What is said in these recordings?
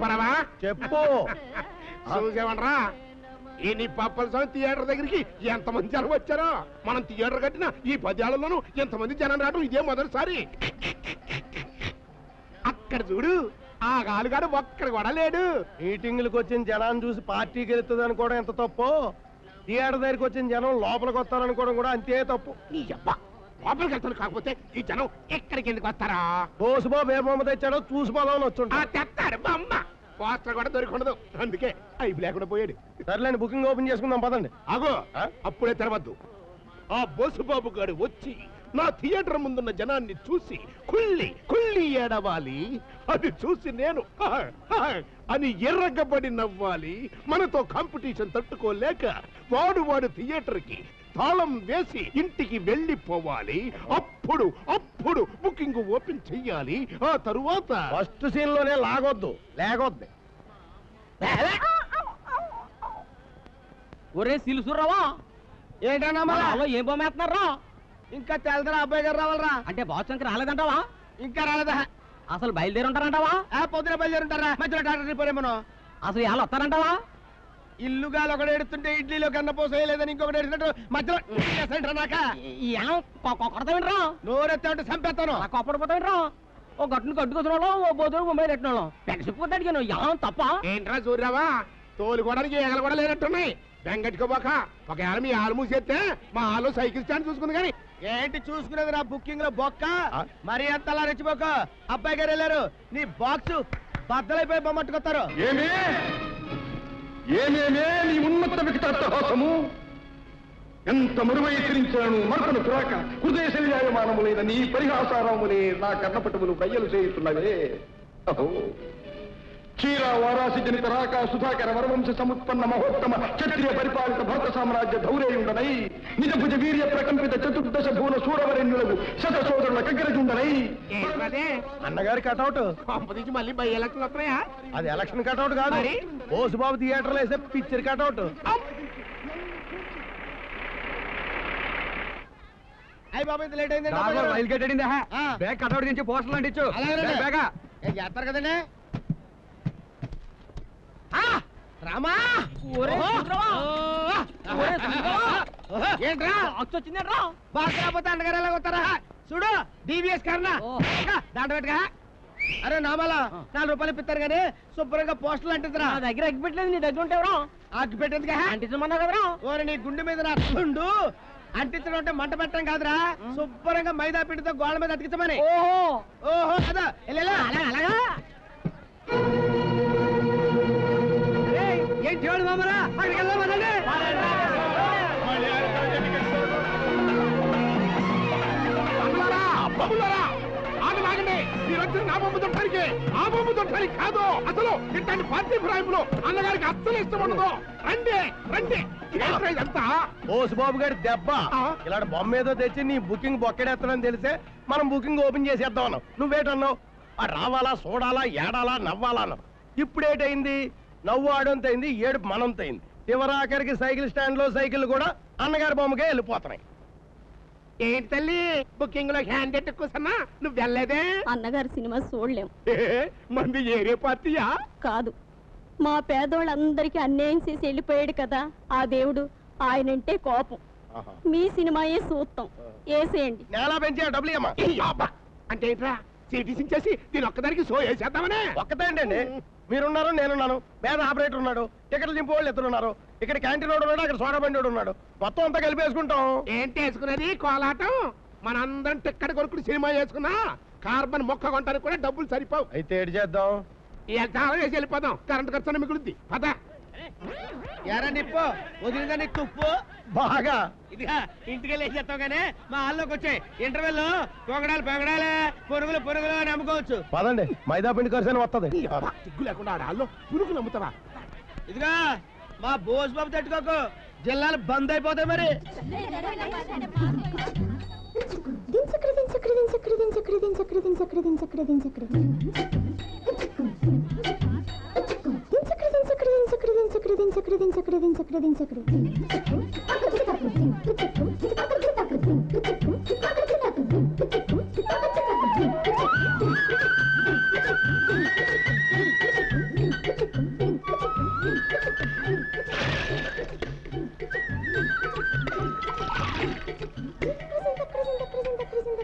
ఉప్పరవా చెప్పు. చూసేవనరా? ఈ నీ పప్పల స్వామి థియేటర్ దగ్గరికి ఎంత మంది జనం వచ్చారో? మనం థియేటర్ కట్టిన ఈ పదేళ్ళలోనూ ఎంతమంది జనం రావడం ఇదే మొదటిసారి. అక్కడ చూడు ఆ గాలుగాడు ఒక్కడ కూడా లేడు. మీటింగ్లకు వచ్చిన జనాన్ని చూసి పార్టీకి వెళ్తుంది అనుకోవడం ఎంత తప్పు? థియేటర్ దగ్గరికి వచ్చిన జనం లోపలికి వస్తారనుకోవడం కూడా అంతే తప్పు. నీ అబ్బా! లోపలికి వెళ్తాను కాకపోతే ఈ జనం ఎక్కడికి ఎందుకు వస్తారా? బోసుబాబు ఏ బొమ్మ తెచ్చాడో చూసి పోదామని ఆ వచ్చుంటా తెస్తాడు బొమ్మ! పోస్టర్ కూడా దొరికి ఉండదు అందుకే అయిపు లేకుండా పోయాడు. సర్లేండి బుకింగ్ ఓపెన్ చేసుకుందాం పదండి. అగో? అప్పుడే తెరవద్దు. ఆ బోసుబాబు గారు వచ్చి నా థియేటర్ ముందున్న జనాన్ని చూసి కుళ్ళి కుళ్ళి ఏడవాలి. అది చూసి నేను అని ఎర్రగబడి నవ్వాలి. మనతో కాంపిటీషన్ తట్టుకోలేక వాడు వాడు థియేటర్కి తాళం వేసి ఇంటికి వెళ్ళిపోవాలి. అప్పుడు అప్పుడు బుకింగ్ ఓపెన్ చెయ్యాలి. ఆ తరువాత ఫస్ట్ సీన్లోనే లాగొద్దు. లేకొద్ది ఒరే సిలుసురావా ఏంటన్నా అలా ఏం బొమ్మేస్తున్నారా ఇంకా తెలదరా అబ్బాయి గారు రావాలరా. అంటే శంకర్ రాలేదంటావా? ఇంకా రాలేదా? అసలు బయలుదేరి ఉంటారంటావా? పొద్దున బయలుదేరుంటారా మధ్యలో టాటా రిపోరేమో అసలు ఎలా వస్తారంటావా? ఇల్లుగాలు ఒకటి ఎడుతుంటే ఇడ్లీలో కన్న పోసేయలేదని ఇంకొకటి ఎడుతుంటే మధ్యలో నాక. ఏం? కొడతా వినరా? నోరెత్తా ఉంటే చంపేస్తాను. అలా కొప్పడిపోతా వినరా? ఓ గట్టును కట్టుకొచ్చిన వాళ్ళం ఓ బోధుడు ముంబై పెట్టిన వాళ్ళం పెంచిపోతే అడిగాను ఏం తప్ప? ఏంట్రా సూర్యరావా తోలుకోవడానికి ఏగలు కూడా లేనట్టున్నాయి. వెంకటికోబాక ఒకవేళ మీ ఆలు మూసేస్తే మా ఆలు సైకిల్ స్టాండ్ చూసుకుంది కానీ. ఏంటి చూసుకునేది నా బుకింగ్లో బొక్క మరి అంతలా రెచ్చిపోక? అబ్బాయి గారు వెళ్ళారు. నీ బాక్స్ బద్దలైపోయి బొమ్మట్టుకొస్తారు ఏమే? ఏమేమే నీ ఉన్నత వికటాట్టహాసము ఎంత మరువై ఎదిరించాను మరకను కురాక హృదయ శల్యాయమానములైన నీ పరిహాసారములే నా కర్ణపటములు బయ్యలు చేయుతున్నవే అహో. క్షీర వారాసి జనిత రాక సుధాకర వరవంశ సముత్పన్న మహోత్తమ క్షత్రియ పరిపాలిత భరత సామ్రాజ్య ధౌరేయుండనై నిజ భుజ వీర్య ప్రకంపిత చతుర్దశ భూల సూరవరెన్యులకు శత సోదరుల కగ్గరజుండనై అన్నగారి కటౌట్? పంపదీసి మళ్ళీ బై ఎలక్షన్ వస్తున్నాయా? అది ఎలక్షన్ కటౌట్ కాదు. మరి? బోసుబాబు థియేటర్ వేసే పిక్చర్ కటౌట్. అయ్యి బాబు ఇంత లేట్ అయింది రైలు గేట్ అడిందా. బ్యాగ్ కటౌట్ నుంచి పోస్టర్లు అంటించు. బ్యాగ్. చేస్తారు కదండి? రామా! ఏంట్రా? బాక్స్ వచ్చిందేట్రా బాగా రాకపోతే అండగారు ఎలా వస్తారా? చూడు డివిఎస్ కారణ. దాంట్లో పెట్టుగా అరే నామాల నాలుగు రూపాయలు ఇప్పిస్తారు కానీ శుభ్రంగా పోస్టులు అంటిద్దిరా నా దగ్గర ఎగ్గి పెట్టలేదు నీ దగ్గర ఉంటేవరా ఆకి పెట్టేందుగా అంటించమన్నా కదరా? ఓరి నీ గుండె మీద నా గుండు. అంటించడం అంటే మంట పెట్టడం కాదురా. శుభ్రంగా మైదా పిండితో గోడ మీద అతికించమని. ఓహో! ఓహో ఎల్లెలా. అలాగా? అలాగా ఏయ్, ఏం చేయాలి మామరా? అక్కడికి వెళ్దాం అనండి. బంబులారా, బంబులారా, ఆగండి, ఆగండి. మీరు వచ్చిన నా బొమ్మ దొట్టడానికి ఆ బొమ్మ దొట్టడానికి కాదు. అసలు ఇట్లాంటి పార్టీ ఫిరాయింపులు అన్నగారికి అస్సలు ఇష్టం ఉండదు. రండి రండి. ఏంట్రా ఇదంతా? బోసు బాబు గారి దెబ్బ. ఇలాంటి బొమ్మ ఏదో తెచ్చి నీ బుకింగ్ బొక్కడేస్తానని తెలిసే మనం బుకింగ్ ఓపెన్ చేసేద్దాం అన్నావు. నువ్వేటన్నావు? రావాలా చూడాలా ఏడాలా నవ్వాలా అన్నావు. ఇప్పుడు ఏటైంది నవ్వు ఆడంత అయింది ఏడుపు మనంత అయింది చివరాఖరికి సైకిల్ స్టాండ్లో సైకిల్ కూడా అన్నగారి బొమ్మకే వెళ్ళిపోతున్నాయి. ఏంటి తల్లి బుకింగ్లో హ్యాండ్ ఎట్టు కూసన్నా నువ్వు వెళ్ళలేదే? అన్నగారు సినిమా చూడలేం. మంది ఏరే పార్టీయా? కాదు. మా పేదోళ్ళందరికీ అన్యాయం చేసి వెళ్ళిపోయాడు కదా ఆ దేవుడు. ఆయనంటే కోపం. మీ సినిమాయే సూత్తం వేసేయండి నేల పెంచే డబ్బులు. అంటే ఏంట్రా? సీటీ సించేసి దీని ఒక్కదానికి సో వేసేద్దామనే. ఒక్కతే అండి. మీరున్నారు నేనున్నాను. పేద ఆపరేటర్ ఉన్నాడు. టికెట్లు దింపు వాళ్ళు ఇద్దరు ఉన్నారు. ఇక్కడ క్యాంటీన్ వాడు ఉన్నాడు అక్కడ సోడా బండి ఉన్నాడు. మొత్తం అంతా కలిపేసుకుంటాం ఏంటి వేసుకున్నది కోలాటం? మనందరం టిక్కడ కొనుక్కుని సినిమా వేసుకున్నా కార్బన్ మొక్క కొనడానికి కూడా డబ్బులు సరిపోవు. అయితే ఏడు చేద్దాం. ఈ చాలా వేసి వెళ్ళిపోదాం. కరెంట్ ఖర్చు మిగులుద్ది. పద. ఎరా నిప్పు వదిలిందా నీకు తుప్పు? బాగా. ఇదిగా ఇంటికి వెళ్ళి చేస్తాం కానీ మా హాల్లోకి వచ్చాయి. ఇంటర్వెల్ పొగడాలి పొగడాలి పురుగులు పురుగులు అని అమ్ముకోవచ్చు. పదండి మైదా పిండి అని వస్తుంది సిగ్గు లేకుండా ఆడాల్లో పురుగులు నమ్ముతావా ఇదిగా మా బోస్ బాబు తట్టుకోకు. జిల్లాలు బంద్ అయిపోతాయి మరి. దించక్రి దించక్రి దించక్రి దించక్రి దించక్రి దించక్రి దించక్రి దించక్రి దించక్రి. सकरदिन सकरदिन सकरदिन सकरदिन सकरदिन सकरदिन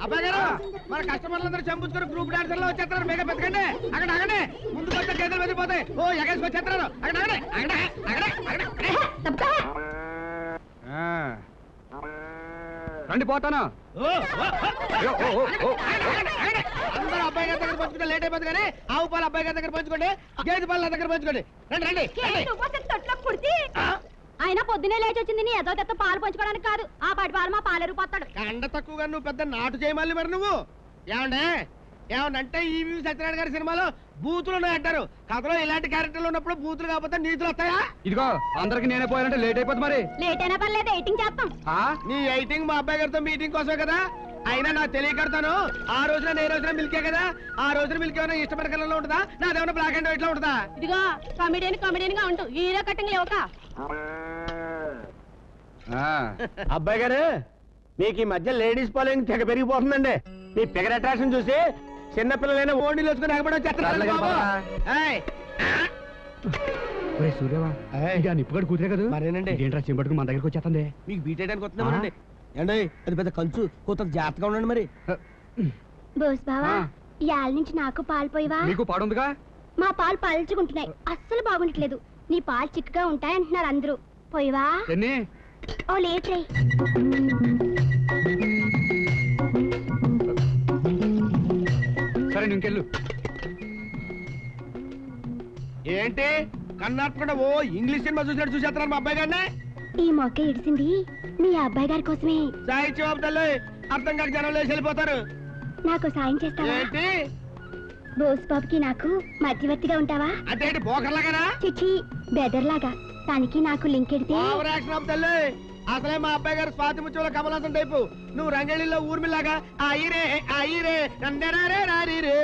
అబ్బాయి గారు మన కస్టమర్లందరూ చంపుకొని గ్రూప్ డాన్సర్లో వచ్చేస్తారు మేక పెతకండి అక్కడ అగండి ముందుకు వస్తే చేతులు వెళ్ళిపోతాయి ఓ ఎగేసుకు వచ్చేస్తారు అక్కడ అగండి అగండి అగండి అగండి రండి పోతాను. అందరూ అబ్బాయి గారి దగ్గర పంచుకుంటే లేట్ అయిపోతుంది కానీ ఆవు పాలు అబ్బాయి గారి దగ్గర పంచుకోండి. గేదె పాలు నా దగ్గర పంచుకోండి. రండి రండి ఆయన పొద్దునే లేచి వచ్చింది నీ ఏదో తెత్త పాలు పంచుకోవడానికి కాదు. ఆ పాటి పాలు మా పాలేరు పోతాడు కండ తక్కువగా నువ్వు పెద్ద నాటు చేయమల్లి మరి నువ్వు. ఏమండే? ఏమనంటే ఈ వ్యూ సత్యనారాయణ గారి సినిమాలో బూతులు ఉన్నాయి అంటారు. కథలో ఇలాంటి క్యారెక్టర్లు ఉన్నప్పుడు బూతులు కాకపోతే నీతులు వస్తాయా? ఇదిగో అందరికి నేనే పోయాలంటే లేట్ అయిపోతుంది మరి. లేట్ అయినా పర్లేదు ఎయిటింగ్ చేస్తాం. ఆ? నీ ఎయిటింగ్ మా అబ్బాయి గారితో మీటింగ్ కోసమే కదా? అయినా నా తెలియకడతాను ఆ రోజున నేను రోజున మిల్కే కదా? ఆ రోజున మిల్క్ ఏమైనా ఇష్టపడే కలర్లో ఉంటుందా? నాదేమైనా బ్లాక్ అండ్ వైట్లో ఉంటుందా? ఇదిగో కమిడియన్గా ఉంటూ హీరో కటింగ్ లేవక. అబ్బాయి గారు మీకు ఈ మధ్య లేడీస్ ఫాలోయింగ్ తెగ పెరిగిపోతుందండి. మీ ఫిగర్ అట్రాక్షన్ చూసి చిన్నపిల్లలైన ఓణీలు వేసుకుని ఎగబడి సూర్యవా ఇక నిప్పుగడు కూతురే కదా? మరేనండి. ఏంట్రా చెంపట్టుకుని మన దగ్గరికి వచ్చేస్తుంది? మీకు బీట్ చేయడానికి వస్తున్నామండి ఏండి అది పెద్ద కంచు. కూత జాగ్రత్తగా ఉండండి మరి. బోస్ బావా. ఇవాళ నుంచి నాకు పాలు పోయివా? నీకు పాడుందిగా? మా పాలు పలుచుకుంటున్నాయి. అస్సలు బాగుండట్లేదు. నీ పాలు చిక్కగా ఉంటాయి అంటున్నారు అందరూ. పోయివా? సరే ఇంకెళ్ళు. ఏంటి? కన్నార్పకుండా ఓ ఇంగ్లీష్ సినిమా చూసినట్టు చూసేస్తున్నారు మా అబ్బాయి గారిని? ఈ మొక్క ఇడిసింది మీ అబ్బాయి గారి కోసమే. తల్లి అర్థం కాక జనం లేచి వెళ్ళిపోతారు. నాకు సాయం చేస్తావా? ఏంటి? బోస్ బాబుకి నాకు మధ్యవర్తిగా ఉంటావా? అంటే ఏంటి పోకర్లాగానా చిచ్చి బెదర్లాగా. తనకి నాకు లింక్ ఎడితే అసలే మా అబ్బాయి గారు స్వాతి ముత్యంలో కమలాసం టైపు. నువ్వు రంగళిలో ఊర్మిలాగా అయ్యిరే అయ్యిరే నందనారే రారీరే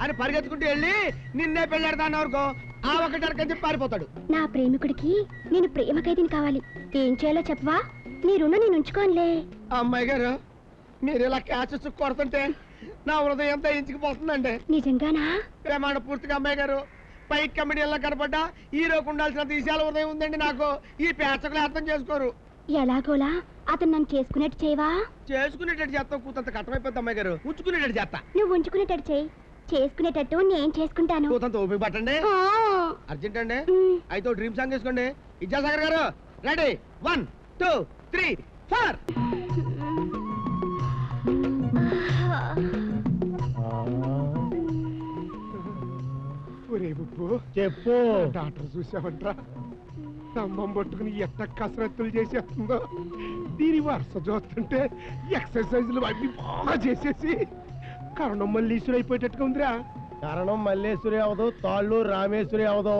అని పరిగెత్తుకుంటూ వెళ్ళి నిన్నే పెళ్ళాడతాను అనుకో. ఆ ఒకటి చెప్పి పారిపోతాడు. నా ప్రేమికుడికి నేను ప్రేమ ఖైదీని కావాలి. ఏం చేయాలో చెప్పవా? నీ రుణం నేను ఉంచుకోనులే. అమ్మాయి గారు మీరు ఇలా క్యాచెస్ కొడుతుంటే నా హృదయం ఎంత ఇంచుకుపోతుందండి నిజంగానా? ప్రేమాణ పూర్తిగా అమ్మాయి గారు పైకి కమిడీల్లో కనపడ్డా హీరోకు ఉండాల్సిన విషయాల హృదయం ఉందండి నాకు. ఈ పేచకులు అర్థం చేసుకోరు. ఎలాగోలా? అతను నన్ను చేసుకునేట్టు చేయవా? చేసుకునేటట్టు చేస్తాం కూతంత కట్టమైపోద్ది అమ్మాయి గారు. ఉంచుకునేటట్టు చేస్తా. నువ్వు ఉంచుకునేటట్టు చేయి. చేసుకునేటట్టు నేను చేసుకుంటాను. కూతంత ఓపిక పట్టండి. అర్జెంట్ అండి. అయితే డ్రీమ్ సాంగ్ వేసుకోండి. Vidyasagar garu ready? One two three four. చెప్పు. డాక్టర్ చూసావంట్రా? స్తంభం పట్టుకుని ఎట్ట కసరత్తులు చేసేస్తుందో. దీని వరుస చూస్తుంటే ఎక్సర్సైజులు అన్ని బాగా చేసేసి కరణం మల్లీశ్వరు అయిపోయేటట్టుగా ఉందిరా. కారణం మల్లేశ్వరి అవదు తాళ్ళు రామేశ్వరి అవదు.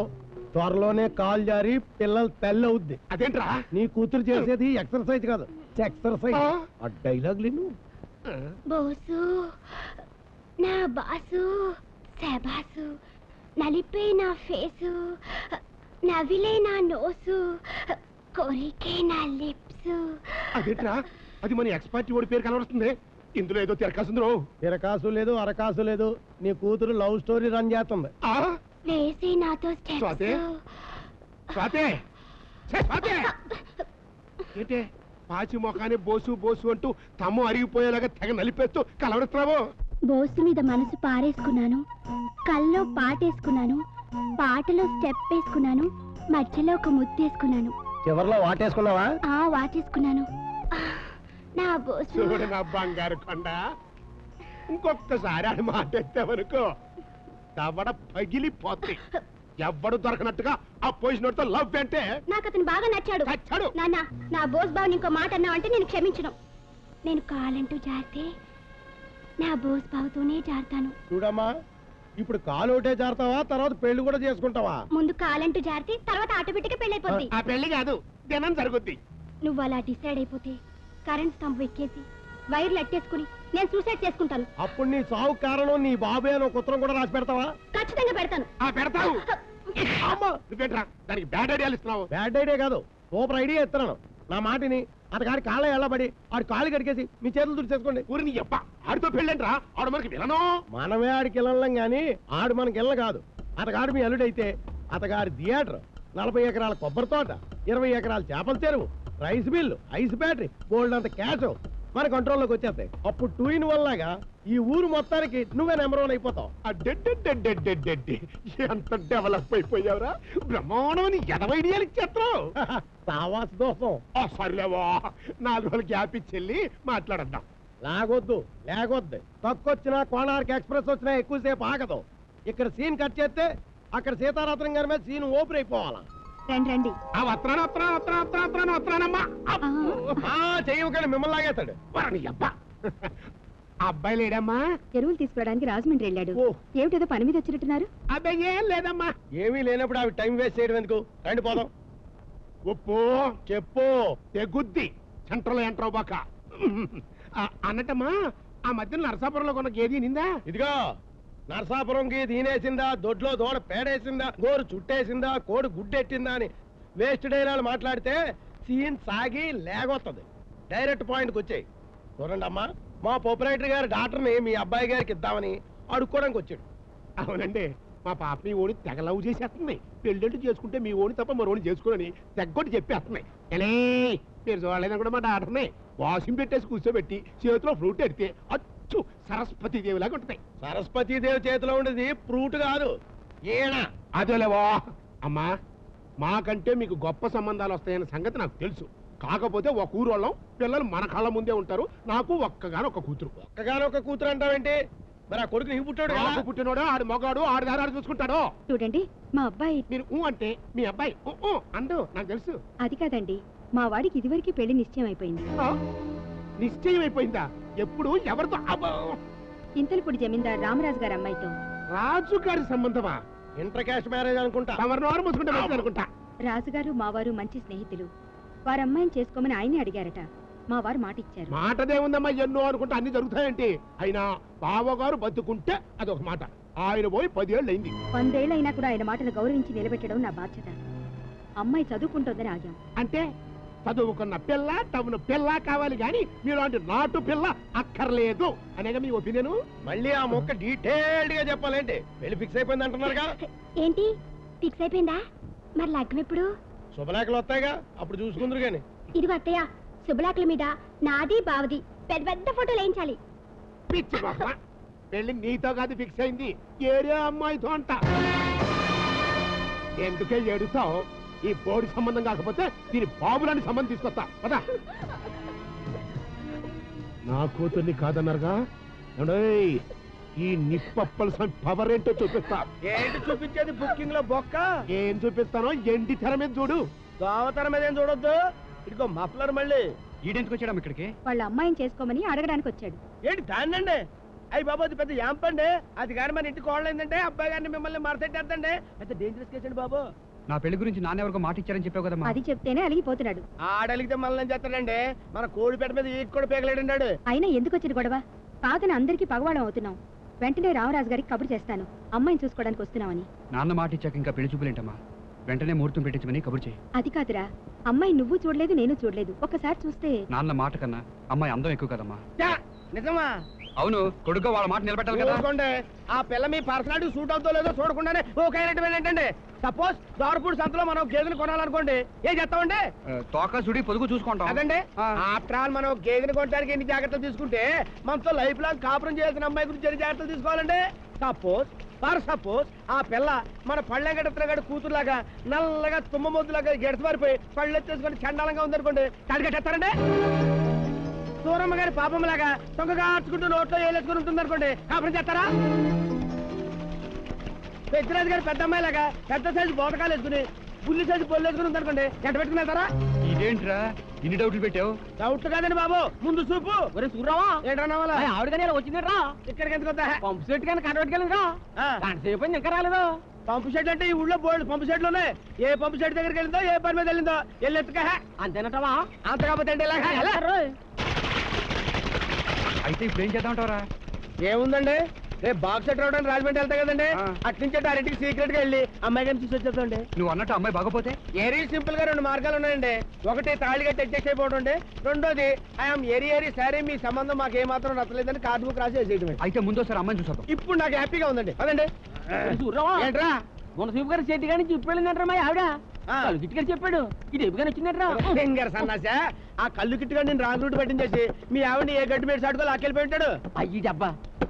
త్వరలోనే కాల్ జారి పిల్లలు తల్లి అవుద్ది. అదేంట్రా? నీ కూతురు చేసేది ఎక్సర్సైజ్ కాదు. ఎక్సర్సైజ్ ఆ? ఆ డైలాగ్ లేను బోసు నా బాసు శబాసు నలిపే నా ఫేసు నవిలే నా నోసు కొరికే నా లిప్స్. అదేంట్రా? అది మన ఎక్స్పర్ట్ ఓడి పేరు కనబడుతుంది. ఇందులో ఏదో తిరకాసుందిరో. తిరకాసు లేదు అరకాసు లేదు. నీ కూతురు లవ్ స్టోరీ రన్ చేస్తుంది. ఆ? వేసే నాతో స్వాతి? స్టెప్స్ స్వాతే! స్వాతే ఏంటే? పాచి మొఖాన్ని బోసు బోసు అంటూ తమ్ము అరిగిపోయేలాగా తెగ నలిపేస్తూ కలవడుతున్నావు బోసు మీద మనసు పారేసుకున్నాను కల్లో పాటేసుకున్నాను పాటలో స్టెప్ వేసుకున్నాను మధ్యలో ఒక ముత్తేసుకున్నాను. చివర్లో వాటేసుకున్నావా? ఆ వాటేసుకున్నాను. నా బోసు. చూడు నా బంగారు కొండ. ఇంకొకసారి ఆడి మాట దవడ పగిలిపోద్ది. ఎవ్వడు దొరకనట్టుగా ఆ పొజిషన్ లవ్ అంటే నాకు అతను బాగా నచ్చాడు. చచ్చాడు నాన్న నా బోస్ బాబుని ఇంకో మాట అన్నావంటే నేను క్షమించను. నేను కాలంటూ జారితే నా బోస్ బాబుతోనే జారుతాను. చూడమ్మా ఇప్పుడు కాలు ఒకటే జారుతావా తర్వాత పెళ్ళి కూడా చేసుకుంటావా? ముందు కాలంటూ జారితే తర్వాత ఆటోమేటిక్గా పెళ్ళైపోద్ది. ఆ పెళ్ళి కాదు దినం జరుగుద్ది. నువ్వు అలా డిసైడ్ అయిపోతే కరెంట్ స్తంభం ఎక్కేసి వైర్లు అట్టేసుకుని నేను సూసైడ్ చేసుకుంటాను. అప్పుడు నీ చావు కారణం నీ బాబే అని ఒక ఉత్తరం కూడా రాసి పెడతావా? ఖచ్చితంగా పెడతాను. ఆ పెడతావు? అమ్మా నువ్వేంట్రా? దానికి బ్యాడ్ ఐడియాలు ఇస్తున్నావు. బ్యాడ్ ఐడియా కాదు సూపర్ ఐడియా ఇస్తున్నాను. నా మాటిని అతగాడి కాళ్ళ ఎళ్ళబడి ఆడి కాళ్ళు కడిగేసి మీ చేతులు తుడిచేసుకోండి. ఊరి నీ అబ్బా ఆడితో పెళ్ళంట్రా? ఆడు మనకి విలను. మనమే ఆడికి వెళ్ళం గాని ఆడు మనకి వెళ్ళ కాదు. అతగాడు మీ అల్లుడైతే అతగాడి థియేటర్ నలభై ఎకరాల కొబ్బరి తోట ఇరవై ఎకరాల చేపల చెరువు rice mill ice battery gold అంత క్యాష్ మన కంట్రోల్లోకి వచ్చేస్తాయి. అప్పుడు టూ ఇన్ వల్లాగా ఈ ఊరు మొత్తానికి నువ్వే నెంబర్ వన్ అయిపోతావు. ఎంత డెవలప్ అయిపోయావురా? బ్రహ్మాండమని ఎనభై ఐడియాలు ఇచ్చేస్తావు సావాస దోషం. ఆ, సర్లేవా నాలుగు రోజులు గ్యాప్ ఇచ్చెళ్ళి మాట్లాడద్దాం. లాగొద్దు లేకొద్దు తక్కువచ్చినా కోణార్క్ ఎక్స్ప్రెస్ వచ్చినా ఎక్కువసేపు ఆగదు. ఇక్కడ సీన్ కట్ చేస్తే అక్కడ సీతారాత్రం గారి మీద సీన్ ఓపెన్ అయిపోవాలా. రండి రండి. ఆ వత్రాన వత్రాన వత్రాన వత్రాన వత్రాన వత్రానమ్మా. ఆ చెయ్యకండి మిమ్మల్ని లాగేస్తాడు. వరణి అబ్బా. ఆ అబ్బాయి లేడమ్మా. ఎరువులు తీసుకురావడానికి రాజమండ్రి వెళ్ళాడు. ఓ. ఏమిటేదో పని మీద వచ్చినట్టున్నారు? అబ్బాయి ఏం లేదమ్మా. ఏమీ లేనప్పుడు అవి టైం వేస్ట్ చేయడం ఎందుకు? రండి పోదాం. ఉప్పు చెప్పు. తెగుద్ది. సెంట్రల్ ఎంట్రో బాక అన్నట్టమ్మా ఆ మధ్యన నరసాపురంలో కొన్న గేది నిందా? ఇదిగో. నరసాపురంకి దీనేసిందా దొడ్లో దోడ పేడేసిందా గోరు చుట్టేసిందా కోడి గుడ్డెట్టిందా అని వేస్ట్ డైలాలు మాట్లాడితే సీన్ సాగి లేగొత్తది. డైరెక్ట్ పాయింట్కి వచ్చాయి. చూడండి అమ్మా మా ప్రొపరేటర్ గారి డాక్టర్ని మీ అబ్బాయి గారికి ఇద్దామని అడుక్కోవడానికి వచ్చాడు. అవునండి మా పాప మీ ఓడి తెగ లవ్ చేసేస్తుంది. పెళ్ళిళ్ళు చేసుకుంటే మీ ఓడి తప్ప మరోని చేసుకోనని తెగ్గొట్టి చెప్పేస్తున్నాయి ఎలే మీరు చూడలేదని కూడా మా డాక్టర్ని వాషింగ్ పెట్టేసి కూర్చోబెట్టి చేతిలో ఫ్రూట్ ఎడితే అచ్చు సరస్వతి దేవిలాగా ఉంటుంది. సరస్వతి దేవి చేతిలో ఉండేది ఫ్రూట్ కాదు ఈయన. అదేలేవా? అమ్మా మాకంటే మీకు గొప్ప సంబంధాలు వస్తాయన్న సంగతి నాకు తెలుసు. కాకపోతే ఒక ఊరోళ్ళం పిల్లలు మన కళ్ళ ముందే ఉంటారు. నాకు ఒక్కగాను ఒక కూతురు. ఒక్కగానొక్క కూతురు అంటావేంటి? మరి ఆ కొడుకు నీకు పుట్టాడు కదా. నాకు పుట్టినోడు ఆడు మగాడు ఆడు దారాడు చూసుకుంటాడు? చూడండి మా అబ్బాయి మీరు ఊ అంటే మీ అబ్బాయి. ఊ ఊ అండు నాకు తెలుసు. అది కాదండి మా వాడికి ఇదివరకు పెళ్ళి నిశ్చయం అయిపోయింది ఆ, నిశ్చయం అయిపోయిందా ఎప్పుడు ఎవరితో అబ్బో! ఇంతలపూడి జమీందార్ రామరాజు గారి అమ్మాయితో. రాజు గారి సంబంధమా? ఇంటర్ క్యాస్ట్ మ్యారేజ్ అనుకుంటా. అనుకుంటా. రాజుగారు మావారు మంచి స్నేహితులు. వారి అమ్మాయిని చేసుకోమని ఆయనే అడిగారట. మా వారు మాట ఇచ్చారు మాటదేముందమ్మా ఎన్నో అనుకుంటే అన్ని జరుగుతాయంటే? అయినా బావగారు బతుకుంటే అదొక మాట. ఆయన పోయి పదేళ్ళు అయింది వందేళ్ళైనా కూడా ఆయన మాటను గౌరవించి నిలబెట్టడం నా బాధ్యత. అమ్మాయి చదువుకుంటోందని ఆగాం. అంటే? చదువుకున్న పిల్ల తమను పిల్ల కావాలి గాని మీలాంటి నాటు పిల్ల అక్కర్లేదు. అనేగా మీ ఒపీనియన్? మళ్ళీ ఆ మొక్క డీటెయిల్డ్గా చెప్పాలంటే? వెళ్ళి ఫిక్స్ అయిపోయింది అంటున్నారుగా. ఏంటి? ఫిక్స్ అయిపోయిందా? మరి లగ్నం ఎప్పుడు? శుభలేఖలు వస్తాయిగా. అప్పుడు చూసుకుందరు గాని. ఇదిగో అత్తయ్య శుభలాకుల మీద నాది బావది పెద్ద పెద్ద ఫోటోలు వేయించాలి. పిచ్చి పెళ్ళి నీతో కాదు ఫిక్స్ అయింది. ఏరే అమ్మాయితో అంట. ఎందుకే ఏడుస్తావు ఈ బోడి సంబంధం కాకపోతే దీని బాబులాంటి సంబంధం తీసుకొస్తా. పదా. నా కూతుర్ని కాదన్నారుగా? ఈ నిప్పప్పల పవర్ ఏంటో చూపిస్తా. ఏంటి చూపించేది బుకింగ్లో బొక్క? ఏం చూపిస్తానో ఎండి తెర మీద చూడు. దోవతర మీద ఏం చూడొద్దు? ఇదిగో మఫ్లర్ మళ్ళీ. ఈడెందుకు వచ్చాడమ్మ ఇక్కడికి? వాళ్ళ అమ్మాయిని చేసుకోమని అడగడానికి వచ్చాడు. ఏంటి దాన్నండి? అయ్యి బాబు అది పెద్ద యాంపండి. అది కానీ మన ఇంటికి కోడలేందంటే అబ్బాయి గారిని మిమ్మల్ని మరసెట్టేద్దండి పెద్ద డేంజరస్ కేసు అండి బాబు. నా పెళ్ళి గురించి నాన్నెవరికో మాట ఇచ్చారని చెప్పావు కదమ్మా. అది చెప్తేనే అలిగిపోతున్నాడు. ఆడలిగితే ఏం చేస్తాడండి? మన కోడిపేట మీద ఈట్ కూడా పేగలేడండాడు అయినా ఎందుకు వచ్చిన గొడవ? కాదని అందరికీ పగవాడం అవుతున్నాం. వెంటనే రామరాజు గారికి కబురు చేస్తాను. అమ్మాయిని చూసుకోవడానికి వస్తున్నామని. నాన్న మాట ఇచ్చాక ఇంకా పెళ్ళి చూపులేంటమ్మా. వెంటనే ముహూర్తం పెట్టించమని కబురు చేయి. అది కాదురా. అమ్మాయి నువ్వు చూడలేదు నేను చూడలేదు. ఒక్కసారి చూస్తే నాన్న మాట కన్నా అమ్మాయి అందం ఎక్కువ కదమ్మా. నిజమా? అవును కొడుకు వాళ్ళ మాట నిలబెట్టాలి కదా. ఆ పిల్ల మీ పర్సనాలిటీ సూట్ అవుతో లేదో చూడకుండానే ఓకే ఏంటంటే సపోజ్ దోరపూడి సంతలో మనం గేదెని కొనాలనుకోండి ఏం చేస్తామండి? తోక సుడి పొదుగు చూసుకుంటాం. అదండి. ఆఫ్టర్ ఆల్ మనం గేదెని కొనడానికి ఎన్ని జాగ్రత్తలు తీసుకుంటే మనతో లైఫ్ లాంగ్ కాపురం చేయాల్సిన అమ్మాయి గురించి ఎన్ని జాగ్రత్తలు తీసుకోవాలండి? సపోజ్ ఫర్ సపోజ్ ఆ పిల్ల మన పళ్ళెంగడత్ర గడి కూతురులాగా నల్లగా తుమ్మ మొద్దులాగా గెడసమారిపోయి పళ్ళు ఎత్తేసుకొని చండాలంగా ఉందనుకోండి కడిగట్టేస్తారండి సూరమ్మ గారి పాపంలాగా తొంగగా ఆర్చుకుంటూ నోట్లో ఏలేసుకుని ఉంటుంది అనుకోండి కాపురం చేస్తారా? పెద్దరాజు గారి పెద్ద అమ్మాయిలాగా పెద్ద సైజు బోటకాలు వేసుకుని బుల్లి సైజు పొల్లు వేసుకుని ఉంది అనుకోండి ఎంట పెట్టుకుని వెళ్తారా? ఇదేంట్రా? ఇన్ని డౌట్లు పెట్టావు? డౌట్ కాదండి బాబు ముందు చూపు. ఒరే చూడరావా ఏంటన్నా ఆవిడ కానీ వచ్చింది రా ఇక్కడికి ఎందుకు వద్దా? పంపు సెట్ కానీ కనబెట్టుకెళ్ళి సేపు ఇంకా రాలేదు? పంపు సెట్ అంటే ఈ ఊళ్ళో బోల్డ్ పంపు సెట్లు ఉన్నాయి. ఏ పంపు సెట్ దగ్గరికి వెళ్ళిందో ఏ పని మీద వెళ్ళిందో వెళ్ళి ఎత్తుక. అంతేనటవా? అంత కాకపోతే? అయితే ఇప్పుడు ఏం చేద్దామంటావరా? ఏముందండి? రేపు బాక్స్ సెట్ రావడానికి రాజమండ్రి వెళ్తా కదండి. ఆ. అట్నుంచి డైరెక్ట్ సీక్రెట్గా వెళ్ళి అమ్మాయి గారిని చూసి వచ్చేద్దాండి నువ్వు అన్నట్టు అమ్మాయి బాగపోతే? ఏరీ సింపుల్గా రెండు మార్గాలు ఉన్నాయండి. ఒకటి తాళిగా అడ్జస్ట్ అయిపోవడం అండి. రెండోది ఐఎమ్ ఏరి ఏరి సరే మీ సంబంధం మాకు ఏమాత్రం నచ్చలేదని కార్డు బుక్ రాసి వేసేయటమే. అయితే ముందు ఒకసారి అమ్మాయిని చూసొద్దాం. ఇప్పుడు నాకు హ్యాపీగా ఉందండి. అదండి ఏంట్రా? మన సూపు గారు చెట్టు కానీ చెప్పి వెళ్ళిందంటారా మా ఆవిడ? ఆ. గిట్టి గారు చెప్పాడు. ఇది ఎప్పుగా వచ్చిందంటారా. ఫింగర్ సన్నాస ఆ కళ్ళు కిట్టుగా నేను రాంగ్ రూట్ పెట్టించేసి మీ ఆవిడని ఏ గడ్డి మీద సాటుకో లాక్కెళ్ళిపోయి ఉంటాడు. అయ్యి డబ్బా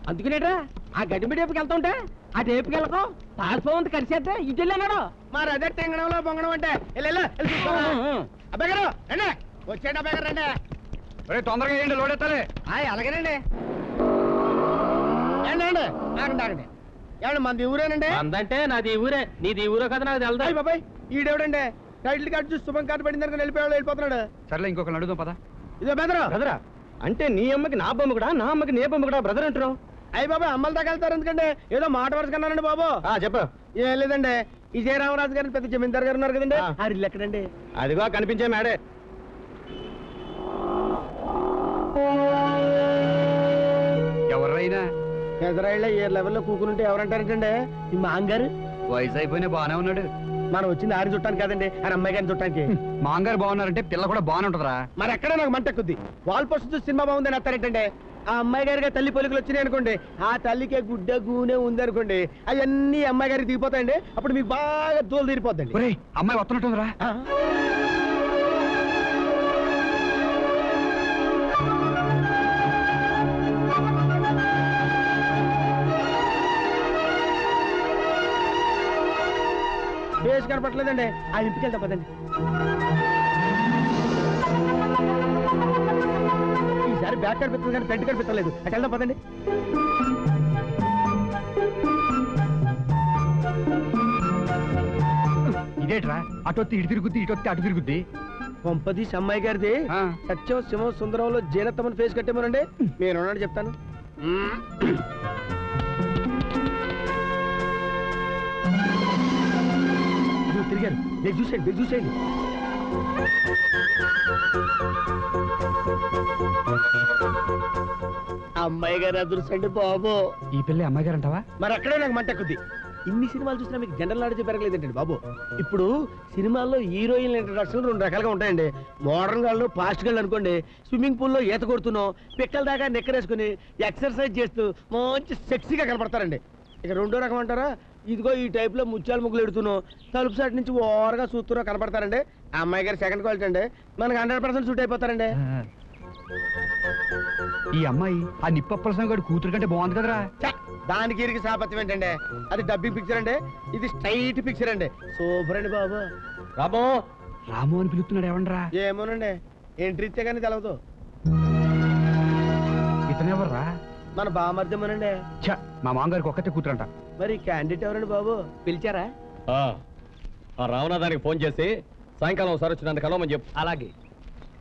అందుకునేట్రా ఆ గడ్డి మీద టేపుకి వెళ్తా ఉంటే? ఆ టేపుకి వెళ్ళకం. పాల్పోవంత కలిసేద్దా? ఇది వెళ్ళాడు మరి అదే తెంగడంలో పొంగడం అంటే. వెళ్ళు, వెళ్ళు, వెళ్ళి చూసుకోరా. అబ్బాయి గారు రండి. వచ్చేయండి అబ్బాయి గారు రండి తొందరగా ఏంటి లోడెత్తాలే ఆయ్ అలాగేనండి. ఏండి అండి ఆగండి ఆగండి. ఏమండి మనది ఊరేనండి? అందంటే నాది ఊరే. నీది ఊరో కదా నాకు తెలదా. బాబాయ్. ఈడేవిడండి? టైటిల్ కార్డు చూసి శుభం కార్డు పడిన దగ్గర వెళ్ళిపోయాడు వెళ్ళిపోతున్నాడు. సర్లే ఇంకొకరిని అడుగుదాం పదా. ఇదో బెదరు బ్రదరా అంటే నీ అమ్మకి నా బొమ్మ కూడా నా అమ్మకి నీ బొమ్మ కూడా బ్రదర్ అంటున్నావు? అయ్యి బాబాయ్ అమ్మల దాకా వెళ్తారు ఎందుకంటే ఏదో మాట వరుస కన్నానండి బాబు. ఆ చెప్పు. ఏం లేదండి. ఈ జయరామరాజు గారిని పెద్ద జమీందార్ గారు ఉన్నారు కదండి. ఆ. ఆ ఇల్లు ఎక్కడండి? అదిగో కనిపించే మేడే. ఎవరైనా ఎదురాయిళ్ళ ఏ లెవెల్లో కూకునుంటే ఎవరంటారంటండి ఈ మాంగారు? వయసు అయిపోయినా బాగానే ఉన్నాడు. మనం వచ్చింది ఆరి చుట్టానికి కాదండి ఆయన అమ్మాయి గారిని చుట్టానికి. మాంగారు బాగున్నారంటే పిల్ల కూడా బాగానే ఉంటుందిరా. మరి ఎక్కడ నాకు మంట ఎక్కుద్ది. వాల్ పోస్ట్ చూసి సినిమా బాగుందని అత్తారేంటండి? ఆ అమ్మాయి గారికి తల్లి పొలికలు వచ్చినాయి అనుకోండి ఆ తల్లికి గుడ్డ గూనె ఉంది అనుకోండి అవన్నీ అమ్మాయి గారికి దిగిపోతాయండి. అప్పుడు మీకు బాగా దూలు తీరిపోద్దండి. అమ్మాయి వస్తున్నట్టుందిరా. ఆ? ఫేస్ కనపట్లేదండి ఆ ఇంటికి వెళ్తా పదండి. ఈసారి బ్యాక్ కనిపిస్తుంది కానీ ఫ్రంట్ కనిపించలేదు అటు వెళ్దాం పదండి. ఇదేట్రా? అటొత్తి ఇటు తిరుగుద్ది ఇటొత్తి అటు తిరుగుద్ది. పంపది అమ్మాయి గారిది. సత్యం సింహం సుందరంలో జీనత్తమని ఫేస్ కట్టేమోనండి. నేను చెప్తాను. తిరిగారు మీరు చూసేయండి మీరు చూసేయండి. అమ్మాయి గారు అదృష్టండి బాబు. ఈ పిల్ల అమ్మాయి గారు అంటావా మరి అక్కడే నాకు మంట ఎక్కుద్ది. ఇన్ని సినిమాలు చూసినా మీకు జనరల్ నాలెడ్జ్ పెరగలేదండి బాబు. ఇప్పుడు సినిమాల్లో హీరోయిన్ ఇంట్రడక్షన్ రెండు రకాలుగా ఉంటాయండి. మోడర్న్ గాళ్ళు ఫాస్ట్ గాళ్ళు అనుకోండి. స్విమ్మింగ్ పూల్లో ఈత కొడుతున్నాం పిక్కల దాకా నెక్కరేసుకుని ఎక్సర్సైజ్ చేస్తూ మంచి సెక్సీగా కనపడతారండి. ఇక రెండో రకం అంటారా? ఇదిగో ఈ టైప్లో ముత్యాలు ముగ్గులు ఎడుతున్నాం. తలుపు సైడ్ నుంచి ఓవర్గా చూస్తున్నా కనపడతారండి. ఆ అమ్మాయి గారు సెకండ్ క్వాలిటీ అండి. మనకి హండ్రెడ్ పర్సెంట్ సూట్ అయిపోతారండి. ఈ అమ్మాయి ఆ నిప్పప్పలసం గారి కూతురు కంటే బాగుంది కదరా! దానికి ఇరికి సాపత్యం ఏంటండి? అది డబ్బింగ్ పిక్చర్ అండి. ఇది స్ట్రైట్ పిక్చర్ అండి. సూపర్ అండి బాబు. రాబో రాము అని పిలుస్తున్నాడు ఏమండ్రా ఏమోనండి. ఎంట్రీ ఇచ్చే కానీ తెలవదు ఇతనెవర్రా మన బామర్థమనండి ఛ, మా మామగారికి ఒక్కతే కూతురంట. మరి క్యాండిడేట్ ఎవరండి బాబు? పిలిచారా? ఆ రావణాదానికి ఫోన్ చేసి సాయంకాలం ఒకసారి వచ్చి నన్ను కలవమని చెప్పు. అలాగే.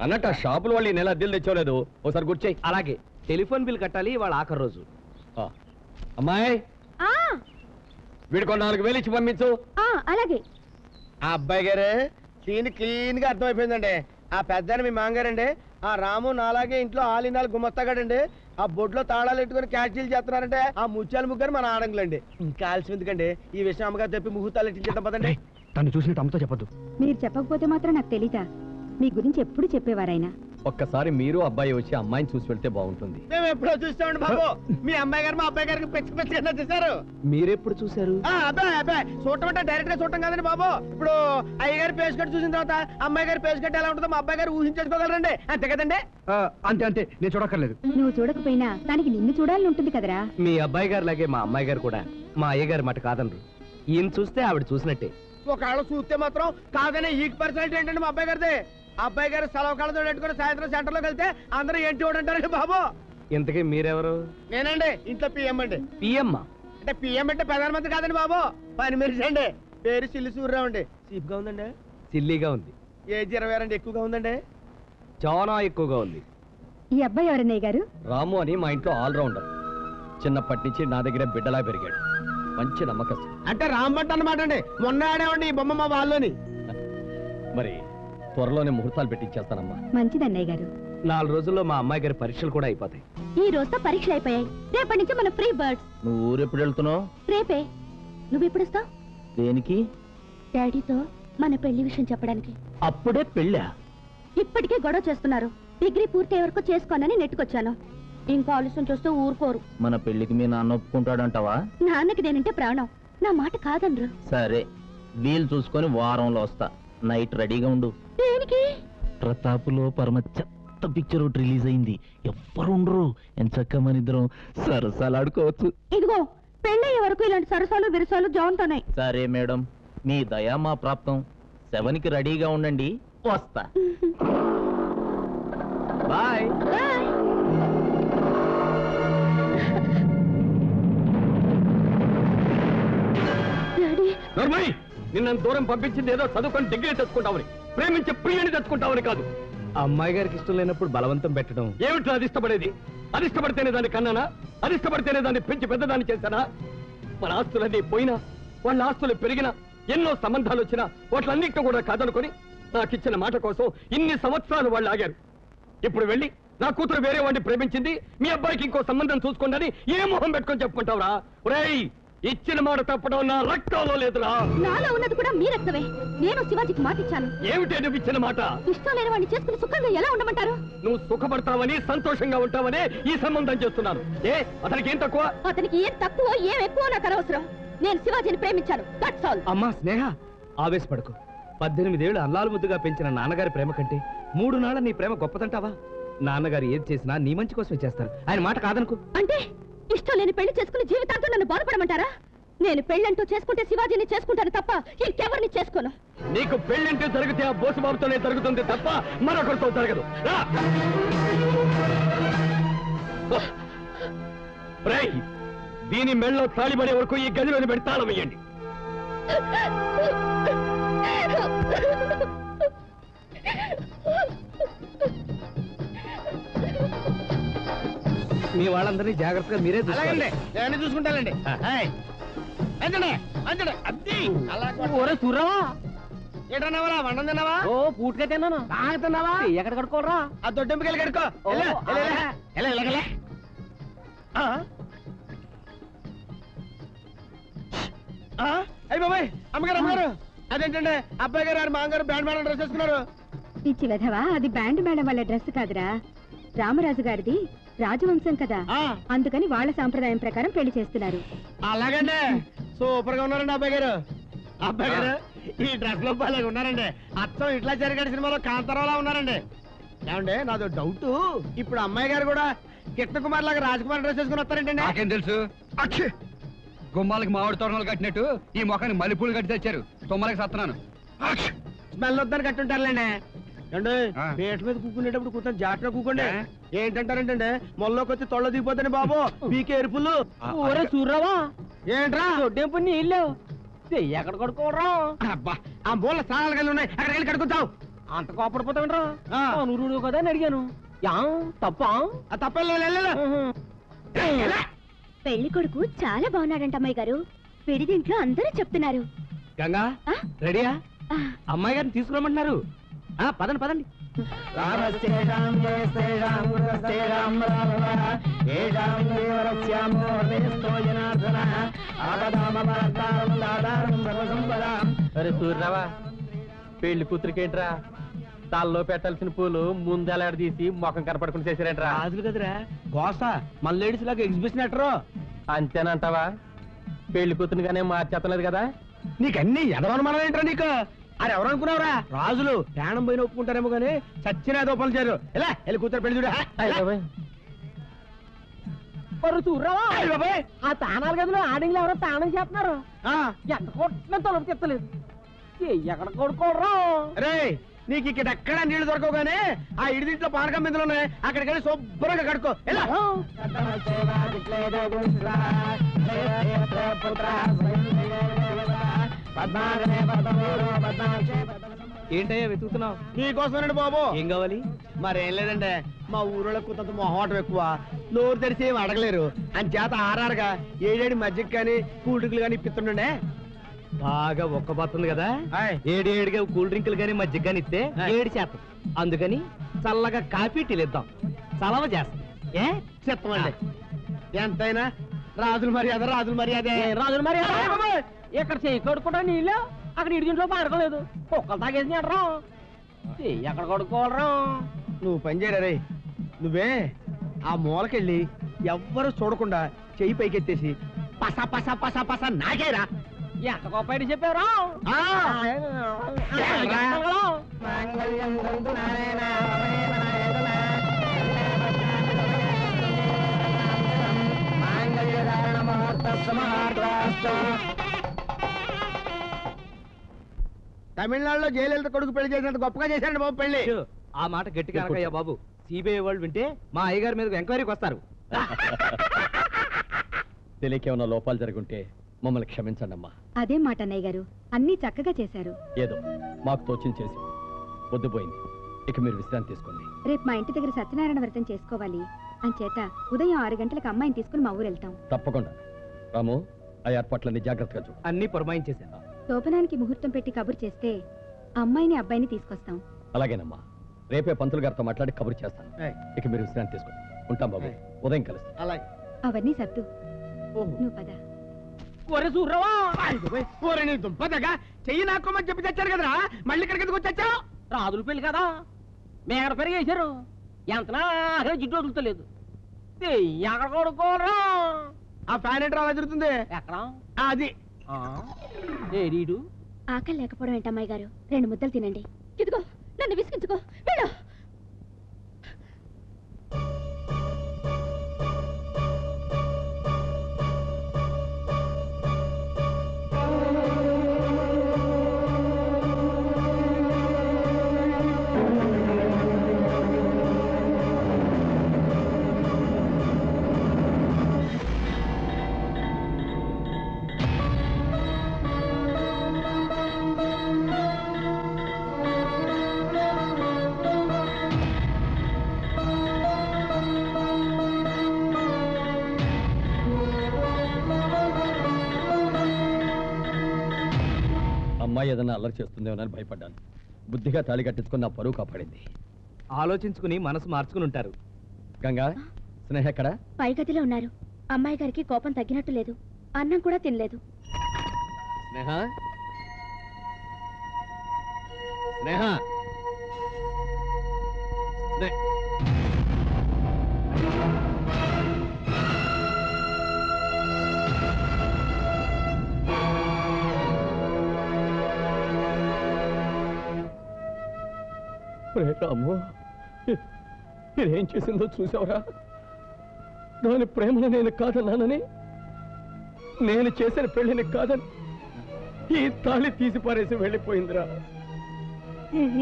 అన్నట్టు ఆ షాపుల వాళ్ళు ఈ నెల అద్దెలు తెచ్చోలేదు ఒకసారి గుర్చేయి అలాగే. టెలిఫోన్ బిల్ కట్టాలి వాళ్ళ ఆఖరి రోజు. ఆ. అమ్మాయి? ఆ, వీడికి నాలుగు వేలు ఇచ్చి పంపించు. ఆ, అలాగే. ఆ అబ్బాయి గారు సీన్ క్లీన్గా అర్థమైపోయిందండి. ఆ పెద్దని మీ మాంగారండి ఆ రాము నాలాగే ఇంట్లో ఆలినాలు గుమస్తాగాడండి ఆ బొడ్లో తాళాలు పెట్టుకుని క్యాషీలు చేస్తున్నారంటే ఆ ముత్యాల ముగ్గురు మన ఆడంగులండి. ఇంకా ఆలస్యం ఎందుకండి? ఈ విషయం అమ్మగారు చెప్పి ముహూర్తాలు ఎట్టించేద్దాం పదండి. తను చూసినట్టు అమ్మతో చెప్పొద్దు. మీరు చెప్పకపోతే మాత్రం నాకు తెలీదా? మీ గురించి ఎప్పుడు చెప్పేవారాయన ఒక్కసారి మీరు అబ్బాయి వచ్చి అమ్మాయిని చూసి వెళ్తే బాగుంటుంది. మేము ఎప్పుడో చూస్తామండి బాబు. మీ అమ్మాయి గారు మా అబ్బాయి గారికి పిచ్చి పిచ్చిగా నచ్చేసారు మీరెప్పుడు చూశారు? ఆ, అబ్బాయి అబ్బాయి. చూడటం అంటే డైరెక్ట్గా చూడటం కాదండి బాబు. ఇప్పుడు అయ్య గారి పేజ్ కట్ చూసిన తర్వాత అమ్మాయి గారి పేజ్ కట్ ఎలా ఉంటుందో మా అబ్బాయి గారు ఊహించేసుకోగలరండి. అంతే కదండి? ఆ, అంతే అంతే. నేను చూడక్కర్లేదు. నువ్వు చూడకపోయినా దానికి నిన్ను చూడాలని ఉంటుంది కదరా? మీ అబ్బాయి గారు లాగే మా అమ్మాయి గారు కూడా మా అయ్య గారి మాట కాదనరు. ఈయన చూస్తే ఆవిడ చూసినట్టే. ఒకవేళ చూస్తే మాత్రం కాదనే ఈ పర్సనాలిటీ ఏంటండి మా అబ్బాయి గారిది? అబ్బాయి గారు సెలవు కాళ్ళతో పెట్టుకుని సాయంత్రం సెంటర్లోకి వెళ్తే అందరూ ఏంటి అంటారండి బాబు? ఇంతకీ మీరెవరు? నేనండి ఇంట్లో పిఎం అండి. పిఎమ్మ? అంటే పిఎం అంటే ప్రధానమంత్రి కాదండి బాబు పని అండి పేరు సిల్లి సూర్యరావు అండి చీప్గా ఉందండి. సిల్లీగా ఉంది. ఏజ్ ఇరవై ఆరు అండి ఎక్కువగా ఉందండి. చాలా ఎక్కువగా ఉంది. ఈ అబ్బాయి ఎవరన్నయ్య గారు? రాము అని మా ఇంట్లో ఆల్రౌండర్. చిన్నప్పటి నుంచి నా దగ్గర బిడ్డలా పెరిగాడు. మంచి నమ్మకస్తు అంటే రాంబట్ అన్నమాట అండి మొన్న ఆడేవండి ఈ బొమ్మ మా వాళ్ళని. మరి త్వరలోనే ముహూర్తాలు పెట్టించేస్తానమ్మా. మంచిదన్నయ్య గారు. నాలుగు రోజుల్లో మా అమ్మాయి గారి పరీక్షలు కూడా అయిపోతాయి. ఈ రోజుతో పరీక్షలు అయిపోయాయి. రేపటి నుంచి మన ఫ్రీ బర్డ్స్ నువ్వు ఊరెప్పుడు వెళ్తున్నావు? రేపే. నువ్వు ఎప్పుడు వస్తావు? దేనికి? డాడీతో మన పెళ్ళి విషయం చెప్పడానికి. అప్పుడే పెళ్ళా? ఇప్పటికే గొడవ చేస్తున్నారు. డిగ్రీ పూర్తి వరకు చేసుకోనని నెట్టుకొచ్చాను. ఇంకా ఆలస్యం చూస్తూ ఊరుకోరు. మన పెళ్ళికి మీ నాన్న ఒప్పుకుంటాడంటావా? నాన్నకి నేనంటే ప్రాణం. నా మాట కాదనరు. సరే వీలు చూసుకొని వారంలో వస్తా. నైట్ రెడీగా ఉండు. దేనికి? ప్రతాపులో పరమ చెత్త పిక్చర్ ఒకటి రిలీజ్ అయింది. ఎవ్వరు ఉండరు ఎంచక్క మన ఇద్దరం సరసాలాడుకోవచ్చు ఇదిగో పెళ్ళయ్యే వరకు ఇలాంటి సరసాలు విరసాలు జాన్తోనే సరే మేడం మీ దయా మా ప్రాప్తం. సెవెన్కి రెడీగా ఉండండి వస్తా. బాయ్. డాడీ నర్మయ్ నిన్న దూరం పంపించింది ఏదో చదువుకొని డిగ్రీ తెచ్చుకుంటామని ప్రేమించే ప్రియుని తెచ్చుకుంటామని కాదు. అమ్మాయి గారికి ఇష్టం లేనప్పుడు బలవంతం పెట్టడం. ఏమిటో అది ఇష్టపడేది? అది ఇష్టపడితేనే దాన్ని కన్నానా? అది ఇష్టపడితేనే దాన్ని పెంచి పెద్దదాన్ని చేశానా? మన ఆస్తులన్నీ పోయినా వాళ్ళ ఆస్తులు పెరిగినా ఎన్నో సంబంధాలు వచ్చినా వాటిలన్నింటినీ కూడా కాదనుకొని నాకిచ్చిన మాట కోసం ఇన్ని సంవత్సరాలు వాళ్ళు ఆగారు. ఇప్పుడు వెళ్ళి నా కూతురు వేరే వాడిని ప్రేమించింది మీ అబ్బాయికి ఇంకో సంబంధం చూసుకోండి ఏ మొహం పెట్టుకొని చెప్పుకుంటావురా? ఒరేయ్! ఇచ్చిన మాట తప్పడం నా రక్తంలో లేదురా. నాలో ఉన్నది కూడా మీ రక్తమే. నేను శివాజీకి మాటిచ్చాను. ఏమిటి నువ్వు ఇచ్చిన మాట? ఇష్టం లేని వాడిని చేసుకుని సుఖంగా ఎలా ఉండమంటారు? నువ్వు సుఖపడతావని సంతోషంగా ఉంటావని ఈ సంబంధం చేస్తున్నాను. ఏ అతనికి ఏం తక్కువ? అతనికి ఏం తక్కువ ఏం ఎక్కువ నాకు అనవసరం. నేను శివాజీని ప్రేమించాను. దట్స్ ఆల్ అమ్మా స్నేహ ఆవేశపడకు. పద్దెనిమిదేళ్ళు అల్లాలు ముద్దుగా పెంచిన నాన్నగారి ప్రేమ కంటే మూడు నాళ్ళ నీ ప్రేమ గొప్పదంటావా? నాన్నగారు ఏది చేసినా నీ మంచి కోసమే చేస్తారు. ఆయన మాట కాదనుకో. అంటే ఇష్టం లేని పెళ్ళి చేసుకుని జీవితాంతం నన్ను బాధపడమంటారా నేను పెళ్ళంటూ చేసుకుంటే శివాజీని చేసుకుంటాను తప్ప ఇంకెవరిని చేసుకోను. నీకు పెళ్ళంటే జరిగితే ఆ బోసుబాబుతోనే జరుగుతుంది తప్ప మరొకరితో జరగదు. దీని మెళ్ళలో తాళిబడే వరకు ఈ గదిలోని పెడతాళం వేయండి. మీ వాళ్ళందరినీ జాగ్రత్తగా మీరే నేను చూసుకుంటానండి ఏంటన్నావా వండం తిన్నావా? ఓ పూటగా తిన్నాను. తాగుతున్నావా ఎక్కడ కడుకోరా ఆ దొడ్డెంపుకెళ్ళి కడుకో? అయ్య బాబాయ్ అమ్మగారు అమ్మగారు. అదేంటండి అబ్బాయి గారు మామగారు బ్యాండ్ మేడం డ్రెస్ వేసుకున్నారు. పిచ్చి వెధవా అది బ్యాండ్ మేడం వాళ్ళ డ్రెస్ కాదురా. రామరాజు గారిది రాజవంశం కదా. ఆ, అందుకని వాళ్ళ సాంప్రదాయం ప్రకారం పెళ్ళి చేస్తున్నారు. అలాగండి. సూపర్గా ఉన్నారండి అబ్బాయి గారు. అబ్బాయి గారు ఈ డ్రెస్లో బాగా ఉన్నారండి. అచ్చం ఇట్లా జరిగాడు సినిమాలో కాంతారావులా ఉన్నారండి. ఏమండి నాదో డౌట్. ఇప్పుడు అమ్మాయి గారు కూడా కిట్న కుమార్ లాగా రాజకుమార్ డ్రెస్ వేసుకుని వస్తారేంటండి. నాకేం తెలుసు? గుమ్మాలకి మామిడి తోరణాలు కట్టినట్టు ఈ మొఖానికి మల్లెపూలు కట్టి తెచ్చారు. తొమ్మలకి సత్తున్నాను. అక్షయ్! స్మెల్ వద్దని కట్టుంటారులేండి. అండి. పేట మీద కూకునేటప్పుడు కూర్చొని జాగ్రత్తగా కూకోండి. ఏంటంటారంటే మొల్లోకి వచ్చి తొళ్ళ దిగిపోతాను బాబు. బీకే ఎరుపులు. ఒరే చూడరావా? ఏంట్రా? దొడ్డేపు నీళ్ళు? ఎక్కడ కడుకోరా అబ్బా ఆ మూల స్నానాలు కలిగి ఉన్నాయి. అక్కడికి వెళ్ళి కడుకుంటావు అంత కోపడిపోతావంటరా? ఆ. నూరుడు కదా అని అడిగాను. యా తప్ప? ఆ తప్పలేదు పెళ్ళి కొడుకు చాలా బాగున్నాడంట అమ్మాయి గారు. పెడిదింట్లో అందరూ చెప్తున్నారు. గంగా? రెడీయా? అమ్మాయి గారిని తీసుకురమ్మంటున్నారు. పదండి పదండి. అరే సూర్యరావా పెళ్ళి కూతురికేంట్రా? తల్లో పెట్టాల్సిన పూలు ముందెలాడ తీసి ముఖం కనపడకుండా చేశారేంట్రా? రాజులు కదరా గోస మన లేడీస్ లాగా ఎగ్జిబిషన్ ఎట్టరు అంతేనంటావా? పెళ్ళి కూతురుగానే మార్చేస్తలేదు కదా? నీకన్నీ ఎదవనుమానం ఏంట్రా నీకు? అది ఎవరు అనుకున్నావురా? రాజులు ప్రాణం పోయిన ఒప్పుకుంటారేమో కానీ చచ్చిన ఏదో పనులు చేయరు. ఎలా? వెళ్ళి కూతురు పెళ్ళి చూడ. ఆ తానాలు గదిలో ఆడింగ్లు ఎవరో తానం చేస్తున్నారు. ఎంత కొట్టినా తలుపు తెత్తలేదు ఏ, ఎక్కడ కొడుకోడరా? రే నీకు ఇక్కడ ఎక్కడ నీళ్ళు దొరకవు కానీ ఆ ఇడిదింట్లో పానకం బిందులు ఉన్నాయి? అక్కడికి వెళ్ళి శుభ్రంగా కడుక్కో. ఎలా? ఏంటయ్యా వెతుకుతున్నావు? నీకోసమేనండి బాబు. ఏం కావాలి? మరేం లేదండి మా ఊరిలో కొంత మొహమాటం ఎక్కువ. నోరు తెరిచి ఏం అడగలేరు. అని చేత ఆరారుగా ఏడేడి మజ్జిగ కానీ కూల్ డ్రింకులు కానీ ఇప్పిస్తుండే బాగా ఒక్క పోతుంది కదా? ఆయ్. ఏడు ఏడుగా కూల్ డ్రింకులు కానీ మజ్జిగ కానీ ఇస్తే. ఏడు శాతం అందుకని చల్లగా కాఫీ టీలు ఇద్దాం. చలవ చేస్తాం. ఏ? చెప్తామండి. ఎంతైనా రాజుల మర్యాద రాజుల మర్యాదే రాజులు మరి ఇక్కడ చెయ్యి కడుక్కుంటా నీళ్ళు అక్కడ ఇడి దీంట్లో పారకలేదు కుక్కలు తాగేసి చెయ్యి ఎక్కడ కడుక్కోవాలరా నువ్వు పని చేయరా రే నువ్వే ఆ మూలకెళ్ళి ఎవ్వరు చూడకుండా చెయ్యి పైకెత్తేసి పస పస పస పస నాకేరా ఎంత గొప్ప చెప్పారా ఆ, తమిళనాడులో జయలలిత కొడుకు పెళ్ళి చేసినంత గొప్పగా చేశాడు బాబు పెళ్ళి. ఆ మాట గట్టిగా అనకయ్యా బాబు. సిబిఐ వాళ్ళు వింటే మా అయ్యగారి మీద ఎంక్వైరీకి వస్తారు. తెలియకేమన్నా లోపాలు జరుగుంటే మమ్మల్ని క్షమించండి అమ్మా అదే మాట అన్నయ్య గారు. అన్నీ చక్కగా చేశారు. ఏదో మాకు తోచింది చేసి పొద్దుపోయింది ఇక మీరు విశ్రాంతి తీసుకోండి. రేపు మా ఇంటి దగ్గర సత్యనారాయణ వ్రతం చేసుకోవాలి. అంచేత ఉదయం ఆరు గంటలకు అమ్మాయిని తీసుకుని మా ఊరు వెళ్తాం తప్పకుండా. రాము ఆ ఏర్పాట్లన్నీ జాగ్రత్తగా చూడు. అన్ని పురమాయించేశాను శోభనానికి ముహూర్తం పెట్టి కబురు చేస్తే అమ్మాయిని అబ్బాయిని తీసుకొస్తాం. అలాగేనమ్మా. రేపే పంతులు గారితో మాట్లాడి కబురు చేస్తాను. ఏయ్. ఇక మీరు విశ్రాంతి తీసుకోండి. ఉంటాం బాబు. ఏయ్. ఉదయం కలుసు అలాగే. అవన్నీ సర్దు. ఓహో. నువ్వు పద. ఒరే చూడరావా అయ్యో, ఓయ్, ఓరే నీ దుంపదగా చెయ్యి నాకోమని చెప్పి తెచ్చారు కదరా? మళ్ళీ ఇక్కడికి ఎందుకు వచ్చావు? రాజుల పెళ్ళి కదా. మేడ పెరిగేశారు ఎంతనా జిడ్డు వదులుతలేదు. ఎక్కడ కడుక్కోవాలరా ఆ ఫ్యాన్ ఏంట్రా అలా తిరుగుతుంది? ఎక్కడ? ఆ, అది. ఏడీడు ఆకలి లేకపోవడం ఏంటమ్మాయి గారు? రెండు ముద్దలు తినండి. ఇదిగో నన్ను విసిగించుకో. వెళ్ళు. ఏదైనా అల్లరి చేస్తుందేమోనని భయపడ్డాను. బుద్ధిగా తాళి కట్టించుకొని నా పరువు కాపాడింది. ఆలోచించుకుని మనసు మార్చుకుని ఉంటారు. గంగా స్నేహ ఎక్కడ? పై గదిలో ఉన్నారు. అమ్మాయి గారికి కోపం తగ్గినట్టు లేదు. అన్నం కూడా తినలేదు. స్నేహ? స్నేహ? స్నే- రాము ఇదేం చేసిందో చూసావురా? దాని ప్రేమను నేను కాదన్నానని నేను చేసిన పెళ్ళిని కాదని ఈ తాళి తీసి పారేసి వెళ్ళిపోయిందిరా.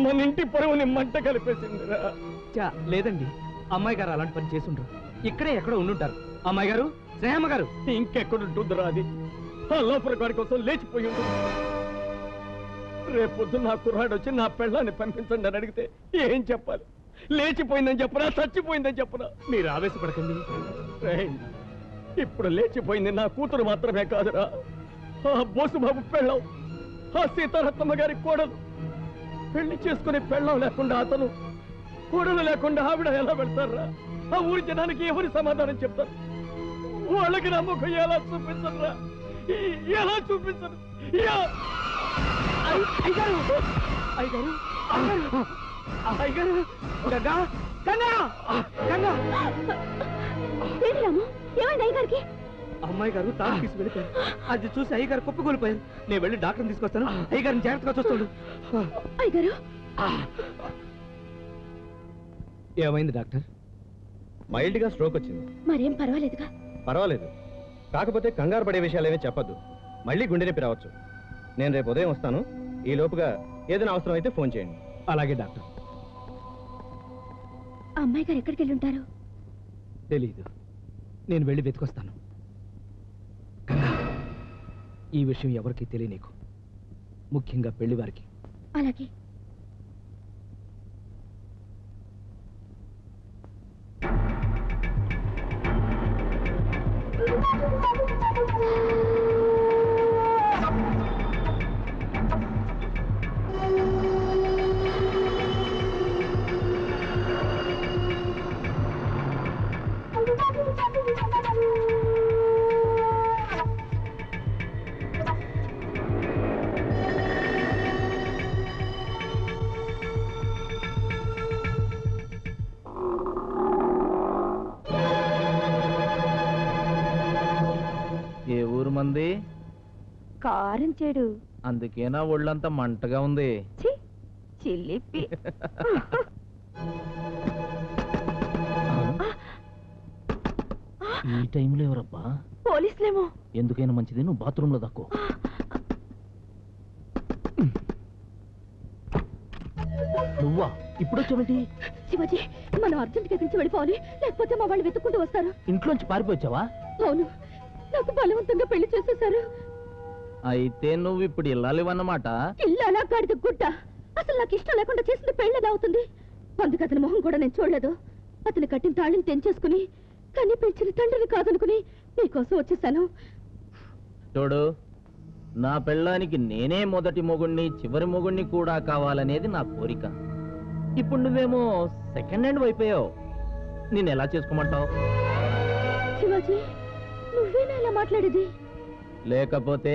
మన ఇంటి పరువుని మంట కలిపేసిందిరా. చా లేదండి. అమ్మాయి గారు అలాంటి పని చేసుండ్రు ఇక్కడే ఎక్కడో ఉండుంటారు. అమ్మాయి గారు శ్రేయమ్మ గారు. ఇంకెక్కడుంటుందిరా అది? ఆ లోపల గారి కోసం లేచిపోయి ఉంటుంది రేపొద్దు నా కుర్రాడు వచ్చి నా పెళ్ళాన్ని పంపించండి అని అడిగితే ఏం చెప్పాలి? లేచిపోయిందని చెప్పరా చచ్చిపోయిందని చెప్పరా మీరు ఆవేశపడకండి. ఇప్పుడు లేచిపోయింది నా కూతురు మాత్రమే కాదురా. ఆ బోసుబాబు పెళ్ళం ఆ సీతారత్నమ్మ గారి కోడలు. పెళ్ళి చేసుకుని పెళ్ళం లేకుండా అతను కోడలు లేకుండా ఆవిడ ఎలా పెడతారా ఆ ఊరి జనానికి ఎవరి సమాధానం చెప్తారు? వాళ్ళకి నా ముఖం ఎలా చూపించరా ఎలా అయ్యగారు అయ్యగారు! అయ్యగారు! అయ్యగారు! గంగా! గంగా! గంగా! ఏంటి రాము? ఏమైంది అయ్య గారికి అమ్మాయి గారు తాను తీసి వెళ్ళిపోయారు. అది చూసి అయ్యగారు కుప్పకూలిపోయారు నేను వెళ్ళి డాక్టర్ని తీసుకొస్తాను. అయ్యగారిని జాగ్రత్తగా చూస్తాడు. అయ్య గారు ఏమైంది డాక్టర్? మైల్డ్గా స్ట్రోక్ వచ్చింది. మరేం పర్వాలేదుగా. పర్వాలేదు. కాకపోతే కంగారు పడే విషయాలేమీ చెప్పొద్దు. మళ్ళీ గుండె నొప్పి రావచ్చు. నేను రేపు ఉదయం వస్తాను. ఈ లోపుగా ఏదైనా అవసరం అయితే ఫోన్ చేయండి. అలాగే డాక్టర్. అమ్మాయి గారు ఎక్కడికి వెళ్ళి ఉంటారు తెలీదు. నేను వెళ్ళి వెతుకొస్తాను. ఈ విషయం ఎవరికీ తెలియనీకు. ముఖ్యంగా పెళ్ళి వారికి. అలాగే. ఏమంది? కారం చెడు. అందుకేనా ఒళ్ళంతా మంటగా ఉంది? చిల్లిపి ఈ టైంలో ఎవరబ్బా? పోలీసులేమో. ఎందుకైనా మంచిది నువ్వు బాత్రూంలో దక్కో. నువ్వా? ఇప్పుడు వచ్చావేంటి శివాజీ మనం అర్జెంట్గా ఇక్కడి నుంచి వెళ్ళిపోవాలి. లేకపోతే మా వాళ్ళు వెతుక్కుంటూ వస్తారు. ఇంట్లోంచి పారిపోవచ్చావా అవును. నాకు బలవంతంగా పెళ్ళి చేసేశారు. అయితే నువ్వు ఇప్పుడు ఇల్లాలివన్నమాట. ఇల్లాలా గాడిద గుడ్డ. అసలు నాకు ఇష్టం లేకుండా చేసింది పెళ్ళేలా అవుతుంది? అందుకు అతని మొహం కూడా నేను చూడలేదు. అతని కట్టిన తాళిని తెంచేసుకుని కని పెంచిన తండ్రిని కాదనుకుని నీకోసం వచ్చేసాను. చూడు నా పెళ్ళానికి నేనే మొదటి మొగుణ్ణి చివరి మొగుణ్ణి కూడా కావాలనేది నా కోరిక. ఇప్పుడు నువ్వేమో సెకండ్ హ్యాండ్ అయిపోయావు నేను ఎలా చేసుకోమంటావు? శివాజీ నువ్వేనా ఇలా మాట్లాడేది? లేకపోతే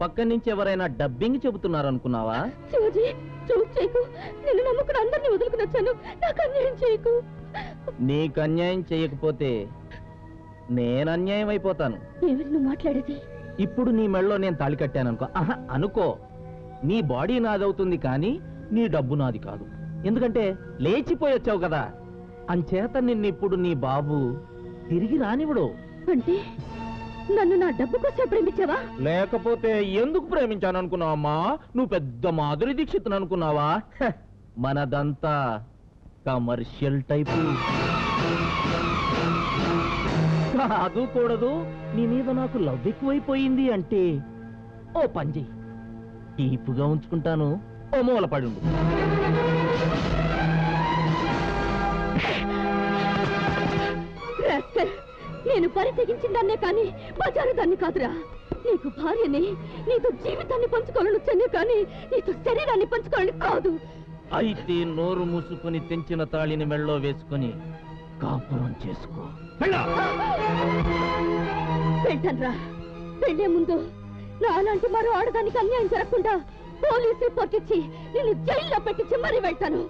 పక్క నుంచి ఎవరైనా డబ్బింగ్ చెబుతున్నారనుకున్నావా? శివాజీ చూపు చేయకు. నిన్ను నమ్ముకుని అందరినీ వదులుకుని వచ్చాను నాకు అన్యాయం చేయకు. నీకు అన్యాయం చేయకపోతే నేను అన్యాయం అయిపోతాను. నువ్వు మాట్లాడేది? ఇప్పుడు నీ మెళ్ళలో నేను తాళి కట్టాను అనుకో ఆహా అనుకో. నీ బాడీ నాదవుతుంది కానీ నీ డబ్బు నాది కాదు. ఎందుకంటే లేచిపోయి వచ్చావు కదా. అంచేత నిన్ను ఇప్పుడు నీ బాబు తిరిగి రానివ్వడు. అంటే నన్ను నా డబ్బు కోసం ప్రేమించావా? లేకపోతే ఎందుకు ప్రేమించాను అనుకున్నావమ్మా నువ్వు పెద్ద మాధురి దీక్షితుని అనుకున్నావా హ, మనదంతా కమర్షియల్ టైపు. కాదు కూడదు నీ మీద నాకు లవ్ ఎక్కువైపోయింది అంటే. ఓ పంజి ఈపుగా ఉంచుకుంటాను. ఓ మూల పడి రాస్కల్, నేను దాన్నే కానీ బజారు దాన్ని కాదురా. నీకు భార్యని నీతో జీవితాన్ని పంచుకోవాలని వచ్చానే కానీ నీతో శరీరాన్ని పంచుకోవాలని కాదు. అయితే నోరు మూసుకొని తెంచిన తాళిని మెళ్ళో వేసుకొని కాపురం చేసుకో. వెళ్తాన్రా. వెళ్ళే ముందు నాలాంటి మరో ఆడదానికి అన్యాయం జరగకుండా పోలీస్ రిపోర్ట్ ఇచ్చి నిన్ను జైల్లో పెట్టించి మరీ వెళ్తాను.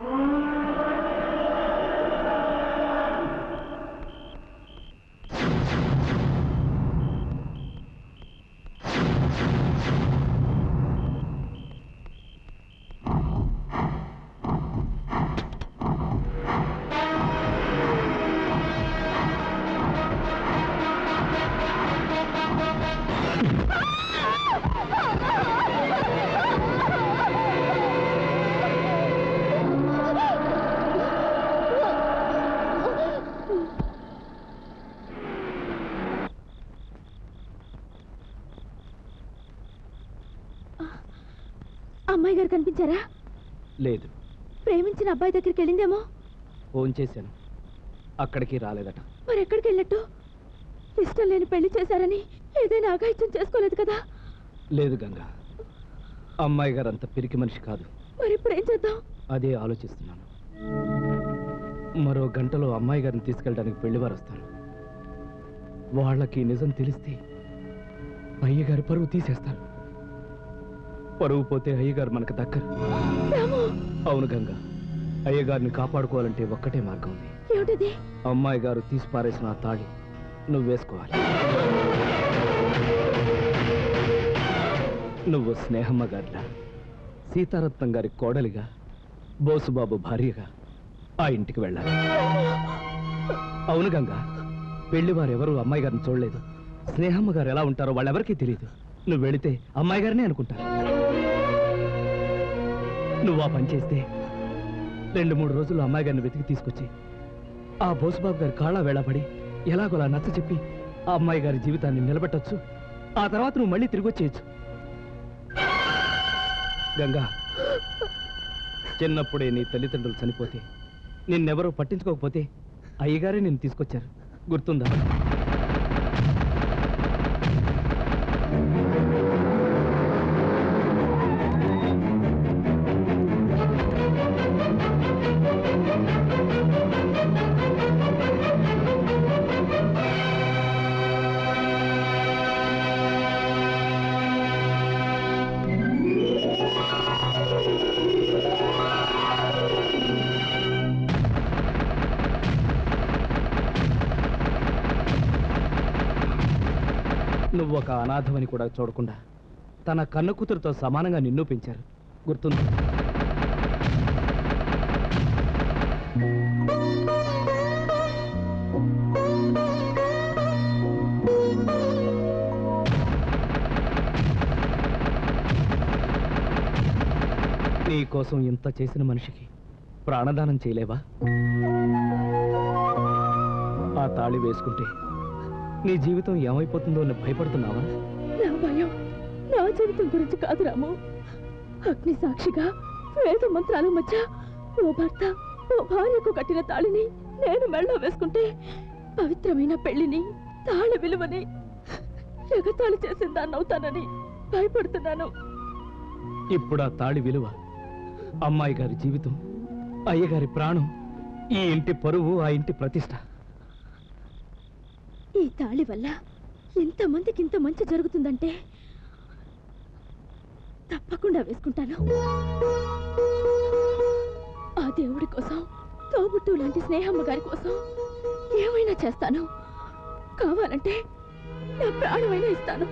అమ్మాయి కనిపించారా లేదు. ప్రేమించిన అబ్బాయి దగ్గరికి వెళ్ళిందేమో? ఫోన్ చేశాను. అక్కడికి రాలేదట. మరి ఎక్కడికి వెళ్ళట్టు ఇష్టం లేని పెళ్ళి చేశారని ఏదైనా అఘాయిత్యం చేసుకోలేదు కదా? లేదు గంగా. అమ్మాయి గారు అంత పిరికి మనిషి కాదు. మరి ఇప్పుడు ఏం చేద్దాం? అదే ఆలోచిస్తున్నాను. మరో గంటలో అమ్మాయి గారిని తీసుకెళ్ళడానికి పెళ్ళివారు వస్తాను వాళ్ళకి నిజం తెలిస్తే అయ్యగారి పరువు తీసేస్తారు. పరువు పోతే అయ్యగారు మనకు దక్కరు. అవును గంగా అయ్యగారిని కాపాడుకోవాలంటే ఒక్కటే మార్గం ఉంది. అమ్మాయి గారు తీసి పారేసిన ఆ తాళి నువ్వు వేసుకోవాలి. నువ్వు స్నేహమ్మ గారిలా సీతారత్నం గారి కోడలిగా బోసుబాబు భార్యగా ఆ ఇంటికి వెళ్ళాలి. అవును గంగా పెళ్ళి వారెవరూ అమ్మాయి గారిని చూడలేదు. స్నేహమ్మ గారు ఎలా ఉంటారో వాళ్ళెవరికీ తెలియదు నువ్వు వెళితే అమ్మాయి గారినే అనుకుంటారు నువ్వు ఆ పని చేస్తే రెండు మూడు రోజులు అమ్మాయి గారిని వెతికి తీసుకొచ్చి ఆ బోసుబాబు గారి కాళ్ళ వేళపడి ఎలాగోలా నచ్చ చెప్పి ఆ అమ్మాయి గారి జీవితాన్ని నిలబెట్టొచ్చు. ఆ తర్వాత నువ్వు మళ్ళీ తిరిగి వచ్చేయచ్చు. గంగా చిన్నప్పుడే నీ తల్లిదండ్రులు చనిపోతే నిన్నెవరూ పట్టించుకోకపోతే అయ్యగారే నిన్ను తీసుకొచ్చారు. గుర్తుందా? అనాథమని కూడా చూడకుండా తన కన్న కూతురుతో సమానంగా నిన్ను పెంచారు. గుర్తుంది? నీ కోసం ఇంత చేసిన మనిషికి ప్రాణదానం చేయలేవా? ఆ తాళి వేసుకుంటే నీ జీవితం ఏమైపోతుందో అని భయపడుతున్నావా? నా భయం నా జీవితం గురించి కాదు రాము. అగ్ని సాక్షిగా వేద మంత్రాల మధ్య ఓ భర్త ఓ భార్యకు కట్టిన తాళిని నేను మెళ్ళ వేసుకుంటే పవిత్రమైన పెళ్ళిని తాళి విలువని ఎగతాళి చేసిన దాన్ని అవుతానని భయపడుతున్నాను. ఇప్పుడు ఆ తాళి విలువ అమ్మాయి గారి జీవితం అయ్యగారి ప్రాణం ఈ ఇంటి పరువు ఆ ఇంటి ప్రతిష్ట. ఈ తాళి వల్ల ఎంతమందికి ఇంత మంచి జరుగుతుందంటే తప్పకుండా వేసుకుంటాను. ఆ దేవుడి కోసం తోబుట్టు లాంటి స్నేహమ్మ గారి కోసం ఏమైనా చేస్తాను? కావాలంటే నా ప్రాణమైనా ఇస్తాను.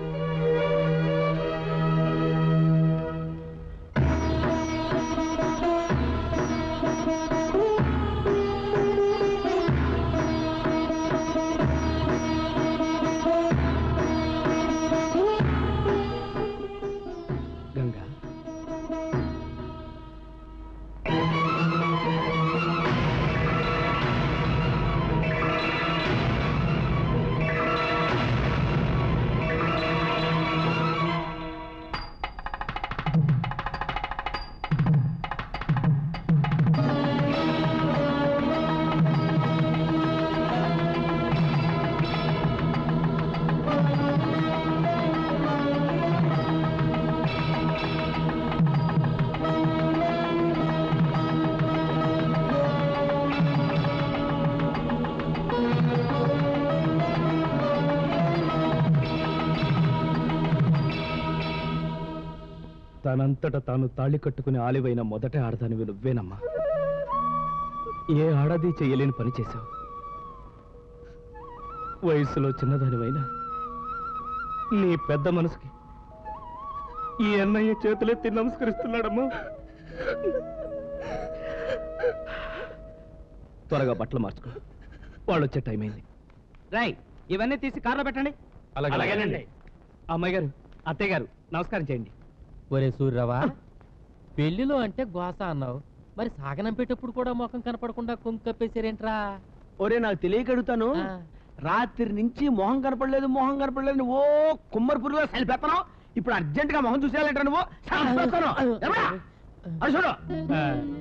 తనంతట తాను తాళి కట్టుకుని ఆలివైన మొదట ఆడదానివి నువ్వేనమ్మా. ఏ ఆడది చెయ్యలేని పని చేశావు. వయసులో చిన్నదానివైనా నీ పెద్ద మనసుకి ఈ అన్నయ్య చేతులెత్తి నమస్కరిస్తున్నాడమ్మా. త్వరగా బట్టలు మార్చుకో. వాళ్ళు వచ్చే టైం అయింది. రాయ్ ఇవన్నీ తీసి కార్లో పెట్టండి. అలాగేనండి. అమ్మాయి గారు అత్తయ్య గారు నమస్కారం చేయండి. ఒరే సూర్యరావా పెళ్ళిలో అంటే గోస అన్నావు. మరి సాగనం పెట్టేప్పుడు కూడా ముఖం కనపడకుండా కుంకప్పేసారేంట్రా ఒరే నాకు తెలియక అడుగుతాను ఆ. రాత్రి నుంచి మొహం కనపడలేదు మొహం కనపడలేదు. ఓ కుమ్మరిపురిలో సలిపెత్తనావు ఇప్పుడు అర్జెంట్గా మొహం చూసేయాలంట నువ్వు?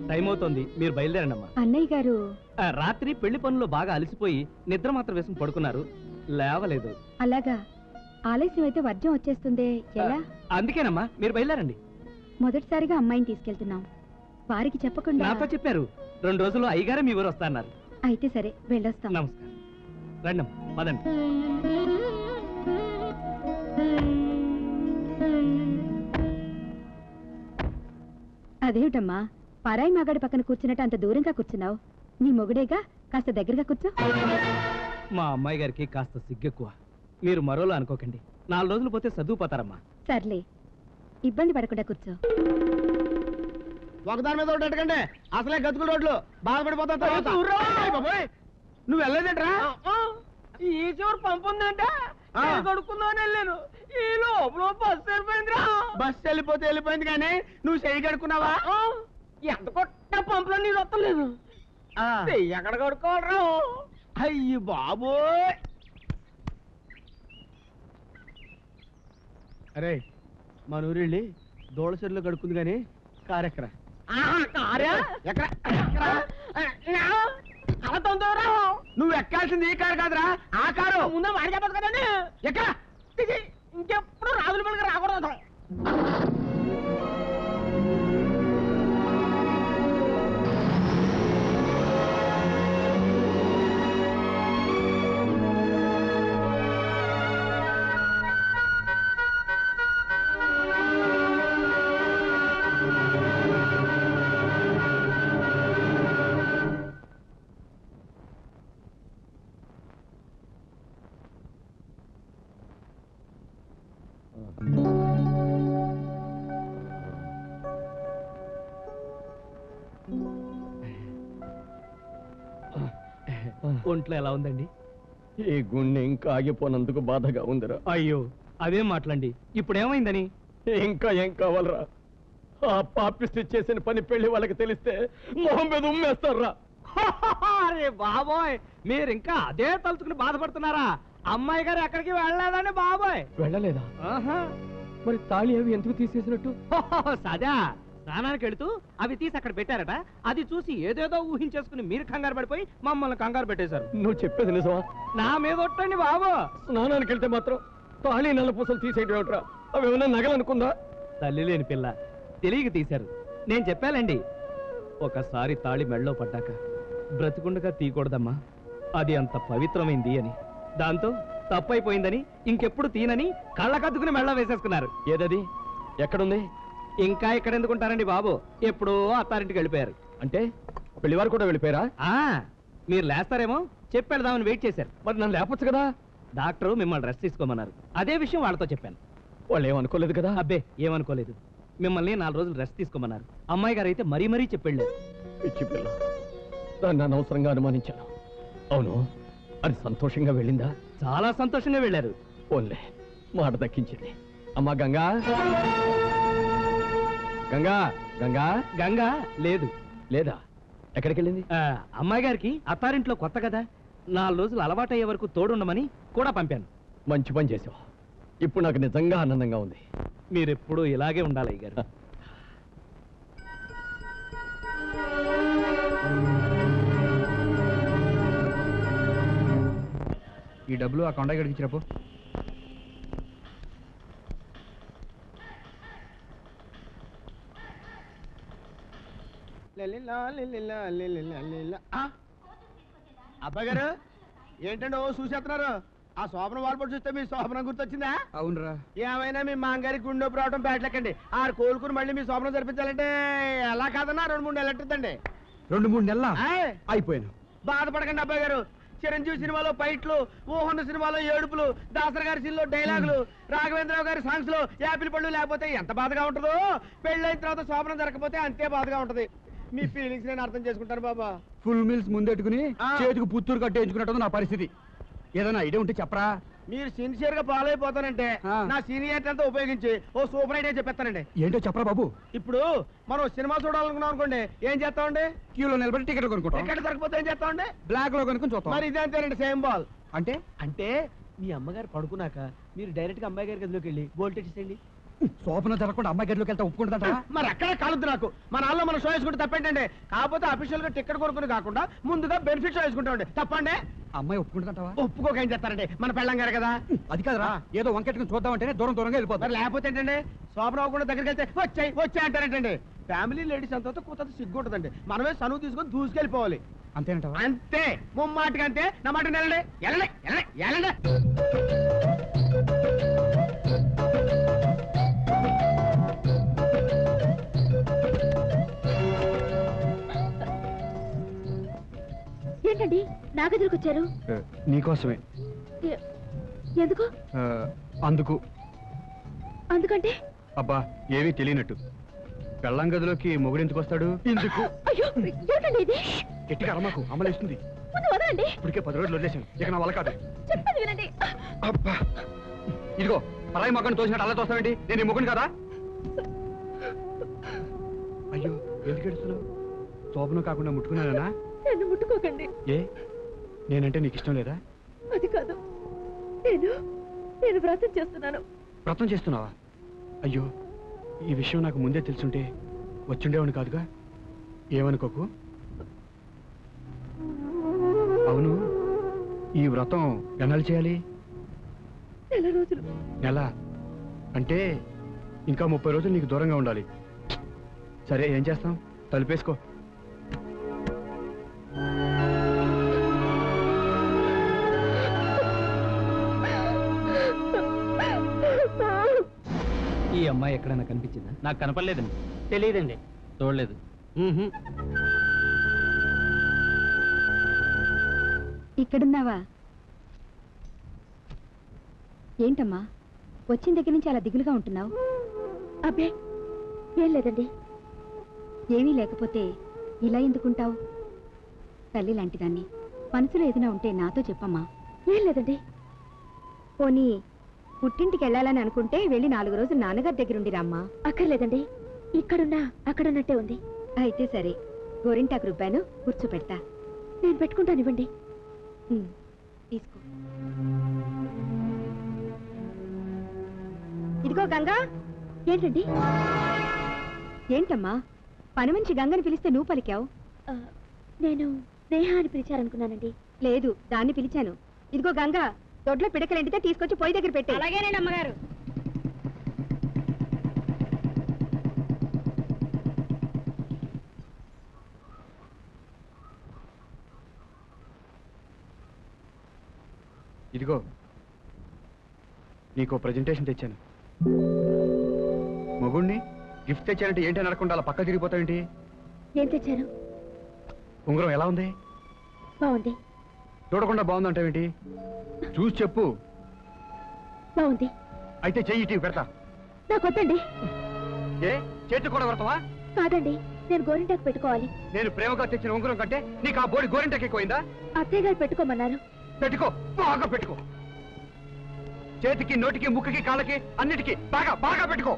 టైం అవుతోంది. మీరు బయలుదేరండి అమ్మా అన్నయ్య గారు. ఆ, రాత్రి పెళ్ళి పనుల్లో బాగా అలసిపోయి నిద్ర మాత్రం వేసుకుని పడుకున్నారు. లేవలేదు. అలాగా. ఆలస్యం అయితే వర్జం వచ్చేస్తుందే. ఎలా? అందుకేనమ్మా మీరు బయలుదేరండి. మొదటిసారిగా అమ్మాయిని తీసుకెళ్తున్నాం. వారికి చెప్పకుండా నాతో చెప్పారు రెండు రోజుల్లో అయ్యగారే మీ ఊరు వస్తా అన్నారు అయితే సరే వెళ్ళొస్తాం. నమస్కారం. రండమ్మా పదండి. అదేమిటమ్మా పరాయి మగాడి పక్కన కూర్చున్నట్టు అంత దూరంగా కూర్చున్నావు? నీ మొగుడేగా కాస్త దగ్గరగా కూర్చో. మా అమ్మాయి గారికి కాస్త సిగ్గెక్కువ. మీరు మరోలా అనుకోకండి. నాలుగు రోజులు పోతే చదువుపోతారమ్మా సర్లే. ఇబ్బంది పడకుండా కూర్చో. ఒకదాని మీద ఒకటి అడగండి. అసలే గతుకుల రోడ్లు. బాధపడిపోతాం తర్వాత. నువ్వు వెళ్ళలేదంట్రా? ఈ చివరి పంపు ఉందంటే ఆ. కడుక్కుందామని వెళ్ళాను. ఈ లోపల బస్సు వెళ్ళిపోయిందిరా. బస్సు వెళ్ళిపోతే వెళ్ళిపోయింది కానీ నువ్వు చెయ్యి కడుక్కున్నావా? ఎంత కొట్ట పంపులో నీరు వస్తలేదు. చెయ్యి ఎక్కడ కడుక్కోవాలరా? అయ్యి బాబోయ్! అరే మన ఊరెళ్ళి దోళ చెరులో కడుక్కుంది కానీ కారెక్కరా నువ్వు ఎక్కాల్సింది ఈ కారు కాదురా ఆ కారు. ముందే వాడి చెప్పదు కదండి. ఎక్కడ ఇంకెప్పుడు రాజుల పడికి రాకూడదు. ఒంట్లో ఎలా ఉందండి? ఈ గుండె ఇంకా ఆగిపోనందుకు బాధగా ఉందిరా. అయ్యో అదేం మాటలండి? ఇప్పుడు ఏమైందని ఇంకా ఏం కావాలరా? ఆ పాపిస్ట్ చేసిన పని పెళ్ళి వాళ్ళకి తెలిస్తే మొహం మీద ఉమ్మేస్తారా? అరే బాబోయ్ మీరు ఇంకా అదే తలుచుకుని బాధపడుతున్నారా? అమ్మాయి గారు ఎక్కడికి వెళ్ళలేదండి బాబోయ్. వెళ్ళలేదా? ఆహా. మరి తాళి అవి ఎందుకు తీసేసినట్టు? ఓహో, సదా. స్నానానికి వెళుతూ అవి తీసి అక్కడ పెట్టారట. అది చూసి ఏదేదో ఊహించేసుకుని మీరు కంగారు పడిపోయి మమ్మల్ని కంగారు పెట్టేశారు. నువ్వు చెప్పేది నిజమా? నా మీద ఒట్టండి బాబు. స్నానానికి వెళ్తే మాత్రం తాళి నల్ల పూసలు తీసేయడం ఏమిట్రా? అవి ఏమైనా నగలనుకుందా? తల్లి లేని పిల్ల. తెలియక తీశారు. నేను చెప్పాలండి. ఒకసారి తాళి మెళ్ళలో పడ్డాక బ్రతికుండగా తీయకూడదమ్మా. అది అంత పవిత్రమైంది అని. దాంతో తప్పైపోయిందని ఇంకెప్పుడు తీనని కళ్ళకద్దుకుని మెళ్ళ వేసేసుకున్నారు. ఏదది? ఎక్కడుంది? ఇంకా ఇక్కడ ఎందుకుంటారండి బాబు? ఎప్పుడో అత్తారింటికి వెళ్ళిపోయారు. అంటే పెళ్ళివారు కూడా వెళ్ళిపోయారా? ఆ మీరు లేస్తారేమో చెప్పి వెళదామని వెయిట్ చేశారు. మరి నన్ను లేపొచ్చు కదా? డాక్టరు మిమ్మల్ని రెస్ట్ తీసుకోమన్నారు. అదే విషయం వాళ్ళతో చెప్పాను. వాళ్ళు ఏమనుకోలేదు కదా? అబ్బే ఏమనుకోలేదు. మిమ్మల్ని నాలుగు రోజులు రెస్ట్ తీసుకోమన్నారు. అమ్మాయి గారు అయితే మరీ మరీ చెప్పెళ్ళారు. పిచ్చి పిల్ల. దాన్ని అనవసరంగా అనుమానించాను. అవును అది సంతోషంగా వెళ్ళిందా? చాలా సంతోషంగా వెళ్ళారు. ఓన్లే మాట దక్కించింది. అమ్మా గంగా. గంగా గంగా? గంగా. లేదు. లేదా? ఎక్కడికి వెళ్ళింది ఆ, అమ్మాయి గారికి అత్తారింట్లో కొత్త కదా. నాలుగు రోజులు అలవాటయ్యే వరకు తోడుండమని కూడా పంపాను. మంచి పని చేసావు. ఇప్పుడు నాకు నిజంగా ఆనందంగా ఉంది. మీరెప్పుడు ఇలాగే ఉండాలి అయ్య గారు ఈ డబ్బులు ఆ కొండ గడికి ఇచ్చినప్పు అబ్బాయి గారు ఏంటండి ఓ చూసేస్తున్నారు? ఆ శోభన వాల్పడి చూస్తే మీ శోభనం గుర్తొచ్చిందా? అవునరా. ఏమైనా మీ మాంగారి గుండె రావడం పేటలెక్కండి ఆరు కోలుకుని మళ్ళీ మీ శోభనం జరిపించాలంటే ఎలా కాదన్నా? రెండు మూడు నెలలు ఎట్టుద్దండి. రెండు మూడు నెలల? అయిపోయాను. బాధపడకండి అబ్బాయి గారు చిరంజీవి సినిమాలో ఫైట్లు ఊహన్న సినిమాలో ఏడుపులు దాసరి గారి సినిమాలో డైలాగులు రాఘవేంద్రరావు గారి సాంగ్స్లో యాపిల్ పళ్ళు లేకపోతే ఎంత బాధగా ఉంటుందో? పెళ్ళైన తర్వాత శోభనం జరగకపోతే అంతే బాధగా ఉంటది. మీ ఫీలింగ్స్ నేను అర్థం చేసుకుంటాను బాబా. Full meals ముందెట్టుకుని. చేతికి పుత్తూరు కట్టేయించుకున్నట్టు నా పరిస్థితి. ఏదైనా ఐడియా ఉంటే చెప్పరా? మీరు సిన్సియర్గా ఫాలో అయిపోతానంటే ఆ. నా సీనియర్ అంతా ఉపయోగించి ఓ సూపర్ ఐడియా చెప్పేస్తానండి. ఏంటో చెప్పరా బాబు? ఇప్పుడు మనం సినిమా చూడాలనుకున్నాం అనుకోండి ఏం చేస్తామండి? క్యూలో నిలబడి టికెట్ కొనుక్కుంటాం. ఎక్కడ దొరకపోతే ఏం చేస్తామండి? బ్లాక్లో కొనుక్కొని చూస్తాం. మరి ఇదే అంతేనండి సేమ్ బాల్ అంటే? అంటే మీ అమ్మగారు పడుకున్నాక మీరు డైరెక్ట్గా అమ్మాయి గారి గదిలోకి వెళ్ళి వోల్టేజ్ ఇచ్చేయండి శోభన జరగకుండా అమ్మాయి గదిలోకి వెళ్తా ఒప్పుకుంటుందా మరి అక్కడే కాలద్దు నాకు. మన నాన్న మనం షో వేసుకుంటే తప్పేంటండి? కాకపోతే అఫీషియల్గా టికెట్ కొనుక్కుని కాకుండా ముందుగా బెనిఫిట్ షో వేసుకుంటామండి. తప్పండి? అమ్మాయి ఒప్పుకుంటుందంటావా? ఒప్పుకోక ఏం చేస్తారండి? మన పెళ్ళం గారు కదా. అది కాదురా. ఏదో వంకెట్టుకుని చూద్దామంటేనే దూరం దూరంగా వెళ్ళిపోతారు లేకపోతే ఏంటండి? శోభన అవ్వకుండా దగ్గరికి వెళ్తే వచ్చాయి వచ్చాయి అంటారేంటండి? ఫ్యామిలీ లేడీస్ అంతా కూత సిగ్గుంటుందండి. మనమే సనువు తీసుకొని దూసుకెళ్ళిపోవాలి. అంతేనంటావా? అంతే. ముమ్మాటికి అంతే. నా మాట వెళ్ళండి వెళ్ళండి వెళ్ళండి వెళ్ళండి. ఏంటండి? నా గదిలోకి వచ్చారు నీకోసమే ఎందుకు? అందుకు. అందుకంటే? అబ్బా ఏమీ తెలియనట్టు. పెళ్ళం గదిలోకి మొగుడు ఎందుకు వస్తాడు? ఇందుకు అయ్యో ఏంటండి ఇది? గట్టిగా అరమాకు అమలేస్తుంది ముందు వదలండి. ఇప్పటికే పది రోజులు వదిలేసాను ఇక నా వల్ల కాదు. చెప్పండి వినండి. అబ్బా. ఇదిగో పరాయి మొక్కను తోసినట్టు అలా తోస్తావేంటి? నేను ఈ మొగుడు కదా? అయ్యో ఎందుకు ఎడుస్తున్నావు శోభనం కాకుండా ముట్టుకున్నానా నన్ను ముట్టుకోకండి. ఏ? నేనంటే నీకు ఇష్టం లేదా? అది కాదు. నేను నేను వ్రతం చేస్తున్నాను. వ్రతం చేస్తున్నావా? అయ్యో ఈ విషయం నాకు ముందే తెలుసుంటే వచ్చుండేవాడిని కాదుగా? ఏమనుకోకు? అవును ఈ వ్రతం ఎన్నాళ్ళు చేయాలి? నెల రోజులు. నెల? అంటే ఇంకా ముప్పై రోజులు నీకు దూరంగా ఉండాలి. సరే ఏం చేస్తాం? తలుపేసుకో. ఈ అమ్మాయి ఎక్కడైనా కనిపించిందా? నాకు కనపడలేదండి. తెలియదండి చూడలేదు. ఇక్కడున్నావా? ఏంటమ్మా? వచ్చిన దగ్గర నుంచి అలా దిగులుగా ఉంటున్నావు? అబ్బే ఏం లేదండి. ఏమీ లేకపోతే ఇలా ఎందుకుంటావు? తల్లి లాంటిదాన్ని. మనసులో ఏదైనా ఉంటే నాతో చెప్పమ్మా. ఏం లేదండి. పోనీ పుట్టింటికి వెళ్ళాలని అనుకుంటే వెళ్ళి నాలుగు రోజులు నాన్నగారి దగ్గరుండి రామ్మా అక్కర్లేదండి. ఇక్కడున్నా అక్కడున్నట్టే ఉంది. అయితే సరే గోరింటాకు రుబ్బాను కూర్చోపెడతా. నేను పెట్టుకుంటానివ్వండి ఉమ్, తీసుకో. ఇదిగో గంగా. ఏంటండి? ఏంటమ్మా? పని మంచి గంగని పిలిస్తే నువ్వు పలికావు? నేను నేహ అని పిలిచారనుకున్నానండి. లేదు దాన్ని పిలిచాను. ఇదిగో గంగా దొడ్లో పిడకలెంటితే తీసుకొచ్చి పొయ్యి దగ్గర పెట్టే అలాగేనండి అమ్మగారు. ఇదిగో నీకు ప్రజెంటేషన్ తెచ్చాను. మగుణ్ణి గిఫ్ట్ తెచ్చానంటే ఏంటి అని అనకుండా అలా పక్క తిరిగిపోతావేంటి? ఏం తెచ్చారు? ఉంగరం ఎలా ఉంది? బాగుంది. చూడకుండా బాగుందంటావేంటి? చూసి చెప్పు. బాగుంది. అయితే చెయ్యి పెడతా. నాకు వద్దండి. ఏ? చేతి కూడా పెడతావా? కాదండి నేను గోరింటాకు పెట్టుకోవాలి. నేను ప్రేమగా తెచ్చిన ఉంగరం కంటే నీకు ఆ బోడి గోరింటకి ఎక్కువైందా? అత్తయ్య గారు పెట్టుకోమన్నారు. పెట్టుకో బాగా పెట్టుకో. చేతికి నోటికి ముక్కుకి కాళ్ళకి అన్నిటికీ బాగా బాగా పెట్టుకో.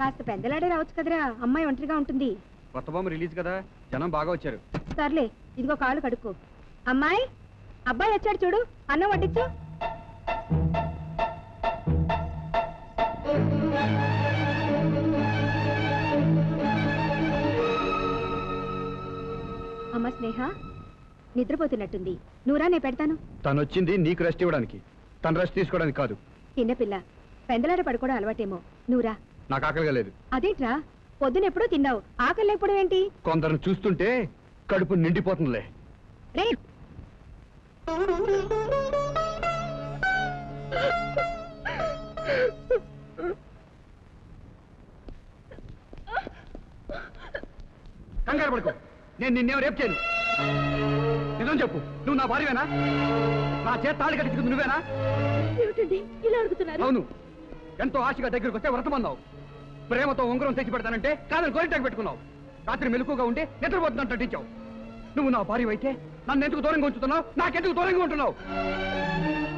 కాస్త పెద్దలాడే రావచ్చు కదరా. అమ్మాయి ఒంటరిగా ఉంటుంది. కొత్త బొమ్మ రిలీజ్ కదా. జనం బాగా వచ్చారు. సర్లే ఇదిగో కాలు కడుక్కో. అమ్మాయి అబ్బాయి వచ్చాడు చూడు. అన్నం వడ్డించు. అమ్మ స్నేహ నిద్రపోతున్నట్టుంది. నువ్వురా నేను పెడతాను. తను వచ్చింది నీకు రెస్ట్ ఇవ్వడానికి. తను రెస్ట్ తీసుకోవడానికి కాదు. చిన్నపిల్ల పెందలాడ పడుకోవడం అలవాటేమో నువ్వురా నాకు ఆకలిగా లేదు. అదేంట్రా? పొద్దునెప్పుడూ తిన్నావు. ఆకలి ఎప్పుడు ఏంటి? కొందరిని చూస్తుంటే కడుపు నిండిపోతుందిలే. రే! కంగారు పడుకో. నేను నిన్నేం రేపు చేయను. నిజం చెప్పు. నువ్వు నా భార్యవేనా? నా చేత తాళి కట్టించుకుంది నువ్వేనా? ఏమిటండి? ఇలా అడుగుతున్నారు? అవును. ఎంతో ఆశగా దగ్గరికి వస్తే వ్రతమన్నావు ప్రేమతో ఉంగరం తెచ్చి పెడతానంటే కాదని గోరింటాకు పెట్టుకున్నావు. రాత్రి మెలకుగా ఉంటే నిద్రపోతున్నట్టు నటించావు. నువ్వు నా భార్య అయితే నన్ను ఎందుకు దూరంగా ఉంచుతున్నావు? నాకెందుకు దూరంగా ఉంటున్నావు?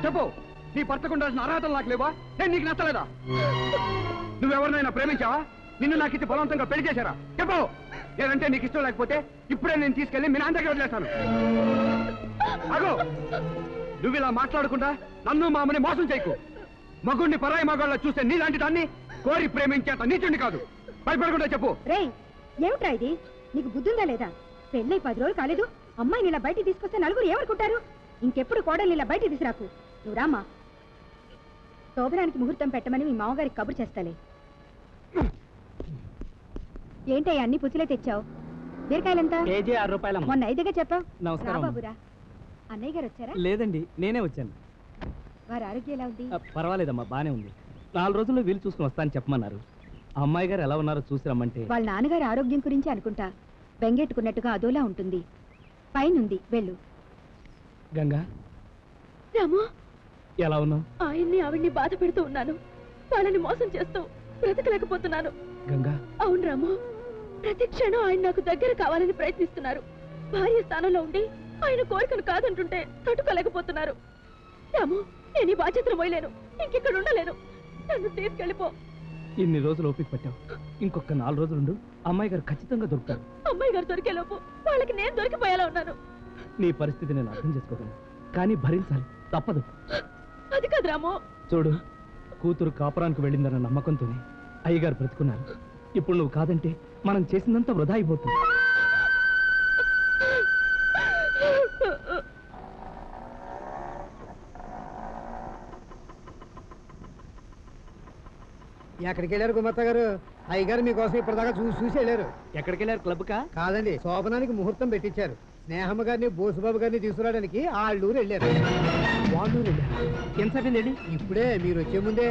చెప్పు నీ భర్తకు ఉండాల్సిన అర్హతలు నాకు లేవా? నేను నీకు నచ్చలేదా? నువ్వెవరినైనా ప్రేమించావా? నిన్ను నాకు ఇది బలవంతంగా పెళ్ళి చేశారా? చెప్పు. లేదంటే నీకు ఇష్టం లేకపోతే ఇప్పుడే నేను తీసుకెళ్ళి మీ నాన్న దగ్గర వదిలేస్తాను. అగో నువ్వు ఇలా మాట్లాడకుండా నన్ను మామని మోసం చేయకు. మగుణ్ణి పరాయి మగాళ్ళ చూస్తే నీలాంటి దాన్ని కోరి ప్రేమించేంత నీచుండి కాదు. భయపడకుండా చెప్పు. రే ఏమిట్రా ఇది? నీకు బుద్ధుందా లేదా? పెళ్ళై పది రోజులు కాలేదు అమ్మాయిని ఇలా బయటికి తీసుకొస్తే నలుగురు ఏమనుకుంటారు? ఇంకెప్పుడు కోడల్ని ఇలా బయటికి తీసుకురాకు. నువ్వు రామా శోభనానికి ముహూర్తం పెట్టమని మీ మామగారికి కబురు చేస్తాలే. ఏంటయ్యా అన్ని పుచ్చులే తెచ్చావు? బీరకాయలంత? కేజీ ఆరు రూపాయలమ్మ. మొన్న ఐదుగా చెప్పావు? నమస్కారం. బాబురా. అన్నయ్య గారు వచ్చారా? లేదండి నేనే వచ్చాను. వారి ఆరోగ్యం ఎలా ఉంది? పర్వాలేదమ్మా బానే ఉంది. నాలుగు రోజుల్లో వీలు చూసుకుని వస్తానని చెప్పమన్నారు. ఆ అమ్మాయి గారు ఎలా ఉన్నారో చూసి రమ్మంటే. వాళ్ళ నాన్నగారి ఆరోగ్యం గురించి అనుకుంటా. బెంగెట్టుకున్నట్టుగా అదోలా ఉంటుంది. పైనుంది వెళ్ళు. గంగా. రాము. ఎలా ఉన్నావు? ఆయన్ని ఆవిడ్ని బాధ పెడుతూ ఉన్నాను. వాళ్ళని మోసం చేస్తూ బ్రతకలేకపోతున్నాను. గంగా. అవును రాము. ప్రతి క్షణం ఆయన నాకు దగ్గర కావాలని ప్రయత్నిస్తున్నారు. భార్య స్థానంలో ఉండి ఆయన కోరికను కాదంటుంటే తట్టుకోలేకపోతున్నారు. రాము నేను ఈ బాధ్యతను మోయలేను. ఇంకెక్కడ ఉండలేను. నన్ను తీసుకెళ్ళిపో. ఇన్ని రోజులు ఓపిక పట్టావు. ఇంకొక నాలుగు రోజులుండు అమ్మాయి గారు ఖచ్చితంగా దొరుకుతారు. అమ్మాయి గారు దొరికేలోపు వాళ్ళకి నేను దొరికిపోయేలా ఉన్నాను. నీ పరిస్థితి నేను అర్థం చేసుకోగలను. కానీ భరించాలి. తప్పదు. అది కాదు రాము. చూడు కూతురు కాపురానికి వెళ్ళిందన్న నమ్మకంతోనే అయ్యగారు బ్రతుకున్నారు. ఇప్పుడు నువ్వు కాదంటే మనం చేసిందంతా వృధా అయిపోతుంది. ఎక్కడికి వెళ్ళారు గుమత్త గారు? అయ్యగారు మీకోసం ఇప్పటిదాకా చూసి చూసి వెళ్ళారు. ఎక్కడికి వెళ్ళారు క్లబ్ కా కాదండి శోభనానికి ముహూర్తం పెట్టించారు స్నేహమ్మ గారిని బోసుబాబు గారిని తీసుకురావడానికి ఆళ్ళూరు వెళ్ళారు. వాళ్ళు వెళ్ళి ఇప్పుడే మీరు వచ్చే ముందే.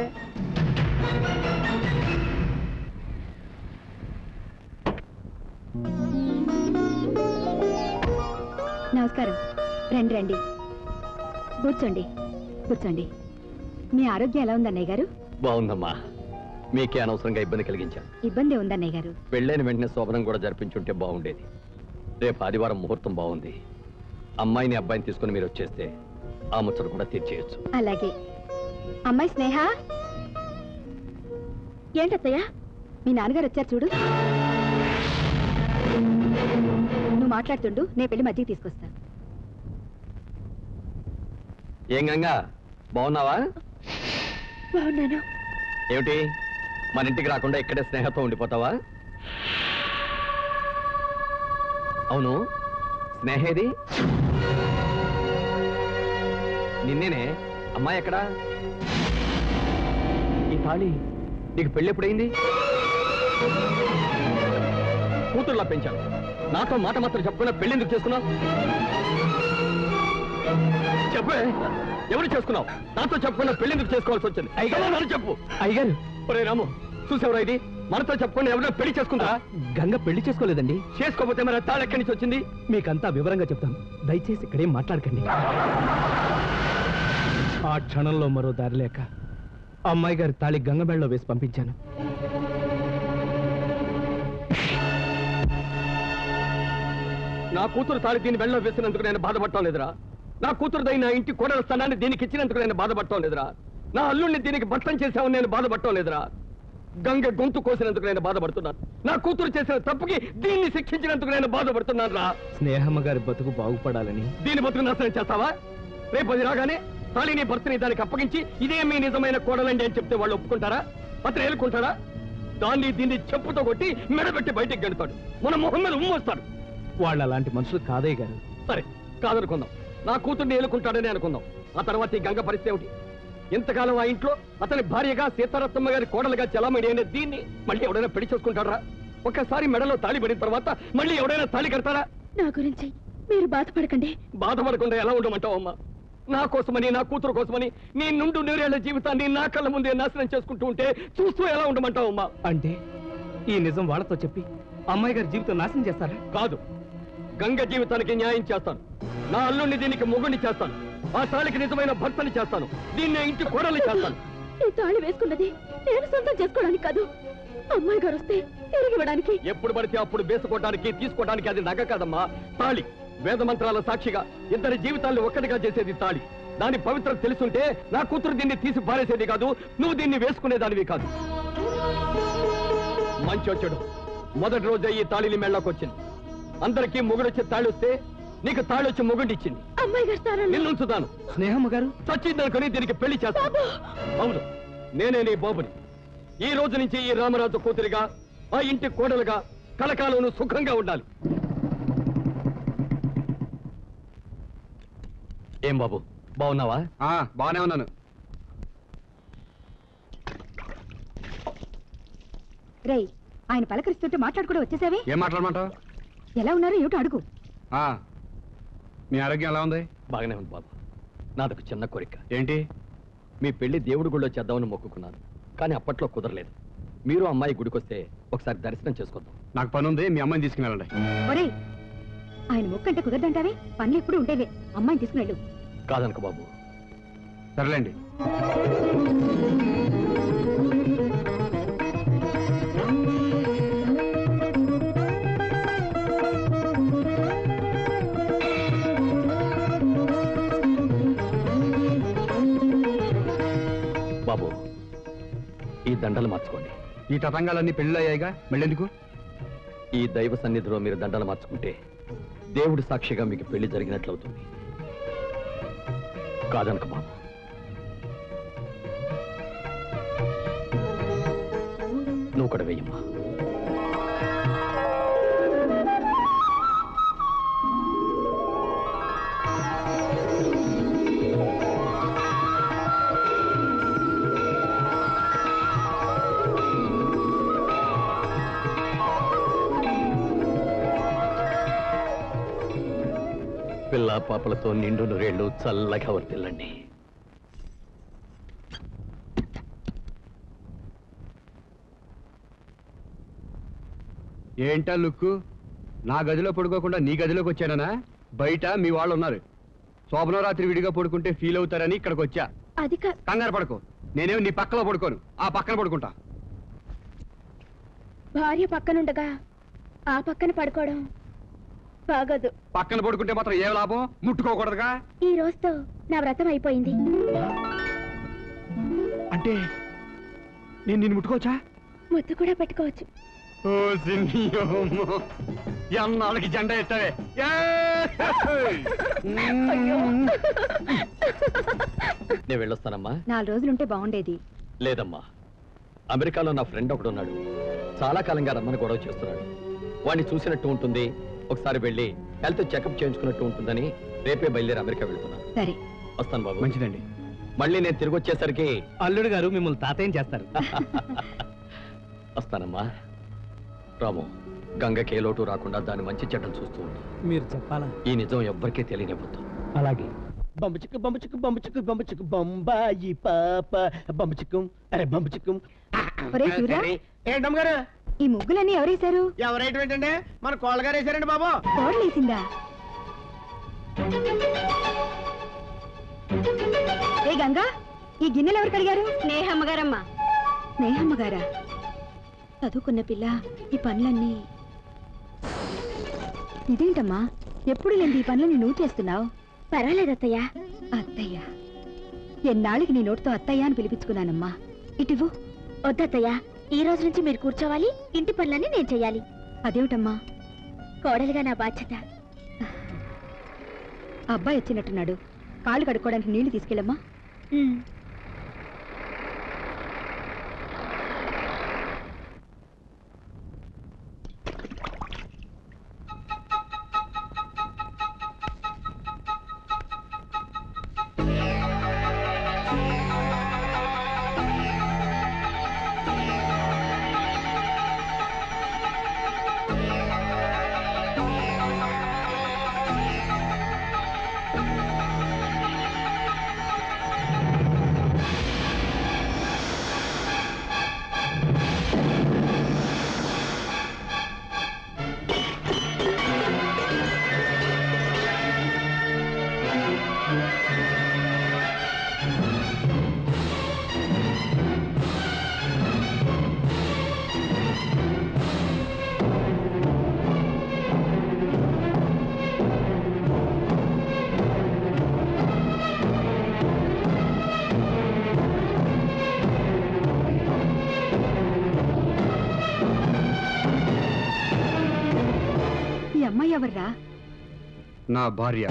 నమస్కారం. రండి రండి. కూర్చోండి కూర్చోండి. మీ ఆరోగ్యం ఎలా ఉంది అన్నయ్య గారు? బాగుందమ్మా. మీకే అనవసరంగా ఇబ్బంది కలిగించాను. ఇబ్బంది ఉందన్నయ్య గారు? పెళ్ళైన వెంటనే శోభనం కూడా జరిపించుంటే బాగుండేది. రేపు ఆదివారం ముహూర్తం బాగుంది. అమ్మాయిని అబ్బాయిని తీసుకుని మీరు వచ్చేస్తే ఆ ముచ్చట కూడా తీర్చేయచ్చు. అలాగే. అమ్మాయి స్నేహ? ఏంటత్తయ్యా? మీ నాన్నగారు వచ్చారు చూడు. నువ్వు మాట్లాడుతుండు నేను పెళ్ళి మధ్యకి తీసుకొస్తా. ఏం గంగా? బాగున్నావా? బాగున్నాను. ఏమిటి? మన ఇంటికి రాకుండా ఇక్కడే స్నేహంతో ఉండిపోతావా? అవును. స్నేహేది? నిన్నేనే? అమ్మాయి ఎక్కడా? ఈ తాళి నీకు పెళ్ళి ఎప్పుడైంది? కూతుర్లా పెంచాను. నాతో మాట మాత్రం చెప్పకుండా పెళ్ళి ఎందుకు చేసుకున్నావు? చెప్పే ఎవరు చేసుకున్నావు? నాతో చెప్పకుండా పెళ్ళి ఎందుకు చేసుకోవాల్సి వచ్చింది? సమాధానం చెప్పు. అయ్యగారు ఒరే రాము చూసావురా ఇది? మనతో చెప్పకుండా ఎవరైనా పెళ్ళి చేసుకుందా గంగ పెళ్ళి చేసుకోలేదండి. చేసుకోకపోతే మరి ఆ తాళి ఎక్కడి నుంచి వచ్చింది? మీకంతా వివరంగా చెప్తాను దయచేసి ఇక్కడేం మాట్లాడకండి. ఆ క్షణంలో మరో దారి లేక అమ్మాయి గారి తాళి గంగబెళ్ళలో వేసి పంపించాను. నా కూతురు తాళి దీన్ని వెళ్ళ వేసినందుకు నేను బాధపడటం లేదురా. నా కూతురు దై నా ఇంటి కోడల స్థానాన్ని దీనికి ఇచ్చినందుకు నేను బాధపడటం లేదురా. నా అల్లుడిని దీనికి భర్తం చేశామని నేను బాధపడటం లేదురా. గంగ గొంతు కోసినందుకు నేను బాధపడుతున్నాను. నా కూతురు చేసిన తప్పుకి దీన్ని శిక్షించినందుకు నేను బాధపడుతున్నాను రా స్నేహమ్మ గారి బతుకు బాగుపడాలని. దీని బతుకు నాశనం చేస్తావా? రేపు అది రాగానే తాళిని భర్తని దానికి అప్పగించి ఇదే మీ నిజమైన కోడలండి అని చెప్తే వాళ్ళు ఒప్పుకుంటారా? అతను ఏలుకుంటారా? దాన్ని దీన్ని చెప్పుతో కొట్టి మెడబెట్టి బయటికి గెడతాడు. మన మొహం మీద ఉమ్మొస్తాడు. వాళ్ళు అలాంటి మనుషులు కాదయ్య గారు. సరే కాదనుకుందాం. నా కూతుర్ని ఏలుకుంటాడని అనుకుందాం. ఆ తర్వాత ఈ గంగ పరిస్థితి ఏమిటి? ఎంతకాలం ఆ ఇంట్లో అతని భార్యగా సీతారత్నమ్మ గారి కోడలుగా చలామణి అనే దీన్ని మళ్ళీ ఎవడైనా పెళ్ళి చేసుకుంటారా ఒక్కసారి మెడలో తాళి పడిన తర్వాత మళ్ళీ ఎవడైనా తాళి కడతారా నా గురించి మీరు బాధపడకండి. బాధపడకుండా ఎలా ఉండమంటావమ్మా? నా కోసమని నా కూతురు కోసమని నీ నుండు నూరేళ్ళ జీవితాన్ని నా కళ్ళ ముందే నాశనం చేసుకుంటూ ఉంటే చూస్తూ ఎలా ఉండమంటావమ్మా? అంటే ఈ నిజం వాళ్ళతో చెప్పి అమ్మాయి గారి జీవితం నాశనం చేస్తారా? కాదు. గంగ జీవితానికి న్యాయం చేస్తాను. నా అల్లుడిని దీనికి మొగుడిని చేస్తాను. ఆ తాళికి నిజమైన భర్తని చేస్తాను. దీన్ని ఇంటి కోడల్ని చేస్తాను. ఈ తాళి వేసుకున్నది నేను సొంతం చేసుకోవడానికి కాదు. అమ్మాయి గారు వస్తే తిరిగి ఇవ్వడానికి. ఎప్పుడు పడితే అప్పుడు వేసుకోవడానికి తీసుకోవడానికి అది నగ కాదమ్మా. తాళి వేద మంత్రాల సాక్షిగా ఇద్దరి జీవితాలను ఒక్కటిగా చేసేది తాళి. దాని పవిత్రత తెలుసుంటే నా కూతురు దీన్ని తీసి పారేసేది కాదు నువ్వు దీన్ని వేసుకునేదానివి కాదు. మంచి వచ్చాడు మొదటి రోజే ఈ తాళిని మెళ్ళకొచ్చింది. అందరికీ మొగుడొచ్చి తాళి వస్తే నీకు తాళి వచ్చి మొగుడిచ్చింది. అమ్మాయి గారు స్థానంలో. నిన్ను ఉంచుతాను స్నేహమ్మ గారు? చచ్చిందనుకుని దీనికి పెళ్ళి చేస్తాను అవును. నేనే నీ బాబుని. ఈ రోజు నుంచి ఈ రామరాజు కూతురిగా ఆ ఇంటి కోడలుగా కలకాలం నువ్వు సుఖంగా ఉండాలి. ఏం బాబు? బాగున్నావా? బాగానే ఉన్నాను. రేయ్ ఆయన పలకరిస్తుంటే మాట్లాడుకుంటూ వచ్చేసావే? ఏం మాట్లాడమంటావు? ఎలా ఉన్నారో ఏమిటో అడుగు. ఆ, మీ ఆరోగ్యం ఎలా ఉంది? బాగానే ఉంది బాబు. నాదొక చిన్న కోరిక. ఏంటి? మీ పెళ్ళి దేవుడి గుడిలో చేద్దామని మొక్కుకున్నాను. కానీ అప్పట్లో కుదరలేదు. మీరు అమ్మాయి గుడికొస్తే ఒకసారి దర్శనం చేసుకుందాం. నాకు పని ఉంది మీ అమ్మాయిని తీసుకుని వెళ్ళండి. ఒరేయ్ ఆయన మొక్కంటే కుదరదంటావే? పనులు ఎప్పుడు ఉండేవే. అమ్మాయిని తీసుకుని వెళ్ళు. కాదనక బాబు. సర్లేండి. దండలు మార్చుకోండి. ఈ తతంగాలన్నీ పెళ్ళయ్యాయిగా? మళ్ళెందుకు? ఈ దైవ సన్నిధిలో మీరు దండలు మార్చుకుంటే దేవుడి సాక్షిగా మీకు పెళ్ళి జరిగినట్లవుతుంది. కాదనక బాబు నువ్వు కూడా వెయ్యమ్మా పిల్ల పాపలతో నిండు నూరేళ్ళు చల్లగా వర్తిల్లండి. ఏంటా లుక్కు? నా గదిలో పడుకోకుండా నీ గదిలోకి వచ్చానా బయట మీ వాళ్ళు ఉన్నారు శోభనరాత్రి విడిగా పడుకుంటే ఫీల్ అవుతారని ఇక్కడికి వచ్చా అది కంగారు పడకు. నేనేం నీ పక్కలో పడుకోను. ఆ పక్కన పడుకుంటా. భార్య పక్కనుండగా ఆ పక్కన పడుకోవడం బాగోదు పక్కన పడుకుంటే మాత్రం ఏ లాభం? ముట్టుకోకూడదుగా? ఈ రోజుతో నా వ్రతం అయిపోయింది. అంటే నేను నిన్ను ముట్టుకోవచ్చా? ముద్దు కూడా పెట్టుకోవచ్చు. ఓ ఎన్నాళ్ళకి జెండా ఎత్తావే నేను వెళ్ళొస్తానమ్మా. నాలుగు రోజులుంటే బాగుండేది. లేదమ్మా. అమెరికాలో నా ఫ్రెండ్ ఒకడు ఉన్నాడు చాలా కాలంగా రమ్మని గొడవ చేస్తున్నాడు. వాడిని చూసినట్టు ఉంటుంది. ఒకసారి వెళ్ళి హెల్త్ చెకప్ చేయించుకున్నట్టు ఉంటుందని రేపే బయలుదేరి అమెరికా వెళ్తున్నాను సరే వస్తాను బాబు మంచిదండి మళ్ళీ నేను తిరిగి వచ్చేసరికి అల్లుడు గారు మిమ్మల్ని తాతయ్యం చేస్తారు వస్తానమ్మా రాము గంగకి ఏ లోటు రాకుండా దాని మంచి చెడ్డలు చూస్తూ ఉండు మీరు చెప్పాలా ఈ నిజం ఎవ్వరికీ తెలియనివ్వద్దు అలాగే బంబుచిక్కు బంబుచిక్కు బంబుచిక్కు బంబుచిక్కు బొంబాయి పాప బంబుచిక్కు అరే బంబుచిక్కు ఒరే సూర్య ఏంటమ్మ గారు ఈ ముగ్గులన్నీ ఎవరేశారు? ఎవరైతే ఏంటంటే మన కోళ్ళ గారు వేసారండి బాబు. కోడలేసిందా ఏ గంగా ఈ గిన్నెలు ఎవరు కడిగారు? స్నేహమ్మ గారమ్మా స్నేహమ్మ గారా చదువుకున్న పిల్ల ఈ పనులన్నీ. ఇదేంటమ్మా? ఎప్పుడు లేని ఈ పనులని నువ్వు చేస్తున్నావు? పర్వాలేదు అత్తయ్య. అత్తయ్య. ఎన్నాళ్ళకి నీ నోటితో అత్తయ్య అని పిలిపించుకున్నానమ్మా. ఇటువు వద్దత్తయ్య. ఈ రోజు నుంచి మీరు కూర్చోవాలి ఇంటి పనులన్నీ నేను చెయ్యాలి అదేమిటమ్మా? కోడలుగా నా బాధ్యత. అబ్బాయి వచ్చినట్టున్నాడు. కాళ్ళు కడుక్కోవడానికి నీళ్ళు తీసుకెళ్ళమ్మా. నా భార్య.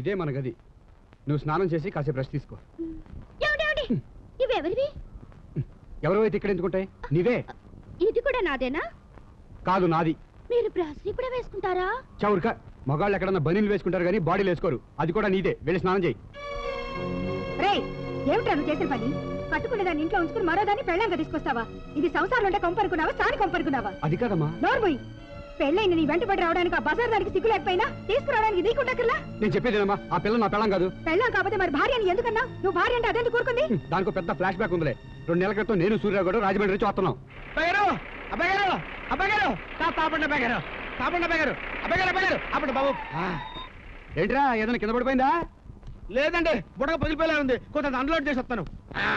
ఇదే మన గది. నువ్వు స్నానం చేసి కాసేపు రెస్ట్ తీసుకో? ఇవెవరివి? ఎవరో అయితే ఇక్కడ ఎందుకుంటాయి? నీవే. ఇది కూడా నాదేనా? కాదు నాది. మీరు బ్రాస్లీ కూడా వేసుకుంటారా? చౌరిక మగాళ్ళు ఎక్కడన్నా బనీలు వేసుకుంటారు కానీ బాడీలు వేసుకోరు. అది కూడా నీదే. వెళ్ళి స్నానం చేయి. రే ఏమిటా నువ్వు చేసిన పని? కట్టుకున్న దాన్ని ఇంట్లో ఉంచుకుని మరో దాన్ని పెళ్ళంగా తీసుకొస్తావా? ఇది సంసారం అంటే కొంపనుకున్నావా సాని కొంపనుకున్నావా? అది కాదమ్మా. నోర్మోయ్ పెళ్ళైన నీ వెంటబడి రావడానికి ఆ బజార్ దానికి సిగ్గు లేకపోయినా తీసుకురావడానికి నీకుండక్కర్లా నేను చెప్పేదేనమ్మా ఆ పిల్ల నా పెళ్ళం కాదు. పెళ్ళాం కాకపోతే మరి భార్య అని ఎందుకన్నా? నువ్వు భార్య అంటే అదెందుకు కూరుకుంది దానికి పెద్ద ఫ్లాష్ బ్యాక్ ఉందిలే. రెండు నెలల క్రితం నేను సూర్య కూడా రాజమండ్రి నుంచి వస్తున్నాం. అబ్బాయి గారు అబ్బాయి గారు అబ్బాయి గారు తా- తాపండి అబ్బాయి గారు తాపండి అబ్బాయి గారు అబ్బాయి గారు అబ్బాయి గారు అప్పుడు బాబు ఏంట్రా ఏదైనా కింద పడిపోయిందా? లేదండి బుడగ పగిలిపోయేలా ఉంది. కొంత అన్లోడ్ చేసి వస్తాను. ఆ.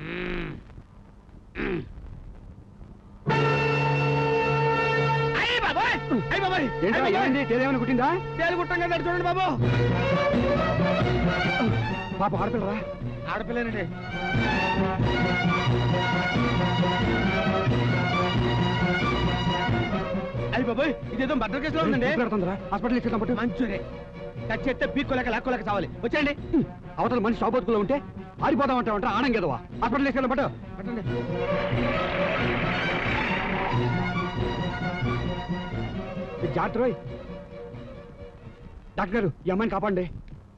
మ్మ్. మ్మ్. బాబాయ్! అయ్య బాబాయ్. ఏమైంది? తేదేమైనా కుట్టిందా? తేలు గుట్టం కదా చూడండి బాబు. పాప ఆడపిల్లరా? ఆడపిల్లనండి. అయ్య బాబాయ్ ఇదేదో భద్ర కేసులో ఉందండి. పెడుతుందిరా హాస్పిటల్ ఇచ్చేద్దాం పట్టు. మంచురే. కట్ చేస్తే పీక్కోలేక లాక్కోలేక చావాలి. వచ్చేయండి. అవతల మనిషి షాబోతుకులో ఉంటే ఆరిపోదాం అంటావంట ఆనం కదవా హాస్పిటల్ తీసుకెళ్ళం పట్టు. పట్టండి. జాగ్రత్త రోయ్. డాక్టర్ గారు ఈ అమ్మాయిని కాపాడండి.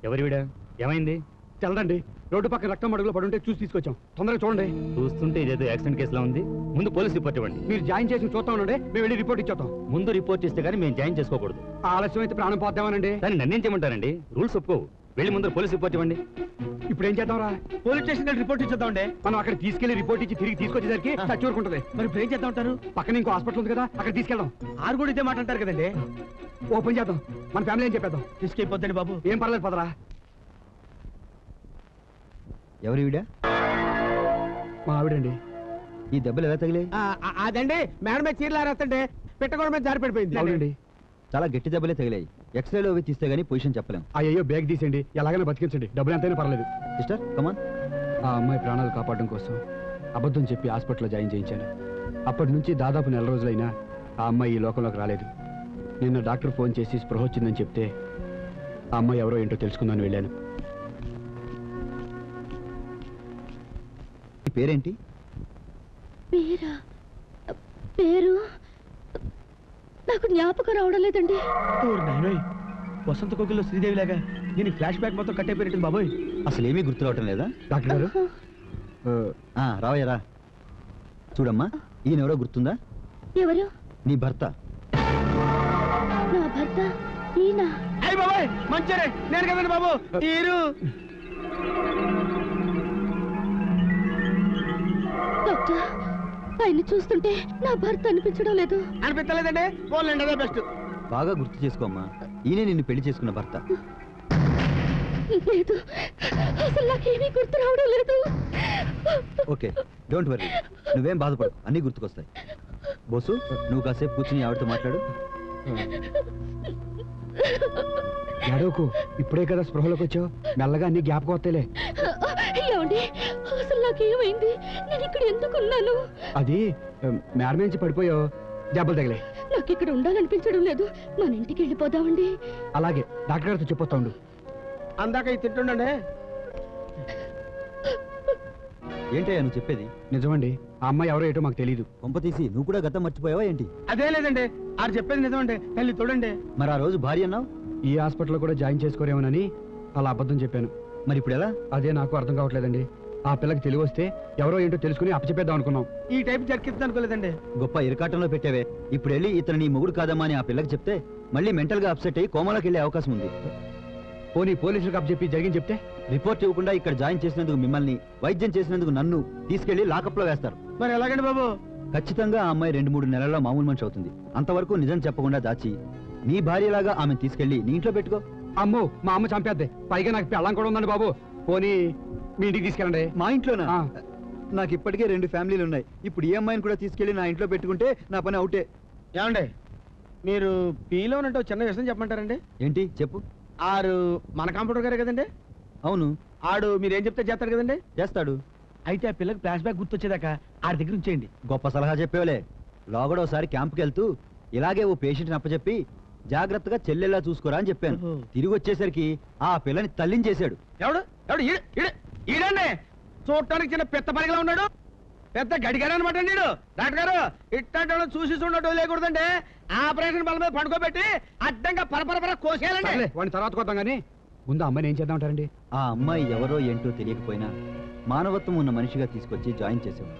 ఎవరి వీడ? ఏమైంది? తెల్లడండి రోడ్డు పక్కన రక్తం అడుగులో పడుంటే చూసి తీసుకొచ్చాం. తొందరగా చూడండి. చూస్తుంటే ఇదేదో యాక్సిడెంట్ కేసులా ఉంది. ముందు పోలీస్ రిపోర్ట్ ఇవ్వండి. మీరు జాయిన్ చేసి చూస్తా ఉండండి. మేము వెళ్ళి రిపోర్ట్ ఇచ్చేద్దాం ముందు రిపోర్ట్ ఇస్తే గానీ మేము జాయిన్ చేసుకోకూడదు. ఆలస్యం అయితే ప్రాణం పోతామనండి దాన్ని నన్నేం చేయమంటారండి? రూల్స్ ఒప్పుకోవు. వెళ్ళి ముందు పోలీస్ రిపోర్ట్ ఇవ్వండి. ఇప్పుడు ఏం చేద్దాంరా? పోలీస్ స్టేషన్ రిపోర్ట్ ఇచ్చేద్దామండి. మనం అక్కడ తీసుకెళ్ళి రిపోర్ట్ ఇచ్చి తిరిగి తీసుకొచ్చేసరికి చచ్చి ఊరుకుంటది. మరి ఇప్పుడు ఏం చేద్దాం అంటారు? పక్కన ఇంకో హాస్పిటల్ ఉంది కదా అక్కడ తీసుకెళ్దాం. ఆరు కూడా ఇదే మాట అంటారు కదండి. ఓపెన్ చేద్దాం. మన ఫ్యామిలీ ఏం చెప్పేద్దాం. తీసుకెళ్ళిపోద్దండి బాబు. ఏం పర్లేదు పదరా. ఎవరి వీడా మా ఆవిడండి. ఈ దెబ్బలు ఎలా తగిలాయి? అదండి మేడం మీద చీరలు ఆరేస్తుంటే పెట్టకూడ మీద జారి పడిపోయింది. అవునండి. చాలా గట్టి దెబ్బలే తగిలాయి. ఎక్స్రేలో అవి తీస్తే గానీ పొజిషన్ చెప్పలేం. అయ్యో బ్యాగ్ తీసేయండి. ఎలాగైనా బతికించండి. డబ్బులు ఎంతైనా పర్లేదు. సిస్టర్ కమాన్ ఆ అమ్మాయి ప్రాణాలు కాపాడడం కోసం అబద్ధం చెప్పి హాస్పిటల్లో జాయిన్ చేయించాను. అప్పటి నుంచి దాదాపు నెల రోజులైనా ఆ అమ్మాయి ఈ లోకంలోకి రాలేదు. నిన్న డాక్టర్ ఫోన్ చేసి స్పృహ వచ్చిందని చెప్తే ఆ అమ్మాయి ఎవరో ఏంటో తెలుసుకుందని వెళ్ళాను. ఈ పేరేంటి? పేరా? పేరు? నాకు జ్ఞాపకం రావడం లేదండి. వసంత కోకిల్లో శ్రీదేవి లాగా దీని ఫ్లాష్ బ్యాక్ మొత్తం కట్టయిపోయినట్టు బాబోయ్. అసలు ఏమీ గుర్తు రావటం లేదా? డాక్టర్ గారు? ఆ, రావయ్య రా. చూడమ్మా ఈయన ఎవరో గుర్తుందా? ఎవరు? నీ భర్త. నా భర్త? ఈయన? అయ్యి బాబాయ్ మంచిరే నేను కదండి బాబు ఈరు. డాక్టర్ ఆయన చూస్తుంటే నా భర్త అనిపించడం లేదు. అనిపించలేదండి. పోలేండి అదే బెస్ట్ బాగా గుర్తు చేసుకోమ్మా ఈయనే నిన్ను పెళ్ళి చేసుకున్న భర్త. లేదు. అసలు నాకేమీ గుర్తు రావడం లేదు. ఓకే డోంట్ వరీ నువ్వేం బాధపడు అన్నీ గుర్తుకొస్తాయి. బోసు నువ్వు కాసేపు కూర్చుని ఆవిడతో మాట్లాడు. ఏడవకు ఇప్పుడే కదా స్పృహలోకి వచ్చావు. మెల్లగా అన్ని జ్ఞాపకం వస్తాయిలే. ఏమండి అసలు నాకేమైంది? నేను ఇక్కడ ఎందుకున్నాను అది మేడ నుంచి పడిపోయావు. దెబ్బలు తగిలే నాకు ఇక్కడ ఉండాలనిపించడం లేదు. మన ఇంటికి వెళ్ళిపోదామండి. అలాగే డాక్టర్ గారితో చెప్పొస్తా ఉండు. అందాక ఇది తింటుండండి. ఏంటయ్యా నువ్వు చెప్పేది? నిజమండి ఆ అమ్మాయి ఎవరో ఏటో మాకు తెలియదు కొంప తీసి నువ్వు కూడా గతం మర్చిపోయావా ఏంటి? అదే లేదండి ఆడు చెప్పేది నిజమండి. తల్లి చూడండి. మరి ఆ రోజు భార్య అన్నావు? ఈ హాస్పిటల్లో కూడా జాయిన్ చేసుకోరేమోనని అలా అబద్ధం చెప్పాను. మరి ఇప్పుడు ఎలా? అదే నాకు అర్థం కావట్లేదండి. ఆ పిల్లకి తెలివి వస్తే ఎవరో ఏంటో తెలుసుకుని అప్పచెప్పేద్దాం అనుకున్నాం. ఈ టైప్ అనుకోలేదండి. గొప్ప ఇరకాటంలో పెట్టావే. ఇప్పుడు వెళ్ళి ఇతను నీ మొగుడు కాదమ్మా అని ఆ పిల్లకి చెప్తే మళ్ళీ మెంటల్గా అప్సెట్ అయ్యి కోమలోకి వెళ్ళే అవకాశం ఉంది. పోనీ పోలీసులకు అప్పచెప్పి జరిగింది చెప్తే? రిపోర్ట్ ఇవ్వకుండా ఇక్కడ జాయిన్ చేసినందుకు మిమ్మల్ని వైద్యం చేసినందుకు నన్ను తీసుకెళ్ళి లాకప్లో వేస్తారు. మరి ఎలాగండి బాబు? ఖచ్చితంగా ఆ అమ్మాయి రెండు మూడు నెలల్లో మామూలు మనిషి అవుతుంది. అంతవరకు నిజం చెప్పకుండా దాచి నీ భార్యలాగా ఆమెను తీసుకెళ్ళి నీ ఇంట్లో పెట్టుకో. అమ్మో మా అమ్మ చంపేద్ది. పైగా నాకు పెళ్ళం కూడా ఉందండి బాబు. పోనీ మీ ఇంటికి తీసుకెళ్ళండి. మా ఇంట్లోనా? ఆ. నాకు ఇప్పటికే రెండు ఫ్యామిలీలు ఉన్నాయి. ఇప్పుడు ఈ అమ్మాయిని కూడా తీసుకెళ్ళి నా ఇంట్లో పెట్టుకుంటే నా పని అవుటే. ఏమండి? మీరు పీలో ఉన్నట్టు చిన్న విషయం చెప్పమంటారండి? ఏంటి? చెప్పు. ఆరు మన కంప్యూటర్ గారే కదండి? అవును. ఆడు మీరేం చెప్తే చేస్తారు కదండి? చేస్తాడు. అయితే ఆ పిల్లకి ఫ్లాష్ బ్యాక్ గుర్తొచ్చేదాకా ఆడి దగ్గర ఉంచేయండి. గొప్ప సలహా చెప్పేవలే. లోగడ ఒకసారి క్యాంప్కి వెళ్తూ ఇలాగే ఓ పేషెంట్ని అప్పచెప్పి జాగ్రత్తగా చెల్లెల్లా చూసుకోరా అని చెప్పాను. తిరిగి వచ్చేసరికి ఆ పిల్లని తల్లించేశాడు. ఎవడు? ఎవడు? చూడటానికి చిన్న పెద్ద పరిగలా ఉన్నాడు. పెద్ద గడిగాడు అనమాట నీడు డాక్టర్ గారు ఇట్టంటే చూసి చూడటం లేకూడదండి ఆపరేషన్ బల మీద పడుకోబెట్టి అడ్డంగా పరపరపర కోసేయాలండి. వాడిని తర్వాత కొద్దాం కానీ ముందు అమ్మాయిని ఏం చేద్దామంటారండి ఆ అమ్మాయి ఎవరో ఏంటో తెలియకపోయినా మానవత్వం ఉన్న మనిషిగా తీసుకొచ్చి జాయిన్ చేసావు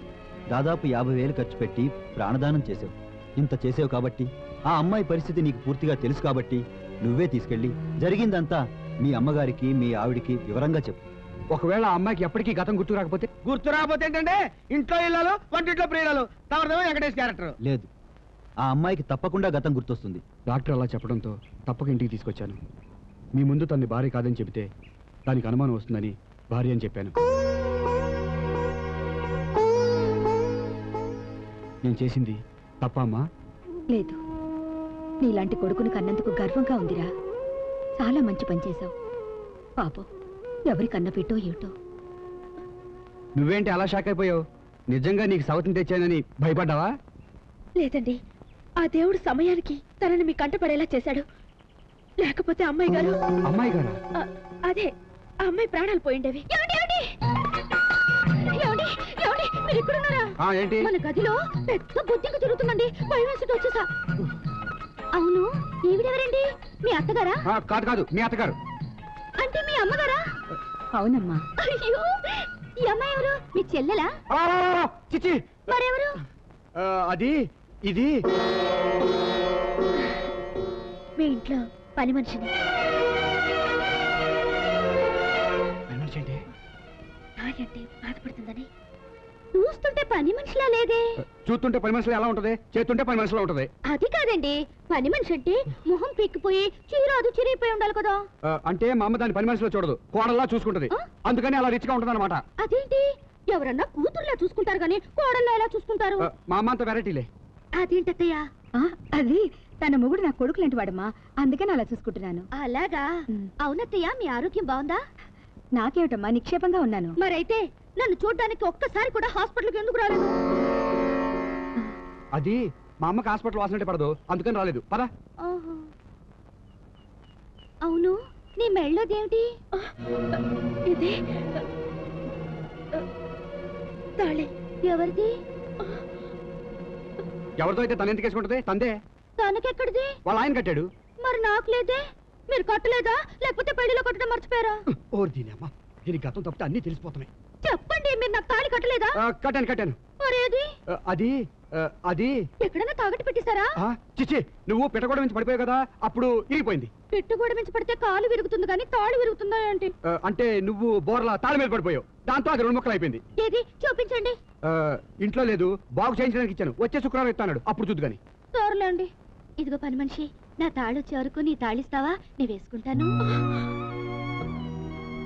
దాదాపు యాభై వేలు ఖర్చు పెట్టి ప్రాణదానం చేసావు ఇంత చేసావు కాబట్టి ఆ అమ్మాయి పరిస్థితి నీకు పూర్తిగా తెలుసు కాబట్టి నువ్వే తీసుకెళ్ళి జరిగిందంతా మీ అమ్మగారికి మీ ఆవిడికి వివరంగా చెప్పు. ఒకవేళ ఆ అమ్మాయికి ఎప్పటికీ గతం గుర్తు రాకపోతే? గుర్తు రాకపోతే ఏంటంటే ఇంట్లో ఇల్లాలు వంటింట్లో ప్రియురాలు. తమరిదేమో వెంకటేష్ క్యారెక్టర్. లేదు. ఆ అమ్మాయికి తప్పకుండా గతం గుర్తొస్తుంది. డాక్టర్ అలా చెప్పడంతో తప్పక ఇంటికి తీసుకొచ్చాను. మీ ముందు తన్ని భార్య కాదని చెబితే దానికి అనుమానం వస్తుందని భార్య అని చెప్పాను. నేను చేసింది తప్ప అమ్మా? లేదు. నీలాంటి కొడుకుని కన్నందుకు గర్వంగా ఉందిరా. చాలా మంచి పని చేశావు. పాపం ఎవరి కన్న పెట్టో ఏటో. నువ్వేంటి అలా షాక్ అయిపోయావు? నిజంగా నీకు సవతిని తెచ్చానని భయపడ్డావా? లేదండి ఆ దేవుడు సమయానికి తనని మీ కంటపడేలా చేశాడు. లేకపోతే అమ్మాయి గారు అమ్మాయి గారా? అదే ఆ అమ్మాయి ప్రాణాలు పోయిండేవి? మన గదిలో పెద్ద బొద్దింక తిరుగుతుందండి. భయం వేసి వచ్చేసా. అవును ఈవిడెవరండి? మీ అత్తగారా? ఆ, కాదు కాదు మీ అత్తగారు. అంటే మీ అమ్మగారా? అవునమ్మా. అయ్యో ఈ అమ్మాయి ఎవరు? మీ చెల్లెలా? చిచ్చి మరెవరు? ఆ, అది ఇది. మీ ఇంట్లో పని మనిషిని. చూస్తుంటే పని మనిషిలా లేదే? చూస్తుంటే పని మనుషులు ఎలా ఉంటది? చేస్తుంటే పని మనుషులు ఉంటది. అది కాదండి. పని మనిషి అంటే మొహం పీక్కిపోయి చీరాదు చిరిగిపోయి ఉండాలి కదా. ఆ, అంటే మా అమ్మ దాని పని మనుషులు చూడదు. కోడల్లా చూసుకుంటది. అందుకని అలా రిచ్గా ఉంటుంది అనమాట అదేంటి? ఎవరన్నా కూతుర్లా చూసుకుంటారు గాని కోడల్లా ఎలా చూసుకుంటారు? మా అమ్మ అంత వెరైటీలే. అదేంటత్తయ్య? ఆ, అది తన మొగుడు నా కొడుకు లాంటి వాడమ్మా అందుకని అలా చూసుకుంటున్నాను. అలాగా? అవునత్తయ్య మీ ఆరోగ్యం బాగుందా? నాకేమిటమ్మా నిక్షేపంగా ఉన్నాను. మరైతే నన్ను చూడ్డానికి ఒక్కసారి కూడా హాస్పిటల్కి ఎందుకు రాలేదు? అది మా అమ్మకి హాస్పిటల్ వాసనట్టే పడదు. అందుకని రాలేదు. పదా. ఆహా. అవును నీ మెళ్ళోదేమిటి ఇది. తాళి. ఎవరిది? ఎవరితో అయితే తన ఎందుకు వేసుకుంటది? తందే. తనకెక్కడిది? వాళ్ళ ఆయన కట్టాడు. మరి నాకు లేదే? మీరు కట్టలేదా? లేకపోతే పెళ్ళిలో కట్టడం మర్చిపోయారా? ఓర్ దీని అమ్మ దీని గతం తప్పితే అన్ని తెలిసిపోతున్నాయి చెప్పండి మీరు నాకు తాళి కట్టలేదా? కట్టాను కట్టాను. మరేది? అది అది. ఎక్కడైనా తాగట్టు పెట్టేశారా? ఆ, చిచ్చి నువ్వు పిట్టగొడ నుంచి పడిపోయావు కదా అప్పుడు ఇరిగిపోయింది. పెట్టుగోడ మించి పడితే కాలు విరుగుతుంది కానీ తాళి విరుగుతుందా ఏంటి? అంటే నువ్వు బోర్ల తాళ మీద పడిపోయావు. దాంతో అది రెండు ముక్కలు అయిపోయింది. ఏది? చూపించండి. ఇంట్లో లేదు బాగు చేయించడానికి ఇచ్చాను. వచ్చే శుక్రవారం ఇస్తాడు అప్పుడు చూద్దు గాని సర్లేండి ఇదిగో పని మనిషి నా తాళి వచ్చే వరకు నీ తాళిస్తావా? నేను వేసుకుంటాను.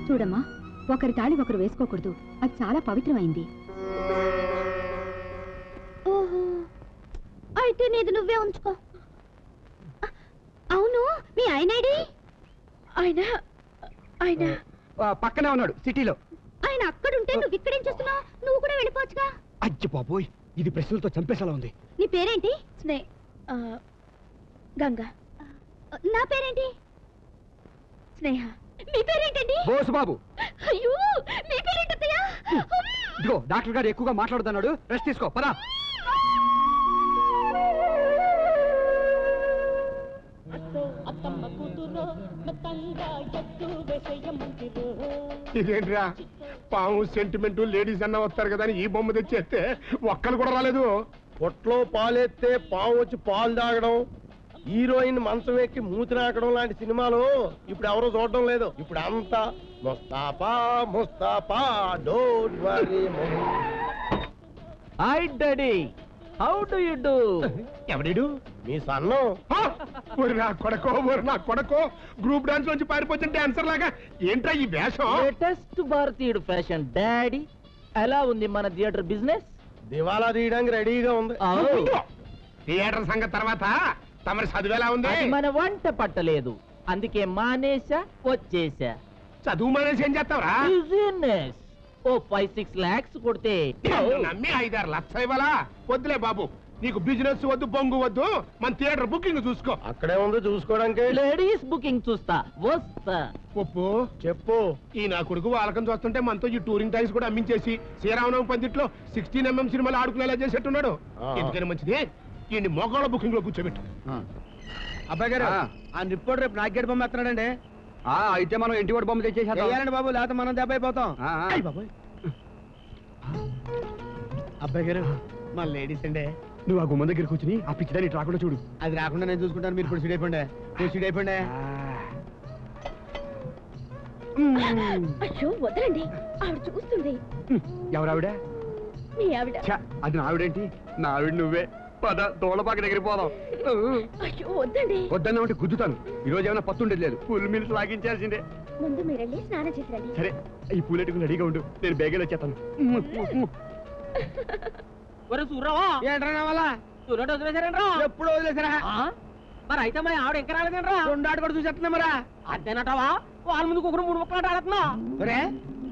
చూడమ్మా ఒకరి తాళి ఒకరు వేసుకోకూడదు. అది చాలా పవిత్రమైంది. ఓహో అయితే నీది నువ్వే ఉంచుకో. అవును మీ ఆయన ఆయన ఆ, పక్కనే ఉన్నాడు సిటీలో. ఆయన అక్కడుంటే నువ్వు ఇక్కడేం చేస్తున్నావు? నువ్వు కూడా వెళ్ళిపోవచ్చుగా. అజ్జి బాబోయ్ ఇది ప్రశ్నలతో చంపేసేలా ఉంది. నీ పేరేంటి? స్నే గంగా. నా పేరేంటి? స్నేహ మీ పేరేంటండి? బోసు బాబు అయ్యో మీ పేరేంటయ్యా ఇదిగో డాక్టర్ గారు ఎక్కువగా మాట్లాడుతున్నాడు రెస్ట్ తీసుకో పదా. ఇదేంట్రా? పాము సెంటిమెంట్ లేడీస్ అన్న వస్తారు కదా అని ఈ బొమ్మ తెచ్చేస్తే ఒక్కరు కూడా రాలేదు. పొట్లో పాలెత్తే పాము వచ్చి పాలు తాగడం హీరోయిన్ మంచం ఎక్కి మూతి నాకడం లాంటి సినిమాలు ఇప్పుడు ఎవరు చూడడం లేదు. ఇప్పుడు అంతా Mustafa Mustafa don't worry hi daddy how do you do? ఎవడీడు? మీ సన్నం. ఒరి నా కొడకో ఒరి నా కొడకో. గ్రూప్ డాన్స్ నుంచి పారిపోతున్న డాన్సర్ లాగా. ఏంట్రా ఈ వేషం? లేటెస్ట్ భారతీయుడు ఫ్యాషన్ డాడీ. ఎలా ఉంది మన థియేటర్ బిజినెస్? దివాలా తీయడానికి రెడీగా ఉంది. థియేటర్ సంగతి తర్వాత? తమరి చదువేలా ఉంది? అది మన వంట పట్టలేదు. అందుకే మానేసా వచ్చేసా చదువు మానేసి ఏం చేస్తావురా? బిజినెస్ ఓ ఫైవ్ సిక్స్ లాక్స్ కొడితే. నిన్ను నమ్మి ఐదారు లక్ష ఇవ్వాలా? వద్దులే బాబు. నీకు బిజినెస్ వద్దు బొంగు వద్దు. మన థియేటర్ బుకింగ్ చూసుకో. అక్కడే ఉంది చూసుకోవడానికి. లేడీస్ బుకింగ్ చూస్తా. వస్తా. ఒప్పు. చెప్పు. ఈ నా కొడుకు వాళ్ళకం చూస్తుంటే మనతో ఈ టూరింగ్ టైమ్స్ కూడా అమ్మించేసి శ్రీరామనవం పందిట్లో సిక్స్టీన్ ఎంఎం సినిమాలు ఆడుకునేలా చేసేట్టున్నాడు. ఎందుకని మంచిది? ఈ మొగోళ్ళ బుకింగ్లో కూర్చోబెట్టు అబ్బాయి గారు ఆ. నిప్పుడు రేపు నాగేడు బొమ్మ ఎత్తున్నాడండి ఆ, అయితే మనం ఇంటి వాడి బొమ్మ తెచ్చేసేద్దాం. చెయ్యాలండి బాబు లేకపోతే మనం దెబ్బ అయిపోతాం. అబ్బాయి గారు మా లేడీస్ అండి. నువ్వు ఆ గుమ్మం దగ్గర కూర్చుని ఆ పిచ్చిదాన్ని రాకుండా చూడు. అది రాకుండా నేను చూసుకుంటాను మీరు ఇప్పుడు సీడ్ అయిపోండి మీరు సీడ్ అయిపోండి అయ్యో వదలండి. ఆవిడ చూస్తుంది. ఎవరావిడ? మీ ఆవిడ. అది నా ఆవిడేంటి? నా ఆవిడ నువ్వే. పద దోళపాక దగ్గరికి పోదాం. అయ్యో వద్దండి. వద్దన్నా ఉంటే గుద్దుతాను. ఈ రోజు ఏమైనా పత్తుండేది లేదు. ఫుల్ మిల్స్ లాగించాల్సిందే. ముందు మీరు వెళ్ళి స్నానం చేసి రండి. సరే ఈ పూలెట్టుకుని రెడీగా ఉండు. నేను బేగలు వచ్చేస్తాను. ఒరే సూర్రావా! ఏంట్రా నా వల్ల సూర్యుడు వదిలేశారంట్రా? ఎప్పుడు వదిలేసారా మరి అయితే మరి ఆవిడ ఇంకా రాలేదంట్రా? రెండు ఆట కూడా చూసేస్తున్నా మరా? అంతేనటవా వాళ్ళ ముందు కుక్కరు మూడు ముక్కలు ఆడుతున్నా ఒరే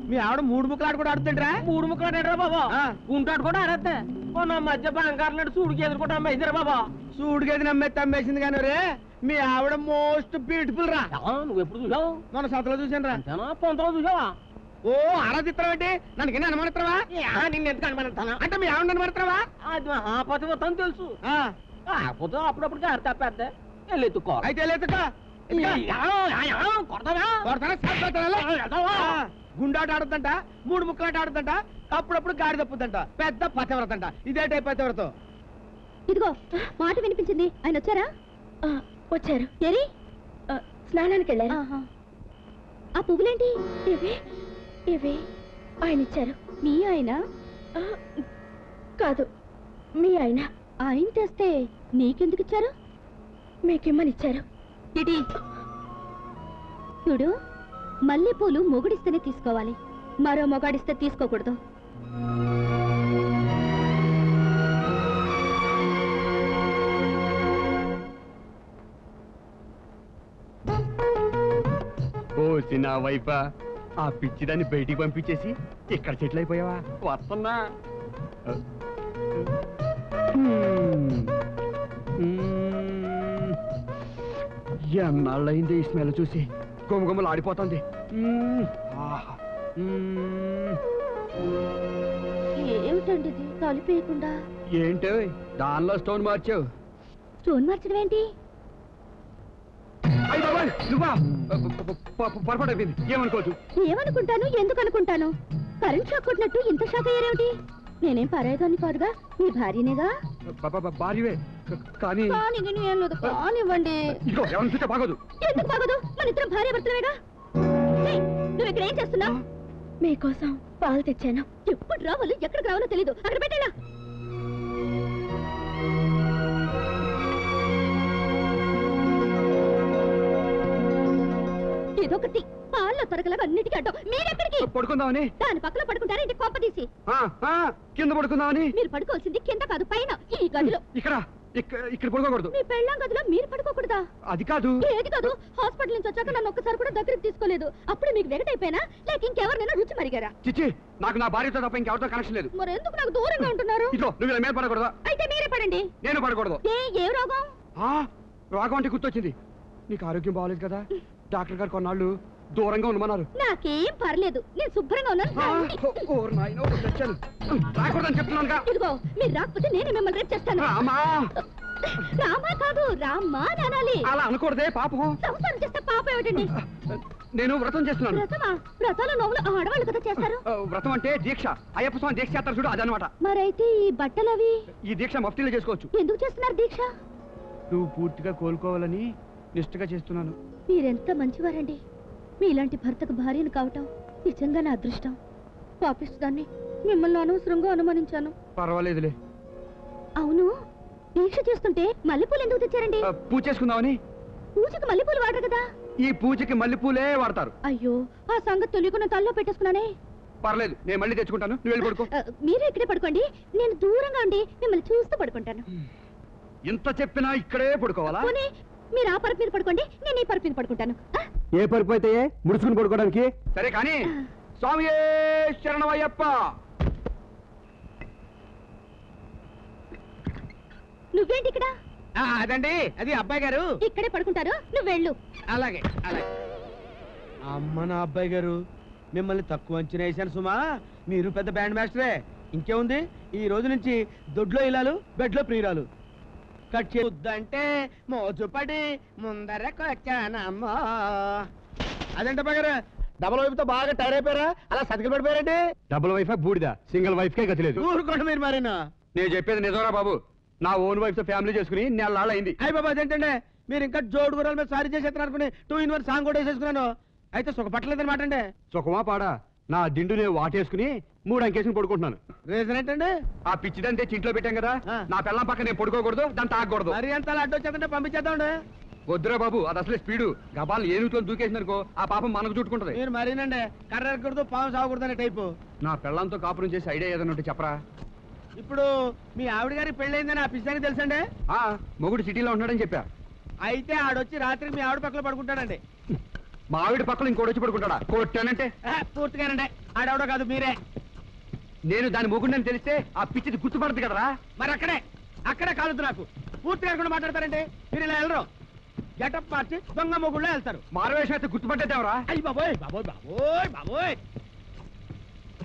మీ ఆవిడ మూడు ముక్కలు ఆట కూడా ఆడుతుంటరా మూడు ముక్కలు ఆడారా బాబా ఆ. గుంటాడు కూడా ఆడేస్తే ఓ నా మధ్య బంగారు సూడికి ఎదుర్కొంటా అమ్మాయిద్దరా బాబా సూడు గది నమ్మేస్తే అమ్మేసింది కానీ రే మీ ఆవిడ మోస్ట్ బ్యూటిఫుల్ రా నువ్వు ఎప్పుడు చూసావు మన సతలో చూసాను రా పొంతలో చూసావా ఓ ఆరాధిత్రం ఏంటి నన్ను కింద అనుమానిత్రవా నిన్ను ఎందుకు అనుమానిస్తానా అంటే మీ ఆవిడ అనుమానిత్రవా అది ఆ పతి మొత్తం తెలుసు కాకపోతే అప్పుడప్పుడు గారి తప్పేద్ద వెళ్ళి ఎత్తుకోవాలి అయితే లేదుక కొడతావా కొడతానా? గుండాట ఆడుతుంట మూడు ముక్కలాట ఆడుతుంట అప్పుడప్పుడు గాడి తప్పుతుంట పెద్ద పతివ్రతంట. ఇదే టైప్ పతివ్రతం ఇదిగో మాట వినిపించింది. ఆయన వచ్చారా? వచ్చారు. ఎరి స్నానానికి వెళ్ళారు? ఆ పువ్వులేంటి? ఇవి ఇవి. ఆయన ఇచ్చారు. మీ ఆయన? కాదు మీ ఆయన. ఆయన తెస్తే నీకెందుకు ఇచ్చారు? మీకేమని ఇచ్చారు. ఇటీ చూడు మల్లెపూలు మొగుడిస్తేనే తీసుకోవాలి. మరో మొగాడిస్తే తీసుకోకూడదు. ఓ చిన్న వైపా ఆ పిచ్చిదాన్ని బయటికి పంపించేసి ఇక్కడ సెటిల్ అయిపోయావా వస్తున్నా. ఎన్నాళ్ళయింది ఈ స్మెల్ చూసి? గుమగుమలు ఆడిపోతుంది. ఏమిటండి ఇది? కలిపేయకుండా ఏంటో దానిలో స్టోన్ మార్చావు. స్టోన్ మార్చడం ఏంటి? పొరపాటు అయిపోయింది. ఏమనుకోవద్దు ఏమనుకుంటాను? ఎందుకు అనుకుంటాను? కరెంట్ షాక్ కొట్టినట్టు ఇంత షాక్ అయ్యారేమిటి? నేనేం పరాయిదాన్ని కాదుగా? మీ భార్యనేగా? భార్యవే. క- కానీ కానీ గిని ఏం లేదు కానివ్వండి. ఇదిగో ఎవరిని చూస్తే బాగోదు. ఎందుకు బాగదు? మన ఇద్దరం భార్య భర్తలేగా? నువ్వు ఇక్కడ ఏం చేస్తున్నావు మీకోసం పాలు తెచ్చాను. ఎప్పుడు రావాలో ఎక్కడికి రావాలో తెలీదు. అక్కడ పెట్టేలా. ఇదొకటి పాల్లో తొరగలాగా అన్నిటికీ అడ్డం. మీరెక్కడికి? పడుకుందామని. దాని పక్కన పడుకుంటారా? ఇంటి కోప తీసి. కింద పడుకుందామని. మీరు పడుకోవాల్సింది కింద కాదు పైన ఈ గదిలో. ఇక్కడ ఇక్కడ ఇక్కడ పడుకోకూడదు. మీ పెళ్ళాం గదిలో మీరు పడుకోకూడదా? అది కాదు. ఏది కాదు? హాస్పిటల్ నుంచి వచ్చాక నన్ను ఒక్కసారి కూడా దగ్గరికి తీసుకోలేదు. అప్పుడు మీకు వెగటైపోయినా లేక ఇంకెవరినైనా రుచి మరిగారా? చిచ్చి నాకు నా భార్యతో తప్ప ఇంకెవరితో కనెక్షన్ లేదు. మరి ఎందుకు నాకు దూరంగా ఉంటున్నారు? ఇదిగో నువ్వు ఇలా మీద పడకూడదా? అయితే మీరే పడండి. నేను పడకూడదు. ఏ ఏ రోగం? ఆ, రోగం అంటే గుర్తొచ్చింది. నీకు ఆరోగ్యం బాగోలేదు కదా? డాక్టర్ గారు కొన్నాళ్ళు దూరంగా ఉండమన్నారు. నాకేం పర్లేదు. నేను శుభ్రంగా ఉన్నాను. ఇదిగో మీరు రాకపోతే నేనే మిమ్మల్ని రేపు చేస్తాను. రామా. రామా కాదు రామ్మా అని అనాలి అలా అనకూడదే పాపం. సంసారం చేస్తే పాప ఏమిటండి? నేను వ్రతం చేస్తున్నాను. వ్రతమా? వ్రతాలు నవ్వులు ఆడవాళ్ళు కదా చేస్తారు? వ్రతం అంటే దీక్ష. అయ్యప్ప స్వామి దీక్ష చేస్తారు చూడు అదనమాట. మరైతే ఈ బట్టలు అవి? ఈ దీక్ష మఫ్తీలో చేసుకోవచ్చు. ఎందుకు చేస్తున్నారు దీక్ష? నువ్వు పూర్తిగా కోలుకోవాలని నిష్ఠగా చేస్తున్నాను. మీరెంత మంచివారండి? మీలాంటి భర్తకు భార్యను కావటం నిజంగా నా అదృష్టం. పాపిస్తాన్ని మిమ్మల్ని అనవసరంగా అనుమానించాను. పర్వాలేదులే. అవును దీక్ష చేస్తుంటే మల్లెపూలు ఎందుకు తెచ్చారండి? ఆ, పూజ చేసుకుందామని. పూజకి మల్లెపూలు వాడరు కదా? ఈ పూజకి మల్లెపూలే వాడతారు. అయ్యో ఆ సంగతి తెలియకుండా తల్లో పెట్టేసుకున్నానే. పర్లేదు నేను మళ్ళీ తెచ్చుకుంటాను. నువ్వు వెళ్ళి పడుకో. ఆ, మీరే ఇక్కడే పడుకోండి. నేను దూరంగా ఉండి మిమ్మల్ని చూస్తూ పడుకుంటాను. ఇంత చెప్పినా ఇక్కడే పడుకోవాలా? పోనీ మీరు ఆ పరుపు మీద పడుకోండి నేను ఈ పరుపు మీద పడుకుంటాను? ఏ పరుపు అయితే ముడుచుకుని పడుకోవడానికి? సరే కానీ స్వామి శరణమయ్యప్ప? నువ్వేంటి ఇక్కడ? ఆ, అదండి అది అబ్బాయి గారు. ఇక్కడే పడుకుంటారు నువ్వు వెళ్ళు. అలాగే అలాగే. అమ్మ నా అబ్బాయి గారు మిమ్మల్ని తక్కువ అంచనా వేశాను సుమా. మీరు పెద్ద బ్యాండ్ మాస్టరే. ఇంకేముంది? ఈ రోజు నుంచి దొడ్లో ఇలాలు బెడ్లో ప్రియురాలు. కట్ చేద్దంటే మోజుపడి ముందరకొచ్చానమ్మా అదేంటి అబ్బాయి గారు డబల్ వైపుతో బాగా టైర్ అయిపోయారా? అలా సతికి పడిపోయారండి? డబుల్ వైఫ్ బూడిద? సింగిల్ వైఫ్ కే గతి లేదు ఊరుకోండి మీరు మరేనా నేను చెప్పేది నిజంరా బాబు. నా ఓన్ వైఫ్తో ఫ్యామిలీ చేసుకుని నెలలాళ్ళు అయింది అయ్యి బాబా అదేంటండి? మీరు ఇంకా జోడు గురాల మీద సారీ చేసేస్తున్నారు అనుకుని టూ ఇన్ వన్ సాంగ్ కూడా వేసేసుకున్నాను. అయితే సుఖపట్టలేదన్నమాట అండి. సుఖమా పాడా? నా దిండు నేను వాటేసుకుని మూడు అంకేసుకుని పడుకుంటున్నాను. రీజన్ ఏంటండి? ఆ పిచ్చిదంతే చింట్లో పెట్టాం కదా. నా పిల్లం పక్క నేను పడుకోకూడదు దాన్ని తాగకూడదు. మరి ఎంత అడ్డు వచ్చేదంటే పంపించేద్దామండి? వద్దురా బాబు అది అసలే స్పీడు గబాలు ఏ నూతులు దూకేసినారుకో ఆ పాపం మనకు చుట్టుకుంటది. మీరు మరీనండి కర్ర ఎక్కకూడదు పాము సాగకూడదు అనే టైపు నా పిల్లంతో కాపురం చేసి ఐడియా ఏదైనా ఉంటే చెప్పరా? ఇప్పుడు మీ ఆవిడ గారికి పెళ్ళైందని ఆ పిచ్చానికి తెలుసండి? ఆ మొగుడు సిటీలో ఉన్నాడని చెప్పా. అయితే ఆడొచ్చి రాత్రికి మీ ఆవిడ పక్కన పడుకుంటాడండి. మా ఆవిడ పక్కన ఇంకోటి వచ్చి పడుకుంటాడా? కొట్టానంటే? పూర్తిగానండి. ఆడెవడో కాదు మీరే. నేను దాని మొగుడిని తెలిస్తే ఆ పిచ్చిది గుర్తుపడదు కదరా? మరి అక్కడే అక్కడే కాలొద్దు నాకు. పూర్తిగా కూడా మాట్లాడతారండి మీరు ఇలా వెళ్ళరు. గెటప్ మార్చి దొంగ మొగుళ్ళో వెళ్తారు. మారవేషం అయితే గుర్తుపట్టేదేవరా అయ్యి బాబోయ్ బాబోయ్ బాబోయ్ బాబోయ్.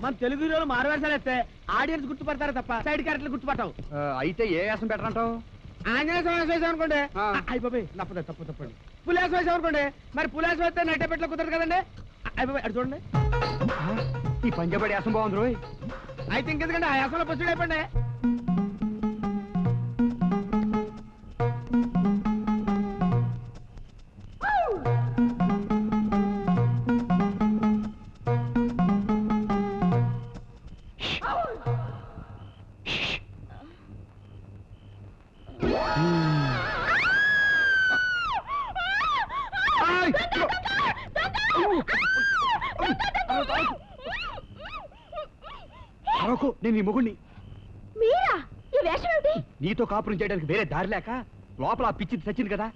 మన తెలుగు హీరోలు మారవేషాలు వేస్తే ఆడియన్స్ గుర్తుపడతారు తప్ప సైడ్ క్యారెక్టర్లు గుర్తుపట్టవు. ఆ, అయితే ఏ వేసం పెట్టరంటావు? ఆంజనేయ స్వామి వేషం వేసాం అనుకోండి. ఆ. అయ్యి బాబోయ్ తప్పదు తప్పు తప్పండి పులేస్ వేసాం అనుకోండి. మరి పులేస్ వేస్తే నైట్ పెట్లో కుదరదు కదండి. అటు చూడండి. ఈ పంజాబడి యాసం బాగుంది రోయ్. అయితే ఇంకెందుకంటే ఆ యాసంలో పసుడు అయిపోండి కాపురం చేయడానికి వేరే దారి లేక లోపల ఆ పిచ్చి చచ్చింది కదా?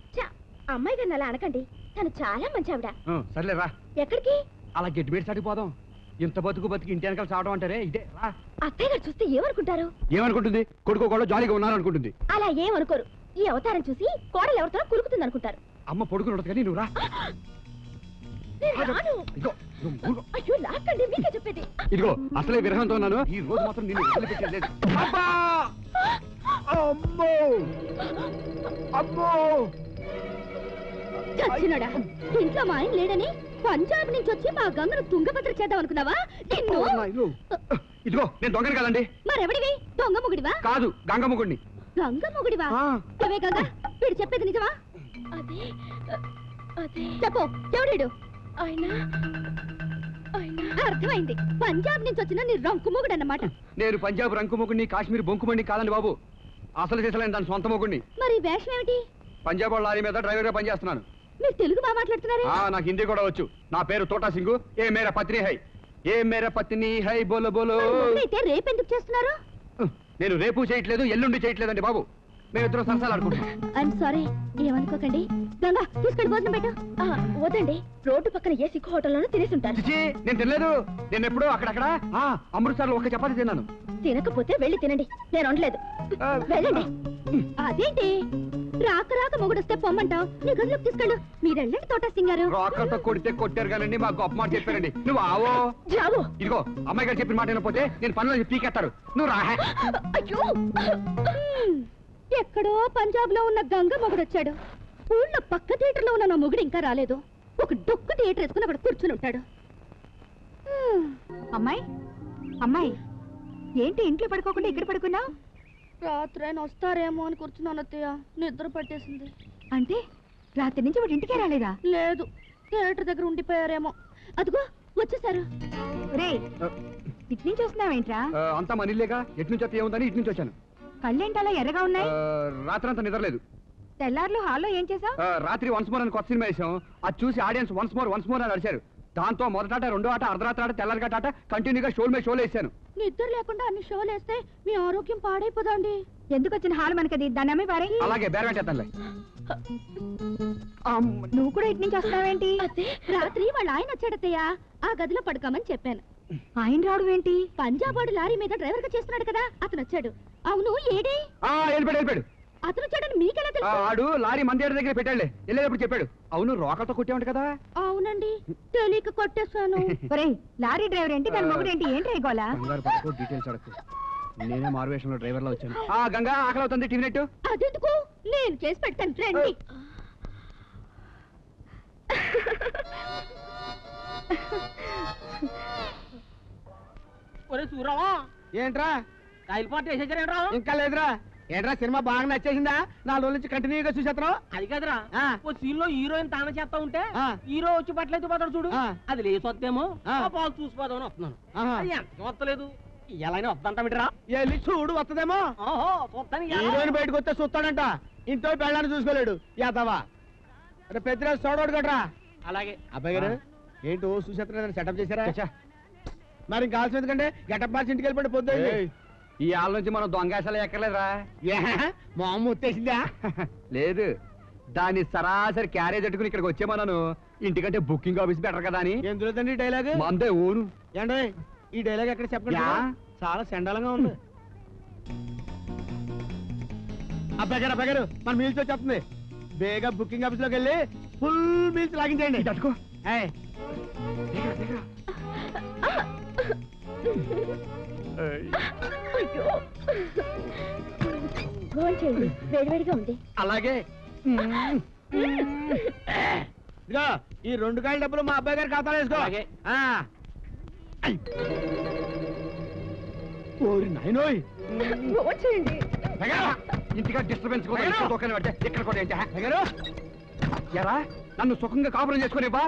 అమ్మాయి గారిని అలా అనకండి. తను చాలా మంచి ఆవిడ సర్లే రా. ఎక్కడికి? అలా గట్టి పెట్టి సాటిపోదాం ఇంత బతుకు బతికి ఇంటి వెనకాల చావడం అంటారే ఇదే రా. అత్తయ్య గారు చూస్తే ఏమనుకుంటారు? ఏమనుకుంటుంది? కొడుకు కూడా జాలీగా ఉన్నారు అనుకుంటుంది. అలా ఏమనుకోరు. ఈ అవతారం చూసి కోడలు ఎవరితో కులుకుతుంది అనుకుంటారు. అమ్మ పొడుకుని కానీ నువ్వు రా. ఇదిగో అసలే విరహంతో ఉన్నాను. ఈ రోజు మాత్రం నేను వదిలిపెట్టేది లేదు. అబ్బా! అమ్మో! అమ్మో! చచ్చినోడా? ఇంట్లో మా ఆయన లేడని? పంజాబ్ నుంచి వచ్చి మా గంగను తుంగభద్ర చేద్దాం అనుకున్నావా? నిన్ను. ఇదిగో. నేను దొంగని కాదండి. మరెవడివి? దొంగ ముగుడివా? కాదు గంగమ్మగుడిని గంగ ముగుడివా? అవే గంగ? వీడు చెప్పేది నిజమా? అదే అదే. చెప్పు ఎవడీడు ఆయన అర్థమైంది. పంజాబ్ నుంచి వచ్చిన నీ రంకు మొగుడు అన్నమాట నేను పంజాబ్ రంకు మొగుడిని కాశ్మీర్ బొంకుమండి కాదండి బాబు. అసలు చేసలేను దాని సొంత మొగుడిని మరి వేషం ఏమిటి? పంజాబ్ వాళ్ళ లారీ మీద డ్రైవర్గా పనిచేస్తున్నాను. మీరు తెలుగు బాగా మాట్లాడుతున్నారే? నాకు హిందీ కూడా వచ్చు. నా పేరు తోటా సింగు. ఏ మేర పత్ని హై? ఏ మేర పత్ని హై? బోలో బోలో. రేపు ఎందుకు చేస్తున్నారు? నేను రేపు చేయట్లేదు ఎల్లుండి చేయట్లేదండి బాబు. మేమిద్దరం ఆడుకుంటున్నాం ఐఎమ్ సారీ ఏమనుకోకండి. గంగా తీసుకెళ్ళి భోజనం పెట్టు. ఆ, వద్దండి. రోడ్డు పక్కన ఏ సిక్కు హోటల్లోనూ తినేసి ఉంటాను చిచి నేను తినలేదు. నేను ఎప్పుడూ అక్కడక్కడ ఆ, అమృత్సర్లో ఒక చపాతి తిన్నాను. తినకపోతే వెళ్ళి తినండి. నేను వండలేదు వెళ్ళండి. అదేంటి? రాక రాక మొగుడొస్తే పొమ్మంటావు. నీ గదిలోకి తీసుకెళ్ళు. మీరు వెళ్ళండి తోట సింగారు. రాకతో కొడితే కొట్టారు కానండి మా గొప్ప మాట చెప్పారండి. నువ్వు ఆవో? జావో. ఇదిగో అమ్మాయి గారు చెప్పిన మాట వినకపోతే నేను పనులు పీకెత్తారు నువ్వు రా. అయ్యో. ఎక్కడో పంజాబ్లో ఉన్న గంగ మొగుడొచ్చాడు. ఊళ్ళో పక్క థియేటర్లో ఉన్న నా మొగుడు ఇంకా రాలేదు. ఒక డొక్కు థియేటర్ వేసుకుని అక్కడ కూర్చుని ఉంటాడు. అమ్మాయి అమ్మాయి ఏంటి ఇంట్లో పడుకోకుండా ఇక్కడ పడుకున్నావు? రాత్రి ఆయన వస్తారేమో అని కూర్చున్నాను అత్తయ్య. నిద్ర పట్టేసింది. అంటే రాత్రి నుంచి వాడి ఇంటికే రాలేదా? లేదు థియేటర్ దగ్గర ఉండిపోయారేమో. అదిగో వచ్చేసారు. రే ఇటు నుంచి వస్తున్నావేంట్రా? అంతా మనీలేగా ఎటు నుంచి ఏముందని ఇటు నుంచి వచ్చాను. కళ్ళేంటి అలా ఎర్రగా ఉన్నాయి? రాత్రంతా నిద్రలేదు. తెల్లార్లు హాల్లో ఏం చేసావు ఆ, రాత్రి వన్స్ మోర్ అని కొత్త సినిమా వేసాం అది చూసి audience once more once more అని అడిచారు దాంతో మొదటాట రెండో ఆట అర్ధరాత్రి ఆట తెల్లారి ఆట కంటిన్యూగా షోల్ మీద షోలు వేసాను నిద్ర లేకుండా అన్ని షోలు వేస్తే మీ ఆరోగ్యం పాడైపోదండి. ఎందుకు వచ్చిన హాల్ మనకది? దాన్ని అమ్మి పారే అలాగే బేరం నువ్వు కూడా ఇటు నుంచి వస్తున్నావేంటి అదే రాత్రి వాళ్ళ ఆయన వచ్చాడత్తయ్య. ఆ గదిలో పడుకోమని చెప్పాను. ఆయన రావడం ఏంటి? పంజాబ్ వాడు లారీ మీద డ్రైవర్గా చేస్తున్నాడు కదా అతను వచ్చాడు. అవును ఏడి? ఆ, వెళ్ళిపోయాడు వెళ్ళిపోయాడు. అతను వచ్చాడని మీకెలా తెలుసు? ఆడు లారీ మందేడు దగ్గర పెట్టాడులే వెళ్ళేటప్పుడు చెప్పాడు. అవును రోకలతో కొట్టేవంట కదా. అవునండి తెలియక కొట్టేశాను. ఒరేయ్ లారీ డ్రైవర్ ఏంటి? దాని మొగుడు ఏంటి? ఏంటి డీటెయిల్స్ నేనే మారువేషంలో డ్రైవర్లో వచ్చాను. ఆ గంగా ఆకలి అవుతుంది టీవీ నెట్ అదెందుకు? నేను చేసి పెడతాను రండి. ఒరే సూరావా. ఏంట్రా? రైలు పార్టీ వేసేసారేంట్రా ఇంకా లేదురా. ఏంట్రా సినిమా బాగా నచ్చేసిందా? నాలుగు రోజుల నుంచి కంటిన్యూగా చూసేస్తున్నావు? అది కదరా. ఓ సీన్లో హీరోయిన్ తాన చేస్తా ఉంటే హీరో వచ్చి పట్లయితే పోతాడు చూడు. అది లేచి వస్తేమో పాలు చూసిపోదామని వస్తున్నాను. ఎంతకీ వస్తలేదు? ఎలా వద్దంటామిట్రా వెళ్ళి చూడు వస్తుందేమో హీరోయిన్ బయటకు వస్తే చూస్తాడంట. ఇంట్లో పెళ్ళాన్ని చూసుకోలేడు. యాదవా. అరే పెద్దరాజు చూడవాడు కదరా. అలాగే. అబ్బాయి గారు ఏంటి ఓ చూసేస్తున్నా సెటప్ చేశారా? మరి కావాల్సిన ఎందుకంటే గెటప్ మార్చి ఇంటికి వెళ్ళిపోయి పొద్దు ఈ ఆళ్ళ నుంచి మనం దొంగాసాలు ఎక్కర్లేదురా. మా అమ్మ ఉత్తేసిందా? లేదు దాన్ని సరాసరి క్యారేజ్ పెట్టుకుని ఇక్కడికి వచ్చేమన్నాను. ఇంటికంటే బుకింగ్ ఆఫీస్ బెటర్ కదా అని. ఎందులోదండి డైలాగ్? మందే ఊరు. ఏండి ఈ డైలాగ్ ఎక్కడ చెప్పండి? చాలా చండాలంగా ఉంది. అబ్బాయి గారు అబ్బాయి గారు మన మీల్స్ వచ్చేస్తుంది. బేగా బుకింగ్ ఆఫీస్లోకి వెళ్ళి ఫుల్ మీల్స్ లాగించేయండి. తట్టుకో భోంచేయండి వేడివేడిగా ఉంది. అలాగే. ఇదిగో ఈ రెండు కాయల డబ్బులు మా అబ్బాయి గారి ఖాతాలో వేసుకో. ఆ. ఐ. ఓరి నాయనోయ్. ఇంటిగా డిస్టర్బెన్స్ కూడా ఇక్కడ దూకని పడితే ఇక్కడ కూడా ఏంటి? ఎరా నన్ను సుఖంగా కాపురం చేసుకునివ్వా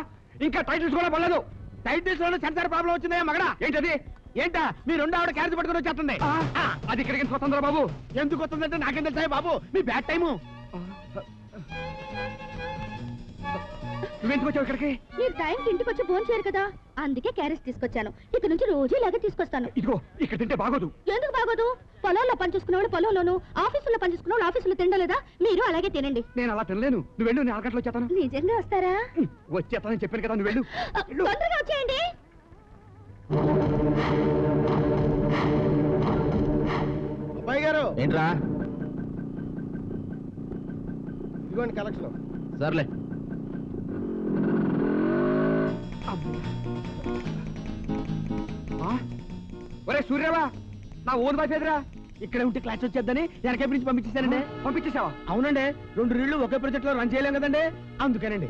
ఇంకా టైటిల్స్ కూడా పడలేదు. టైటిల్స్లో సెన్సార్ ప్రాబ్లం వచ్చిందా మగడా. ఏంటది? ఏంటా? మీ రెండు ఆవిడ క్యారెట్ పట్టుకుని వచ్చేస్తుంది. అది ఇక్కడికి ఎందుకు వస్తుందిరా బాబు? ఎందుకు వస్తుందంటే నాకేం తెలుసా బాబు? మీ బ్యాడ్ టైము నువ్వెందుకు వచ్చావు ఇక్కడికి? మీరు టైంకి ఇంటికి వచ్చి ఫోన్ చేయరు కదా. అందుకే క్యారెట్స్ తీసుకొచ్చాను. ఇక నుంచి రోజు ఇలాగే తీసుకొస్తాను. ఇదిగో ఇక్కడ తింటే బాగోదు. ఎందుకు బాగోదు? పొలంలో పనిచేసుకునే వాళ్ళు పొలంలోను ఆఫీసులో పనిచేసుకునే వాళ్ళు ఆఫీసులో తినలేదా? మీరు అలాగే తినండి. నేను అలా తినలేను. నువ్వు వెళ్ళు నేను అరగంటలో వచ్చేస్తాను. నిజంగా వస్తారా? వచ్చేస్తానని చెప్పాను కదా నువ్వు వెళ్ళు. తొందరగా వచ్చేయండి. అబ్బాయి గారు. ఏంట్రా? ఇదిగోండి కలెక్షన్. సర్లే. ఒరే సూర్యవా నా ఓన్ వైఫ్ ఎదురా ఇక్కడ ఉంటే క్లాస్ వచ్చేద్దని వెనకే నుంచి పంపించేశానండి. పంపించేసావా అవునండి. రెండు రీళ్ళు ఒకే ప్రాజెక్ట్లో రన్ చేయలేం కదండి. అందుకేనండి.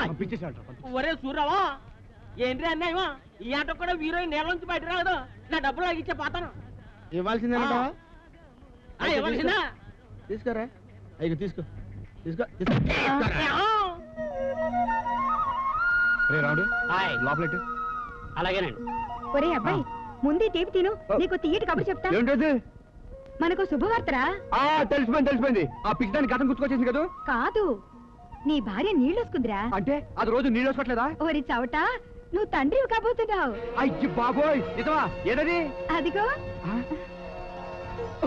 పంపించేసాడు ఒరే సూర్రావా ఏంటి అన్నాయమా ఈ ఆట కూడా వీరో నేల నుంచి బయట రాదు నా డబ్బులు ఇచ్చే పోతాను. ఇవ్వాల్సిందేనంటావా ఆ, ఇవ్వాల్సిందా? తీసుకోరా? అయ్యో తీసుకో. తీసుకో రే లోపలెట్టు. అలాగేనండి. ఒరే అబ్బాయి ముందే తీపి తిను నీకు తీయటి కబురు చెప్తా. ఏంటది? మనకు శుభవార్తరా? ఆ తెలిసిపోయింది తెలిసిపోయింది. ఆ పిచ్చిదాన్ని గతం గుర్తుకొచ్చేసింది కదా? కాదు నీ భార్య నీళ్ళొసుకుందిరా. అంటే అది రోజు నీళ్ళు వేసుకోవట్లేదా? ఓరి చవట నువ్వు తండ్రివి కాబోతున్నావు. అయ్యి బాబోయ్! నిజమా ఏదది? అదిగో.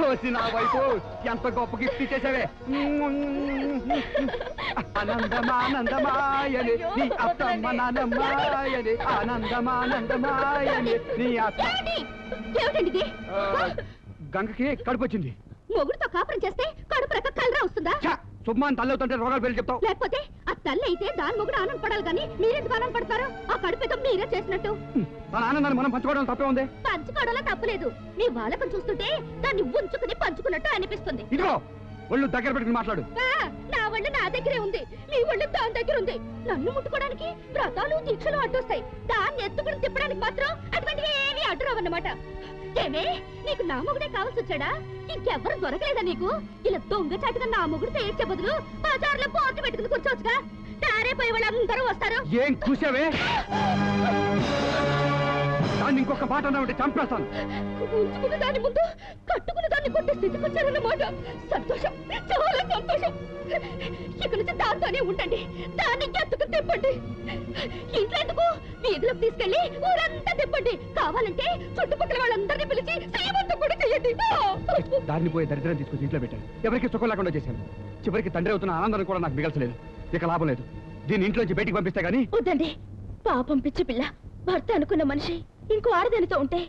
ఓసి నా వైపు ఎంత గొప్ప గిఫ్ట్ ఇచ్చేసావే? ఆనందమానందమాయని నీ అత్తమ్మ నానమ్మాయని ఆనందమానందమాయని నీ అత్త ఏమిటండి గంగకి కడుపు వచ్చింది. మొగుడుతో కాపురం చేస్తే కడుపు రక కలరా వస్తుందా సుబ్మాన్ తల్లవుతుంటే రోగాలు పేరు చెప్తావు. లేకపోతే ఆ తల్లి అయితే దాని మొగుడు ఆనందపడాలి కానీ మీరెందుకు ఆనందపడతారు ఆ కడుపుతో మీరే చేసినట్టు. మన ఆనందాన్ని మనం పంచుకోవడం తప్పే ఉంది. పంచుకోవడంలో తప్పులేదు మీ వాళ్ళకం చూస్తుంటే దాన్ని ఉంచుకుని పంచుకున్నట్టు అనిపిస్తుంది. ఇదిగో ఒళ్ళు దగ్గర పెట్టుకుని మాట్లాడు. నా ఒళ్ళు నా దగ్గరే ఉంది. మీ ఒళ్ళు దాని దగ్గర ఉంది. నన్ను ముట్టుకోవడానికి వ్రతాలు దీక్షలు అడ్డొస్తాయి. దాన్ని ఎత్తుకుని తిప్పడానికి మాత్రం అటువంటి ఏమీ అడ్డురావన్నమాట ఏమే నీకు నా మొగుడే కావాల్సి వచ్చాడా? ఇంకెవ్వరు దొరకలేదా నీకు? ఇలా దొంగచాటుగా నా మొగుడితో ఏడ్చే బదులు బజార్లో పోటీ పెట్టుకుని కూర్చోవచ్చుగా? దారే పోయే వాళ్ళందరూ వస్తారు. ఏం కూసావే దాన్ని ఇంకొక మాట అన్నావంటే చంపేస్తాను. ఉంచుకున్న దాని ముందు కట్టుకున్న దాన్ని కొట్టే స్థితికి వచ్చారన్నమాట. సంతోషం చాలా సంతోషం. ఇక నుంచి దాంతోనే ఉండండి. దాన్ని ఎత్తుకు తిప్పండి. ఇంట్లో ఎందుకు? వీధిలోకి తీసుకెళ్ళి ఊరంతా తిప్పండి. కావాలంటే చుట్టుపక్కల వాళ్ళందరినీ పిలిచి సీమంతం కూడా చెయ్యండి. దారిని పోయి దరిద్రం తీసుకొచ్చి ఇంట్లో పెట్టాను. ఎవరికి సుఖం లేకుండా చేశాను. చివరికి తండ్రి అవుతున్న ఆనందం కూడా నాకు మిగల్చలేదు. ఇక లాభం లేదు. దీన్ని ఇంట్లోంచి బయటికి పంపిస్తే గానీ వద్దండి. పాపం పిచ్చి పిల్ల. భర్త అనుకున్న మనిషి. ఇంకో ఆడదానితో ఉంటే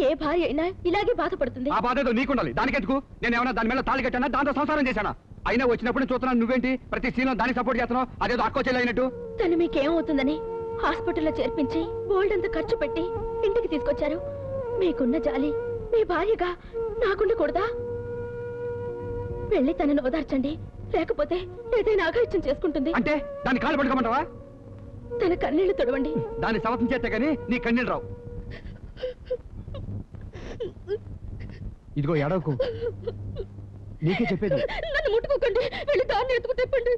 ఏ భార్య అయినా ఇలాగే బాధపడుతుంది. ఆ బాధ ఏదో నీకుండాలి. దానికెందుకు? నేను ఏమైనా దాని మీద తాళి కట్టానా? దాంతో సంసారం చేశానా? అయినా వచ్చినప్పుడు చూస్తున్నాను నువ్వేంటి? ప్రతి సీన్లో దానికి సపోర్ట్ చేస్తున్నావు? అదేదో అక్కో చెల్లి అయినట్టు? తను మీకేమవుతుందని హాస్పిటల్లో చేర్పించి గోల్డ్ అంతా ఖర్చు పెట్టి ఇంటికి తీసుకొచ్చారు. మీకున్న జాలి మీ భార్యగా నాకుండకూడదా? వెళ్ళి తనను ఓదార్చండి. లేకపోతే ఏదైనా ఆఘాయిత్యం చేసుకుంటుంది. అంటే దాన్ని కాలు పట్టుకోమంటావా? తన కన్నీళ్ళు తొడవండి. దాన్ని సవతం చేస్తే గానీ నీ కన్నీళ్ళు రావు. ఇదిగో ఏడవకు. నీకే చెప్పేది. నన్ను ముట్టుకోకండి. వెళ్ళి దాన్ని ఎత్తుకు తిప్పండి.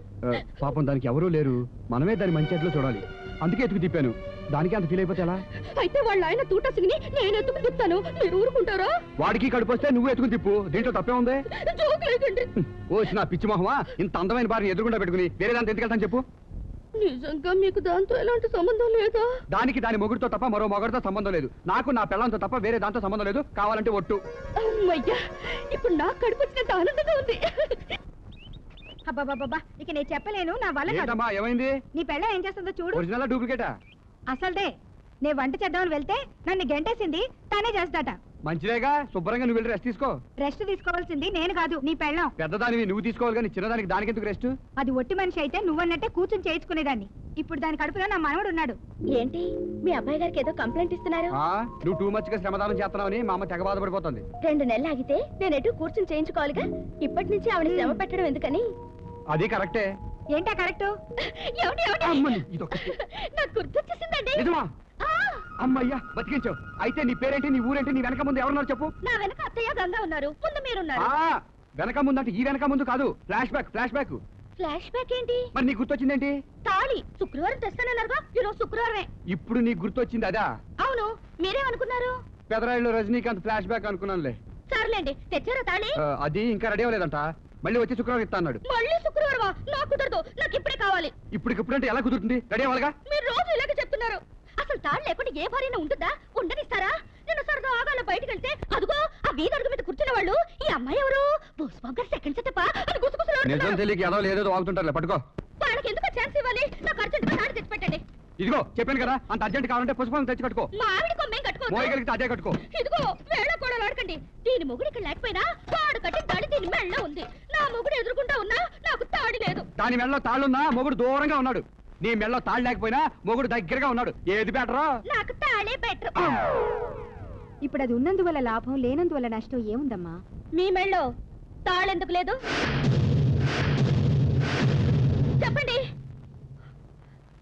పాపం దానికి ఎవరూ లేరు. మనమే దాని మంచి ఎట్లో చూడాలి. అందుకే ఎత్తుకు తిప్పాను. దానికి అంత ఫీల్ అయిపోతే ఎలా? అయితే వాళ్ళ ఆయన తూటసిని నేను ఎత్తుకు తిప్పుతాను మీరు ఊరుకుంటారా? వాడికి కడుపు వస్తే నువ్వు ఎత్తుకుని తిప్పు. దీంట్లో తప్పే ఉంది? జోక్ లేకండి. ఓ నా పిచ్చి మొహమా? ఇంత అందమైన భార్యని ఎదురుకుండా పెట్టుకుని వేరే దాంతో ఎందుకెళ్తాను చెప్పు. నిజంగా మీకు దాంతో ఎలాంటి సంబంధం లేదా? దానికి దాని మొగుడితో తప్ప మరో మొగుడితో సంబంధం లేదు. నాకు నా పిల్లలతో తప్ప వేరే దాంతో సంబంధం లేదు. కావాలంటే ఒట్టు. అమ్మయ్యా ఇప్పుడు నాకు కడుపు వచ్చినంత ఆనందంగా ఉంది. అబ్బాబాబా ఇక నేను చెప్పలేను నా వల్ల కాదు. ఏంటమ్మా ఏమైంది? నీ పెళ్ళ ఏం చేస్తుందో చూడు. ఒరిజినల్ డూప్లికేటా? అసలుదే నేను వంట చేద్దామని వెళ్తే నన్ను గంటేసింది తానే చేస్తాట. మంచిదేగా శుభ్రంగా నువ్వు వెళ్ళి రెస్ట్ తీసుకో. రెస్ట్ తీసుకోవాల్సింది నేను కాదు నీ పెళ్ళం. పెద్దదానివి నువ్వు తీసుకోవాలి కానీ చిన్నదానికి దానికి ఎందుకు రెస్ట్ అది ఒట్టి మనిషి అయితే నువ్వన్నట్టే కూర్చుని చేయించుకునేదాన్ని. ఇప్పుడు దాని కడుపులో నా మనవడు ఉన్నాడు. ఏంటి? మీ అబ్బాయి గారికి ఏదో కంప్లైంట్ ఇస్తున్నారు? ఆ, నువ్వు టూ మచ్గా శ్రమదానం చేస్తున్నావని మా అమ్మ తెగ బాధపడిపోతుంది. రెండు నెలలు ఆగితే నేను ఎటు కూర్చుని చేయించుకోవాలిగా? ఇప్పటి నుంచి ఆవిడ శ్రమ పెట్టడం ఎందుకని? అది కరెక్టే. ఏంటా కరెక్ట్. నాకు గుర్తొచ్చేసిందండి. నిజమా? అమ్మయ్యా బతికించావు అయితే నీ పేరేంటి నీ ఊరేంటి నీ వెనక ముందు ఎవరున్నారు చెప్పు? నా వెనక అత్తయ్య గంగా ఉన్నారు. ముందు మీరున్నారు. ఆ వెనక ముందు అంటే ఈ వెనక ముందు కాదు. Flashback flashback flashback ఏంటి? మరి నీకు గుర్తొచ్చిందేంటి? తాళి. శుక్రవారం తెస్తానన్నారుగా ఈరోజు శుక్రవారమే. ఇప్పుడు నీకు గుర్తొచ్చింది అదా? అవును. మీరేమనుకున్నారు? పెదరాయిలో రజనీకాంత్ ఫ్లాష్ బ్యాక్ అనుకున్నానులే. సర్లేండి తెచ్చారా తాళి? ఆ, అది ఇంకా రెడీ అవ్వలేదంట. మళ్ళీ వచ్చి శుక్రవారం ఇస్తా అన్నాడు. మళ్ళీ శుక్రవారమా? నాకు కుదరదు. నాకు ఇప్పుడే కావాలి. ఇప్పటికిప్పుడంటే ఎలా కుదురుతుంది? రెడీ అవ్వాలిగా? మీరు రోజు ఇలాగే చెప్తున్నారు. అసలు తాళి లేకుండా ఏ భార్యన ఉంటుందా? ఉండనిస్తారా? నేను సరదా ఆగాల బయటికి వెళ్తే అదిగో ఆ వీధడుగు మీద కూర్చున్న వాళ్ళు ఈ అమ్మాయి ఎవరు? బోస్బాబు గారు సెకండ్ సెటప్ అని నిజం తెలియక ఏదో లేదో వాగుతుంటారులే పట్టుకో. వాళ్ళకి ఎందుకు ఛాన్స్ ఇవ్వాలి? నాకు అర్జెంట్గా తాళి తెచ్చి పెట్టండి ఇదిగో చెప్పాను కదా అంత అర్జెంట్ కావాలంటే పుష్పం తెచ్చి కట్టుకో. మా ఆవిడ కొమ్మేం కట్టుకోవద్దు? మోయగలిగితే అదే కట్టుకో. ఇదిగో వేళ కూడా ఆడకండి. దీని మొగుడు ఇక్కడ లేకపోయినా తాడు కట్టి తాళి దీని మెళ్ళ ఉంది. నా మొగుడు ఎదురుకుంటా ఉన్నా నాకు తాడి లేదు. దాని మెడలో తాళ్ళున్నా మొగుడు దూరంగా ఉన్నాడు. నీ మెడలో తాళ్ళు లేకపోయినా మొగుడు దగ్గరగా ఉన్నాడు. ఏది బెటరా? నాకు తాళే బెటర్. ఇప్పుడు అది ఉన్నందువల్ల లాభం లేనందువల్ల నష్టం ఏముందమ్మా? మీ మెళ్ళో తాళెందుకు లేదు? చెప్పండి.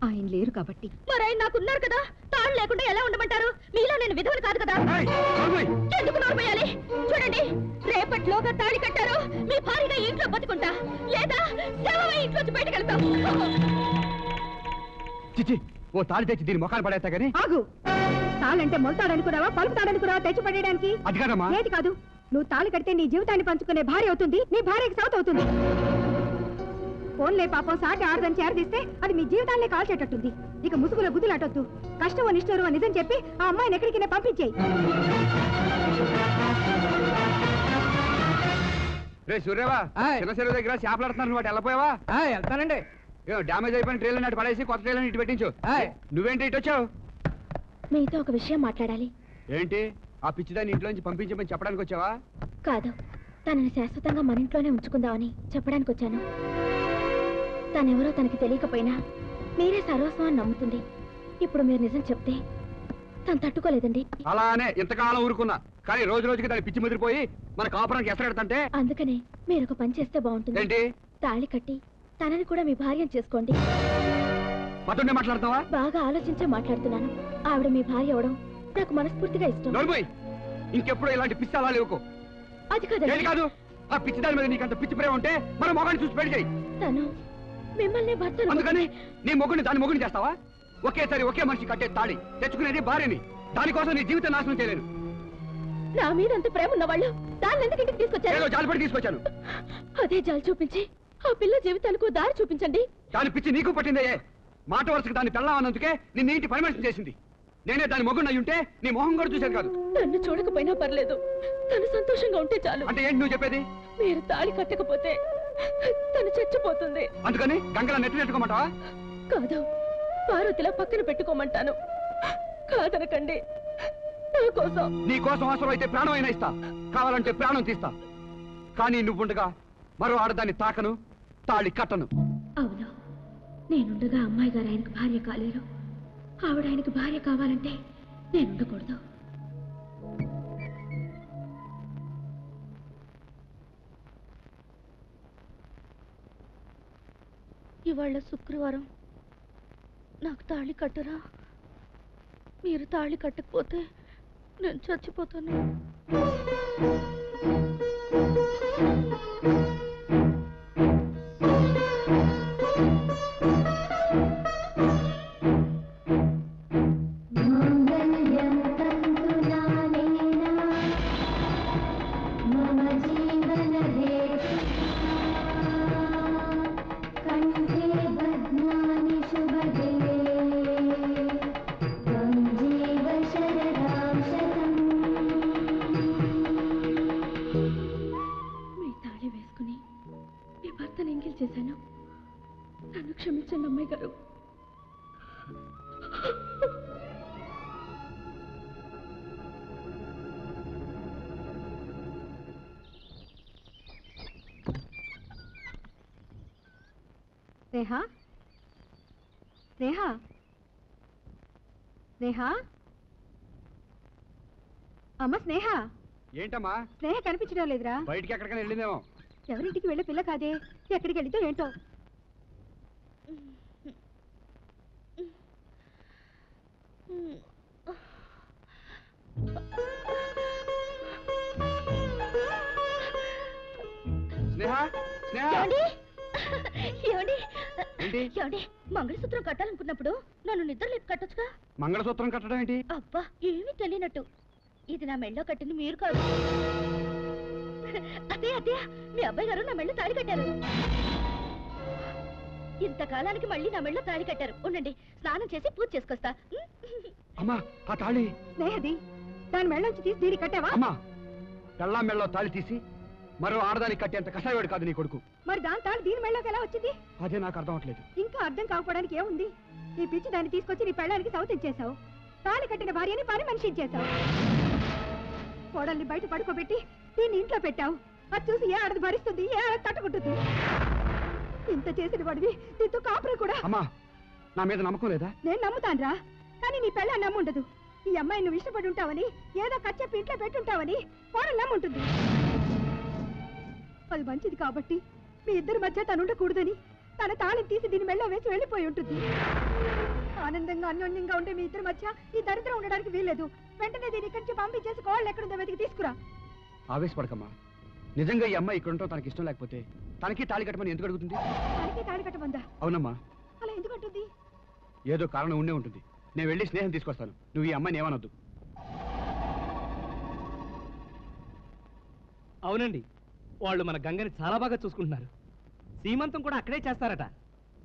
ఆయన లేరు కాబట్టి. మరి ఆయన నాకున్నారు కదా? తాళ్ళు లేకుండా ఎలా ఉండమంటారు? మీలో నేను విధవని కాదు కదా? ఎందుకు నోర్మయ్యాలి చూడండి రేపటిలోగా తాళి కట్టారు. మీ భార్యగా ఇంట్లో బతుకుంటా. లేదా ఇంట్లోంచి బయటకు వెళ్తాం. చిచి ఓ తాళి తెచ్చి దీని మొఖాన్ని పడేస్తా గానీ. ఆగు. తాళంటే మొలతాడనుకున్నావా పలుకుతాడనుకున్నావా తెచ్చి పడేయడానికి? అది కాదమ్మా. ఏది కాదు. నువ్వు తాళి కడితే నీ జీవితాన్ని పంచుకునే భార్య అవుతుంది నీ భార్యకి సౌత్ అవుతుంది. ఫోన్లే పాపం సాటి ఆడదని చేరదీస్తే అది మీ జీవితాన్నే కాల్చేటట్టుంది. ఇక ముసుగులో గుద్దులాటొద్దు. కష్టం నిష్ఠూరు అని నిజం చెప్పి ఆ అమ్మాయిని ఎక్కడికి పంపించేయి. రే సూర్యవా చిన్న చెరువు దగ్గర చేపలు ఆడుతున్నారు వాటి వెళ్ళపోయావా? వెళ్తానండి. డ్యామేజ్ అయిపోయిన ట్రైలర్ నాటి పడేసి కొత్త ట్రైలర్ ఇటు పెట్టించు. నువ్వేంటి ఇటు వచ్చావు? మీతో ఒక విషయం మాట్లాడాలి. ఏంటి? ఆ పిచ్చిదాన్ని ఇంట్లోంచి పంపించమని చెప్పడానికి వచ్చావా? కాదు. తనని శాశ్వతంగా మన ఇంట్లోనే ఉంచుకుందామని చెప్పడానికి వచ్చాను. తనెవరో తనకి తెలియకపోయినా మీరే సర్వస్వం అని నమ్ముతుంది. ఇప్పుడు మీరు నిజం చెప్తే తను తట్టుకోలేదండి. అలానే ఇంతకాలం ఊరుకున్నా. కానీ రోజు రోజుకి దాని పిచ్చి ముదిరిపోయి మన కాపురానికి ఎసరెడతంటే? అందుకనే మీరు ఒక పని చేస్తే బాగుంటుంది. ఏంటి? తాళి కట్టి తనని కూడా మీ భార్యను చేసుకోండి. మతుండే మాట్లాడతావా? బాగా ఆలోచించే మాట్లాడుతున్నాను. ఆవిడ మీ భార్య అవడం నాకు మనస్ఫూర్తిగా ఇష్టం. నోర్మోయ్ ఇంకెప్పుడు ఇలాంటి అలా లేవుకో అది. ఏంటి కాదు? ఆ పిచ్చి దాని మీద నీకంత పిచ్చి ప్రేమ ఉంటే మన మొగాన్ని చూసి పెళ్ళి చేయి. తను మిమ్మల్ని భర్త అందుకని నీ మొగుడిని దాని మొగుడిని చేస్తావా? ఒకేసారి ఒకే మనిషి కట్టే తాడి తెచ్చుకునేది భార్యని. దానికోసం నీ జీవితం నాశనం చేయలేను. నా మీద అంత ప్రేమ ఉన్న వాళ్ళు దాన్ని ఎందుకు ఇంటికి తీసుకొచ్చారు? జాలిపడి తీసుకొచ్చాను. అదే జాలి చూపించి ఆ పిల్ల జీవితానికి దారి చూపించండి. దాని పిచ్చి నీకు పట్టిందే మాట వరుసకు దాన్ని పెళ్ళామన్నందుకే నిన్ను ఇంటి పర్మిషన్ చేసింది. నేనే దాని మొగుడిని అయి ఉంటే నీ మొహం కూడా చూశాను కాదు. నన్ను చూడకపోయినా పర్లేదు. తను సంతోషంగా ఉంటే చాలు. అంటే ఏంటి నువ్వు చెప్పేది? మీరు తాళి కట్టకపోతే తను చచ్చిపోతుంది. అందుకని గంగల నెట్టి నెట్టుకోమంటావా? కాదు పార్వతిలా పక్కన పెట్టుకోమంటాను. కాదనకండి. నా కోసం. నీ కోసం అవసరం అయితే ప్రాణం అయినా ఇస్తా. కావాలంటే ప్రాణం తీస్తా. కానీ నువ్వుండగా మరో ఆడదాన్ని తాకను. తాళి కట్టను. అవును. నేనుండగా అమ్మాయి గారు ఆయనకు భార్య కాలేరు. ఆవిడ ఆయనకు భార్య కావాలంటే నేనుండకూడదు. ఇవాళ శుక్రవారం నాకు తాళి కట్టరా? మీరు తాళి కట్టకపోతే నేను చచ్చిపోతాను. స్నేహ? అమ్మ స్నేహ? ఏంటమ్మా? స్నేహ కనిపించడం లేదురా. బయటికి ఎక్కడికైనా వెళ్ళిందేమో. ఎవరింటికి వెళ్ళే పిల్ల కాదే. ఎక్కడికి వెళ్తే ఏంటో. స్నేహ? స్నేహ? ఏంటి? ఏమండి? మంగళసూత్రం కట్టాలనుకున్నప్పుడు నన్ను నిద్ర లేపు కట్టొచ్చుగా? మంగళసూత్రం కట్టడం ఏంటి? అబ్బా ఏమీ తెలియనట్టు. ఇది నా మెళ్ళో కట్టింది మీరు కాదు. అదే అదే మీ అబ్బాయి గారు నా మెళ్ళో తాళి కట్టారు. ఇంతకాలానికి మళ్ళీ నా మెళ్ళో తాళి కట్టారు. ఉండండి స్నానం చేసి పూజ చేసుకొస్తా? అమ్మా ఆ తాళి. స్నేహది దాని మెళ్ళొంచి తీసి దీనికి కట్టావా? అమ్మా పెళ్ళాం మెళ్ళలో తాళి తీసి మరో ఆడదానికి కట్టేంత కషాయవాడు కాదు నీ కొడుకు. మరి దాని తాళి దీని మెళ్ళోకి ఎలా వచ్చింది? అదే నాకు అర్థం అవట్లేదు. ఇంకా అర్థం కాకపోవడానికి ఏముంది? నీ పిచ్చి దాన్ని తీసుకొచ్చి నీ పెళ్ళానికి సౌత్ ఇచ్చేసావు తాళి కట్టిన భార్యని పని మనిషి ఇచ్చేసావు కోడల్ని బయట పడుకోబెట్టి దీన్ని ఇంట్లో పెట్టావు. అది చూసి ఏ ఆడది భరిస్తుంది ఏ ఆడది తట్టుకుంటుంది? ఇంత చేసిన వాడివి దీంతో కాపురం కూడా. అమ్మా నా మీద నమ్మకం లేదా? నేను నమ్ముతాన్రా కానీ నీ పెళ్ళ నమ్ముండదు. ఈ అమ్మాయి నువ్వు ఇష్టపడి ఉంటావని ఏదో కచ్చెప్పి ఇంట్లో పెట్టుంటావని కోడలు నమ్ముంటుంది. అది మంచిది కాబట్టి మీ ఇద్దరి మధ్య తను ఉండకూడదని తన తాళం తీసి దీని మెళ్ళ వేసి వెళ్ళిపోయి ఉంటుంది. ఆనందంగా అన్యోన్యంగా ఉండే మీ ఇద్దరి మధ్య ఈ దరిద్రం ఉండడానికి వీల్లేదు. వెంటనే దీని ఇక్కడి నుంచి పంపించేసి కోళ్ళు ఎక్కడుందో వెతికి తీసుకురా. ఆవేశపడకమ్మా. నిజంగా ఈ అమ్మాయి ఇక్కడ తనకి ఇష్టం లేకపోతే తనకి తాళి కట్టమని ఎందుకు అడుగుతుంది? తనకి తాళి కట్టమందా? అవునమ్మా. అలా ఎందుకంటుంది ఏదో కారణం ఉండే ఉంటుంది. నేను వెళ్ళి స్నేహం తీసుకొస్తాను. నువ్వు ఈ అమ్మాయిని ఏమనొద్దు. అవునండి. వాళ్ళు మన గంగని చాలా బాగా చూసుకుంటున్నారు. సీమంతం కూడా అక్కడే చేస్తారట.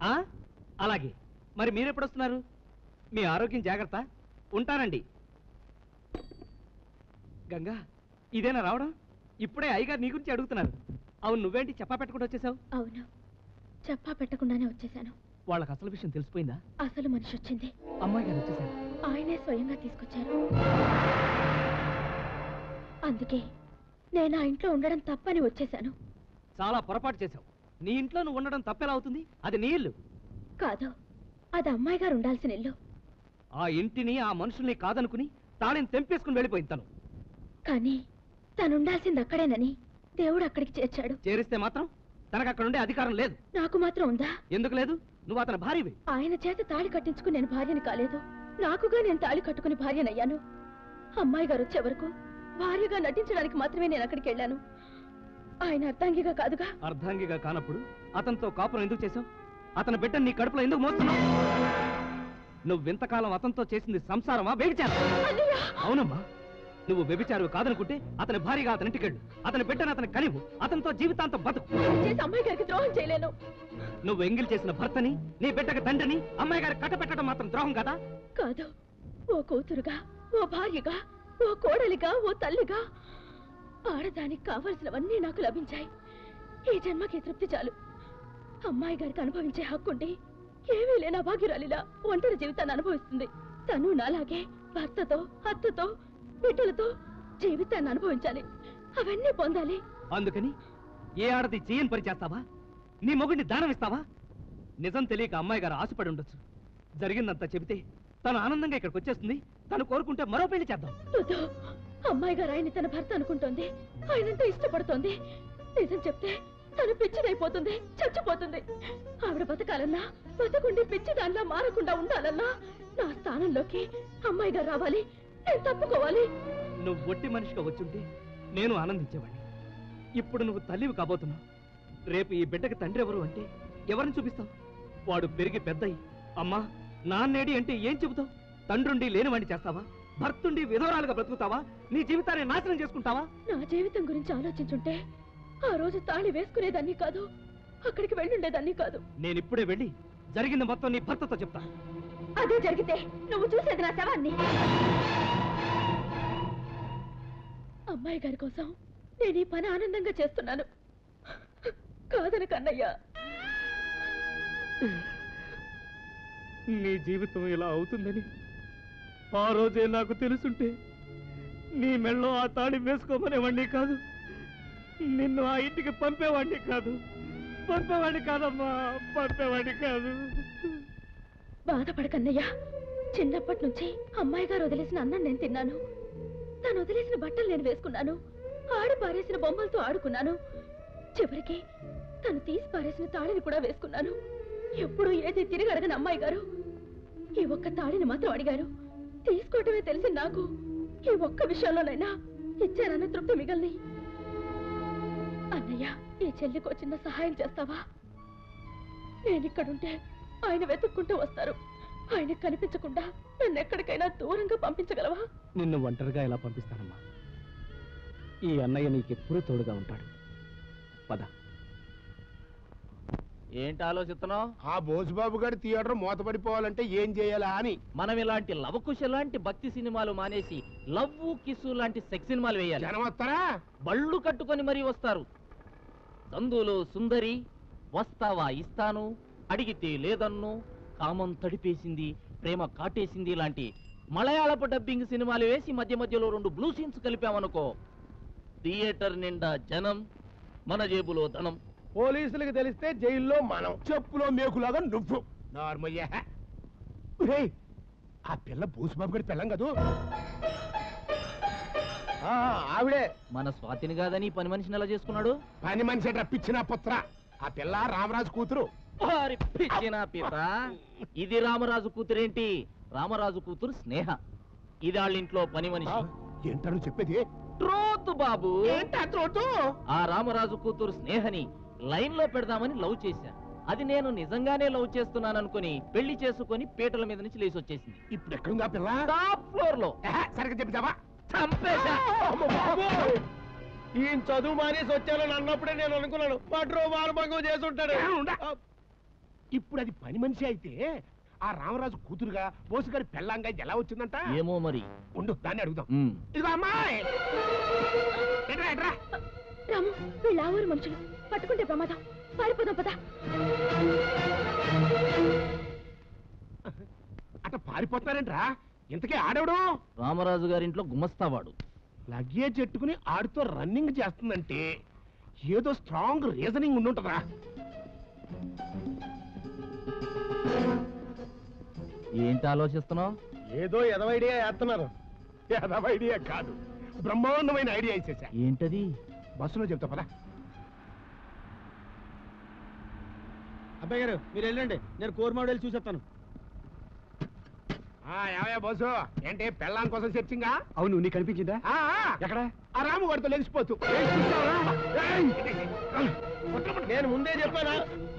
ఆ? అలాగే. మరి మీరెప్పుడు వస్తున్నారు మీ ఆరోగ్యం జాగ్రత్త. ఉంటానండి. గంగా ఇదేనా రావడం? ఇప్పుడే అయ్యగారు నీ గురించి అడుగుతున్నారు. అవును నువ్వేంటి చెప్పా పెట్టకుండా వచ్చేసావు అవును. చెప్పా పెట్టకుండానే వచ్చేసాను వాళ్ళకి అసలు విషయం తెలిసిపోయిందా? అసలు మనిషి వచ్చింది అమ్మాయి గారు వచ్చేసారు ఆయనే స్వయంగా తీసుకొచ్చారు. అందుకే నేను ఆ ఇంట్లో ఉండడం తప్పని వచ్చేసాను చాలా పొరపాటు చేశావు. నీ ఇంట్లో నువ్వు ఉండడం తప్పెలా అవుతుంది? అది నీ ఇల్లు. కాదు అది అమ్మాయి గారు ఉండాల్సిన ఇల్లు. ఆ ఇంటిని ఆ మనుషుల్ని కాదనుకుని తాళిని తెంపేసుకుని వెళ్ళిపోయింది తను. కానీ తను ఉండాల్సింది అక్కడేనని దేవుడు అక్కడికి చేర్చాడు. చేరిస్తే మాత్రం తనకు అక్కడ ఉండే అధికారం లేదు. నాకు మాత్రం ఉందా? ఎందుకు లేదు? నువ్వు అతని భార్యవి. ఆయన చేత తాళి కట్టించుకుని నేను భార్యని కాలేదు. నాకుగా నేను తాళి కట్టుకుని భార్యనయ్యాను. అమ్మాయి గారు వచ్చే వరకు భార్యగా నటించడానికి మాత్రమే నేను అక్కడికి వెళ్ళాను. ఆయన అర్థాంగిగా కాదుగా? అర్ధాంగిగా కానప్పుడు అతనితో కాపురం ఎందుకు చేశావు? అతని బిడ్డను నీ కడుపులో ఎందుకు మోస్తున్నావు? నువ్వు ఇంతకాలం అతనితో చేసింది సంసారమా వ్యభిచారం అవునమ్మా. నువ్వు వ్యభిచారు కాదనుకుంటే అతని భార్యగా అతని ఇంటికెళ్ళు అతని బిడ్డను అతని కనివు అతనితో జీవితాంతం బతుకు. చేసి అమ్మాయి గారికి ద్రోహం చేయలేను. నువ్వు ఎంగిల్ చేసిన భర్తని నీ బిడ్డకి తండ్రిని అమ్మాయి గారికి కట్టపెట్టడం మాత్రం ద్రోహం కదా? కాదు. ఓ కూతురుగా ఓ భార్యగా ఓ కోడలిగా ఓ తల్లిగా. ఆడదానికి కావలసినవన్నీ నాకు లభించాయి. ఈ జన్మకి తృప్తి చాలు. అమ్మాయి గారికి అనుభవించే హక్కుండి ఏమీ లేనా భాగ్యురాలిలా ఒంటరి జీవితాన్ని అనుభవిస్తుంది. తను నాలాగే భర్తతో అత్తతో బిడ్డలతో జీవితాన్ని అనుభవించాలి. అవన్నీ పొందాలి. అందుకని ఏ ఆడది చేయని పని చేస్తావా? నీ మొగుడిని దానం ఇస్తావా? నిజం తెలియక అమ్మాయి గారు ఆశపడి ఉండొచ్చు. జరిగిందంతా చెబితే తను ఆనందంగా ఇక్కడికి వచ్చేస్తుంది. తను కోరుకుంటే మరో పెళ్ళి చేద్దాం. అమ్మాయి గారు ఆయన తన భర్త అనుకుంటోంది. ఆయనంటే ఇష్టపడుతోంది. నిజం చెప్తే తను పిచ్చిదైపోతుంది చచ్చిపోతుంది. ఆవిడ బతకాలన్నా బతకుండి పిచ్చి దానిలా మారకుండా ఉండాలన్నా నా స్థానంలోకి అమ్మాయి గారు రావాలి. నేను తప్పుకోవాలి. నువ్వు ఒట్టి మనిషిగా వచ్చుంటే నేను ఆనందించేవాడిని ఇప్పుడు నువ్వు తల్లివి కాబోతున్నావు. రేపు ఈ బిడ్డకి తండ్రి ఎవరు అంటే ఎవరిని చూపిస్తావు? వాడు పెరిగి పెద్దయి. అమ్మా నాన్నేడి అంటే ఏం చెబుతావు? తండ్రుండి లేనివాడిని చేస్తావా? భర్తుండి విధవరాలుగా బ్రతుకుతావా? నీ జీవితాన్ని నాశనం చేసుకుంటావా? నా జీవితం గురించి ఆలోచించుంటే ఆ రోజు తాళి వేసుకునేదాన్ని కాదు అక్కడికి వెళ్ళుండేదాన్ని కాదు. నేను ఇప్పుడే వెళ్ళి జరిగింది మొత్తం నీ భర్తతో చెప్తా. అదే జరిగితే నువ్వు చూసేది నా శవాన్ని. అమ్మాయి గారి కోసం నేను ఈ పని ఆనందంగా చేస్తున్నాను. కాదన కన్నయ్య. నీ జీవితం ఇలా అవుతుందని ఆ రోజే నాకు తెలుసుంటే నీ మెళ్ళో ఆ తాళి వేసుకోమనేవాడిని కాదు. నిన్ను ఆ ఇంటికి పంపేవాడిని కాదు. పంపేవాడిని కాదమ్మా పంపేవాడిని కాదు. బాధపడకన్నయ్యా. చిన్నప్పటి నుంచి అమ్మాయి గారు వదిలేసిన అన్నం నేను తిన్నాను. తను వదిలేసిన బట్టలు నేను వేసుకున్నాను. ఆడి పారేసిన బొమ్మలతో ఆడుకున్నాను. చివరికి తను తీసి పారేసిన తాళిని కూడా వేసుకున్నాను. ఎప్పుడు ఏది తిరిగి అడగని అమ్మాయి గారు ఈ ఒక్క తాళిని మాత్రం అడిగారు. తీసుకోవటమే తెలిసి నాకు ఈ ఒక్క విషయంలోనైనా ఇచ్చారన్న తృప్తి మిగల్ని అన్నయ్య ఈ చెల్లికో చిన్న సహాయం చేస్తావా? నేనిక్కడుంటే ఆయన వెతుక్కుంటూ వస్తారు. ఆయన కనిపించకుండా నన్ను ఎక్కడికైనా దూరంగా పంపించగలవా? నిన్ను ఒంటరిగా ఎలా పంపిస్తానమ్మా? ఈ అన్నయ్య నీకెప్పుడూ తోడుగా ఉంటాడు. పద. ఏంటి ఆలోచిస్తున్నావు? ఆ బోసుబాబు గారి థియేటర్ మూతపడిపోవాలంటే ఏం చేయాలా అని. మనం ఇలాంటి లవకుశ లాంటి భక్తి సినిమాలు మానేసి లవ్ కిస్సు లాంటి సెక్స్ సినిమాలు వేయాలి. జనం వస్తారా? బళ్ళు కట్టుకొని మరీ వస్తారు. దందులో సుందరి వస్తావా ఇస్తాను అడిగితే లేదన్ను కామం తడిపేసింది ప్రేమ కాటేసింది లాంటి మలయాళపు డబ్బింగ్ సినిమాలు వేసి మధ్య మధ్యలో రెండు బ్లూ సీన్స్ కలిపామనుకో థియేటర్ నిండా జనం మన జేబులో ధనం. పోలీసులకు తెలిస్తే జైల్లో మనం. చెప్పులో మేకులాగా నువ్వు. నార్మయ్యా. ఒరేయ్, ఆ పిల్ల బోసుబాబు గారి పిల్లం కదూ? ఆ, ఆవిడే. మన స్వాతిని కాదని పని మనిషిని ఎలా చేసుకున్నాడు? పని మనిషి రప్పించిన పుత్ర. ఆ పిల్ల రామరాజు కూతురు. పిచ్చిన పిత. ఇది రామరాజు కూతురేంటి? రామరాజు కూతురు స్నేహ. ఇది వాళ్ళ ఇంట్లో పని మనిషి. ఏంటారు చెప్పేది? ట్రోత్ బాబు. ఏంటా ట్రోతు ఆ రామరాజు కూతురు స్నేహని లైన్లో పెడదామని లవ్ చేశా. అది నేను నిజంగానే లవ్ చేస్తున్నాను అనుకుని పెళ్ళి చేసుకొని పీటల మీద నుంచి లేచి వచ్చేసింది. ఇప్పుడు ఎక్కడుందా పిల్ల? టాప్ ఫ్లోర్లో సరిగ్గా చెప్తావా చంపేశా. ఈయన చదువు మానేసి వచ్చానని అన్నప్పుడే నేను అనుకున్నాను. పట్రో మానభంగం చేసి ఉంటాడు ఇప్పుడు అది పని మనిషి అయితే ఆ రామరాజు కూతురుగా బోసు గారి పెళ్ళంగా ఎలా వచ్చిందంట? ఏమో మరి. ఉండు దాన్ని అడుగుదాం. ఇదిగో అమ్మాయి! ఎట్రా ఎట్రా? రాము వీళ్ళ ఊరు మనుషులు. పట్టుకుంటే ప్రమాదం. పారిపోదాం పదా. అట్ట పారిపోతున్నారేంట్రా ఇంతకీ ఆడవడు? రామరాజు గారింట్లో గుమస్తావాడు. లగేజ్ ఎట్టుకుని ఆడితో రన్నింగ్ చేస్తుందంటే ఏదో స్ట్రాంగ్ రీజనింగ్ ఉండుంటదా ఏంటి ఆలోచిస్తున్నావు? ఏదో ఎదవైడియా వేస్తున్నారు. ఎదవ ఐడియా కాదు. బ్రహ్మాండమైన ఐడియా ఇచ్చేసా ఏంటది? బస్సులో చెప్తా పదా. అబ్బాయి గారు మీరు వెళ్ళండి. నేను కోర్ మోడల్ చూసేస్తాను. ఏమయ్యా బోసు? ఏంటి పెళ్ళాం కోసం సెర్చింగా అవును నీకు కనిపించిందా ఎక్కడ? ఆ రాము గారితో లెగిసిపోతూ నేను ముందే చెప్పానా?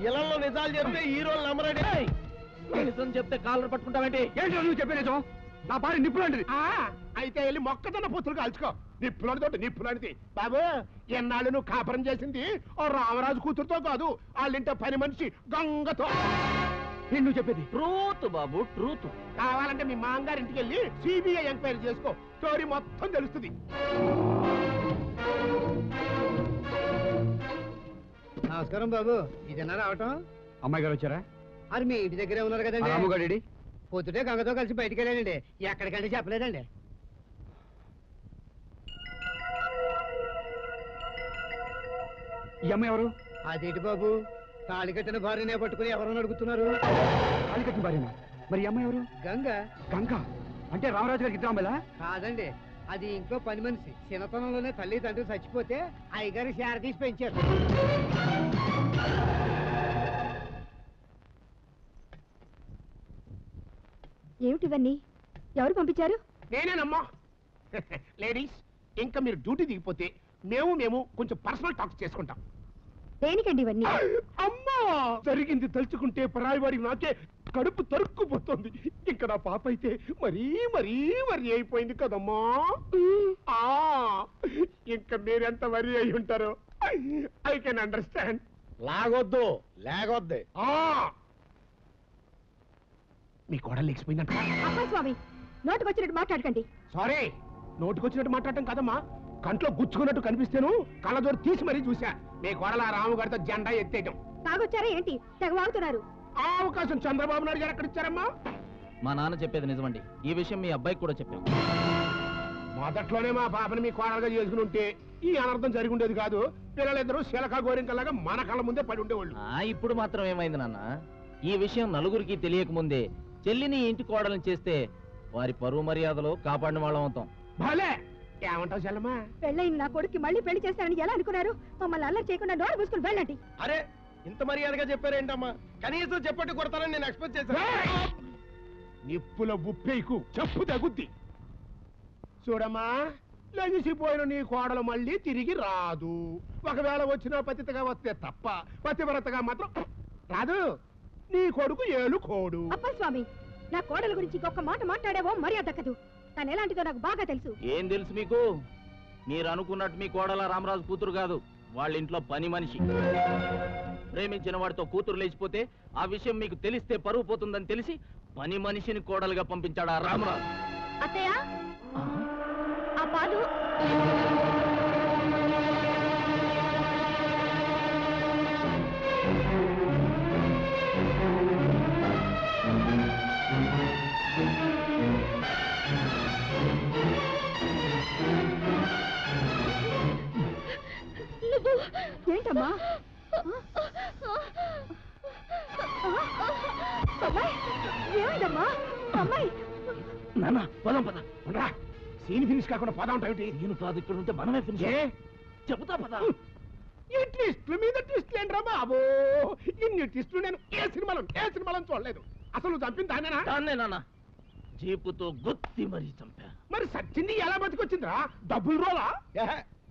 ఇళ్ళలో నిజాలు చెప్తే హీరోలు నమ్మరండి నిజం చెప్తే కాలర్ పట్టుకుంటావేంటి? ఏంటో నువ్వు చెప్పే నిజం? నా భార్య నిప్పు లాంటిది ఆ, అయితే వెళ్ళి మొక్కజొన్న పొత్తులు కాల్చుకో. నిప్పులాంటి తోటి నిప్పులాంటిది బాబు ఎన్నాళ్ళు నువ్వు కాపురం చేసింది? ఓ రామరాజు కూతురుతో కాదు వాళ్ళింట పని మనిషి గంగతో. నువ్వు చెప్పేది? ట్రూత్ బాబు ట్రూత్. కావాలంటే మీ మామగారి ఇంటికి వెళ్ళి సిబిఐ ఎంక్వైరీ చేసుకో. స్టోరీ మొత్తం తెలుస్తుంది. నమస్కారం బాబు. ఇదేనా రావటం అమ్మాయి గారు వచ్చారా? అది మీ ఇంటి దగ్గరే ఉన్నారు కదండి. రాముగాడి పొద్దుటే గంగతో కలిసి బయటికి వెళ్ళానండి. ఎక్కడికంటే చెప్పలేదండి. ఈ అమ్మాయి ఎవరు? అదేంటి బాబు. తాళి కట్టిన భార్యనే పట్టుకుని ఎవరని అడుగుతున్నారు? తాళి కట్టిన భార్యనా? మరి ఈ అమ్మాయి ఎవరు? గంగ. గంగ? అంటే రామరాజు గారికి ఇద్దరు అమ్మాయిలా? కాదండి. అది ఇంకో పని మనిషి. చిన్నతనంలోనే తల్లి తండ్రి చచ్చిపోతే అయ్యగారి శార తీసి పెంచారు. ఏమిటివన్నీ ఎవరు పంపించారు? నేనేనమ్మా. లేడీస్ ఇంకా మీరు డ్యూటీ దిగిపోతే మేము మేము కొంచెం పర్సనల్ టాక్స్ చేసుకుంటాం. దేనికండి ఇవన్నీ? అమ్మా! జరిగింది తలుచుకుంటే పరాయివాడికి నాకే కడుపు తరుక్కుపోతుంది. ఇంకా నా పాప అయితే మరీ మరీ మరీ అయిపోయింది కదమ్మా. ఆ ఇంకా మీరెంత వరి అయి ఉంటారో? ఐ కెన్ అండర్స్టాండ్ లాగొద్దు లేగొద్ది. మీ కోడలు లేచిపోయిందంట. అబ్బాయి స్వామి నోటుకొచ్చినట్టు మాట్లాడకండి. సారీ నోటికొచ్చినట్టు మాట్లాడటం కదమ్మా. కంట్లో గుచ్చుకున్నట్టు కనిపిస్తేను కళ్ళజోరు తీసి మరీ చూసా మీ కోడల రాముగారితో జెండా ఎత్తేయటం. తాగొచ్చారా ఏంటి? తెగ వాగుతున్నారు. ఆ అవకాశం చంద్రబాబు నాయుడు గారు ఎక్కడ ఇచ్చారమ్మా మా నాన్న చెప్పేది నిజమండి. ఈ విషయం మీ అబ్బాయికి కూడా చెప్పాం. మొదట్లోనే మా పాపని మీ కోడలుగా చేసుకుని ఉంటే ఈ అనర్థం జరిగి ఉండేది కాదు. పిల్లలిద్దరూ శిలక గోరింకలాగా మన కళ్ళ ముందే పడి ఉండేవాళ్ళు. ఆ ఇప్పుడు మాత్రం ఏమైంది నాన్న? ఈ విషయం నలుగురికి తెలియక ముందే చెల్లిని ఇంటి కోడలను చేస్తే వారి పరువు మర్యాదలు కాపాడిన వాళ్ళం అవుతాం. భలే! ఏమంటావు చెల్లమ్మా? పెళ్ళైన నా కొడుక్కి మళ్ళీ పెళ్ళి చేస్తారని ఎలా అనుకున్నారు? మమ్మల్ని అల్లరి చేయకుండా నోరు మూసుకుని వెళ్ళండి. అరే ఇంత మర్యాదగా చెప్పారేంటమ్మా? కనీసం చెప్పట్టు కొడతారని నేను ఎక్స్పెక్ట్ చేశాను. నిప్పుల ఉప్పేకు చెప్పు తగుద్ది. చూడమ్మా లగిసిపోయిన నీ కోడలు మళ్ళీ తిరిగి రాదు. ఒకవేళ వచ్చినా పతితగా వస్తే తప్ప పతివ్రతగా మాత్రం రాదు. నీ కొడుకు ఏలు కోడు అప్పల్ స్వామి నా కోడల గురించి ఇంకొక మాట మాట్లాడేవో మర్యాద దక్కదు తను ఎలాంటిదో నాకు బాగా తెలుసు. ఏం తెలుసు మీకు? మీరు అనుకున్నట్టు మీ కోడల రామరాజు కూతురు కాదు వాళ్ళ ఇంట్లో పని మనిషి. ప్రేమించిన వాడితో కూతురు లేచిపోతే ఆ విషయం మీకు తెలిస్తే పరువు పోతుందని తెలిసి పని మనిషిని కోడలుగా పంపించాడు ఆ రామరాజు. అత్తయ్య ఆ పాలు. ఏంటమ్మా? అమ్మాయి ఏమైందమ్మా? అమ్మాయి. నాన్న పోదాం పద. ఉండరా. సీన్ ఫినిష్ కాకుండా పోదాం ఉంటాయి నేను కాదు ఇక్కడ ఉంటే మనమే ఫినిష్ చెబుతా పద. ఈ ట్విస్టుల మీద ట్విస్టులు ఏంట్రా బాబు? ఇన్ని ట్విస్టులు నేను ఏ సినిమాలో ఏ సినిమాలో చూడలేదు. అసలు చంపింది దానేనా దాన్నే నాన్న. జీపుతో గుత్తి మరీ చంపా. మరి సచ్చింది ఎలా బతికొచ్చిందిరా? డబ్బులు రోలా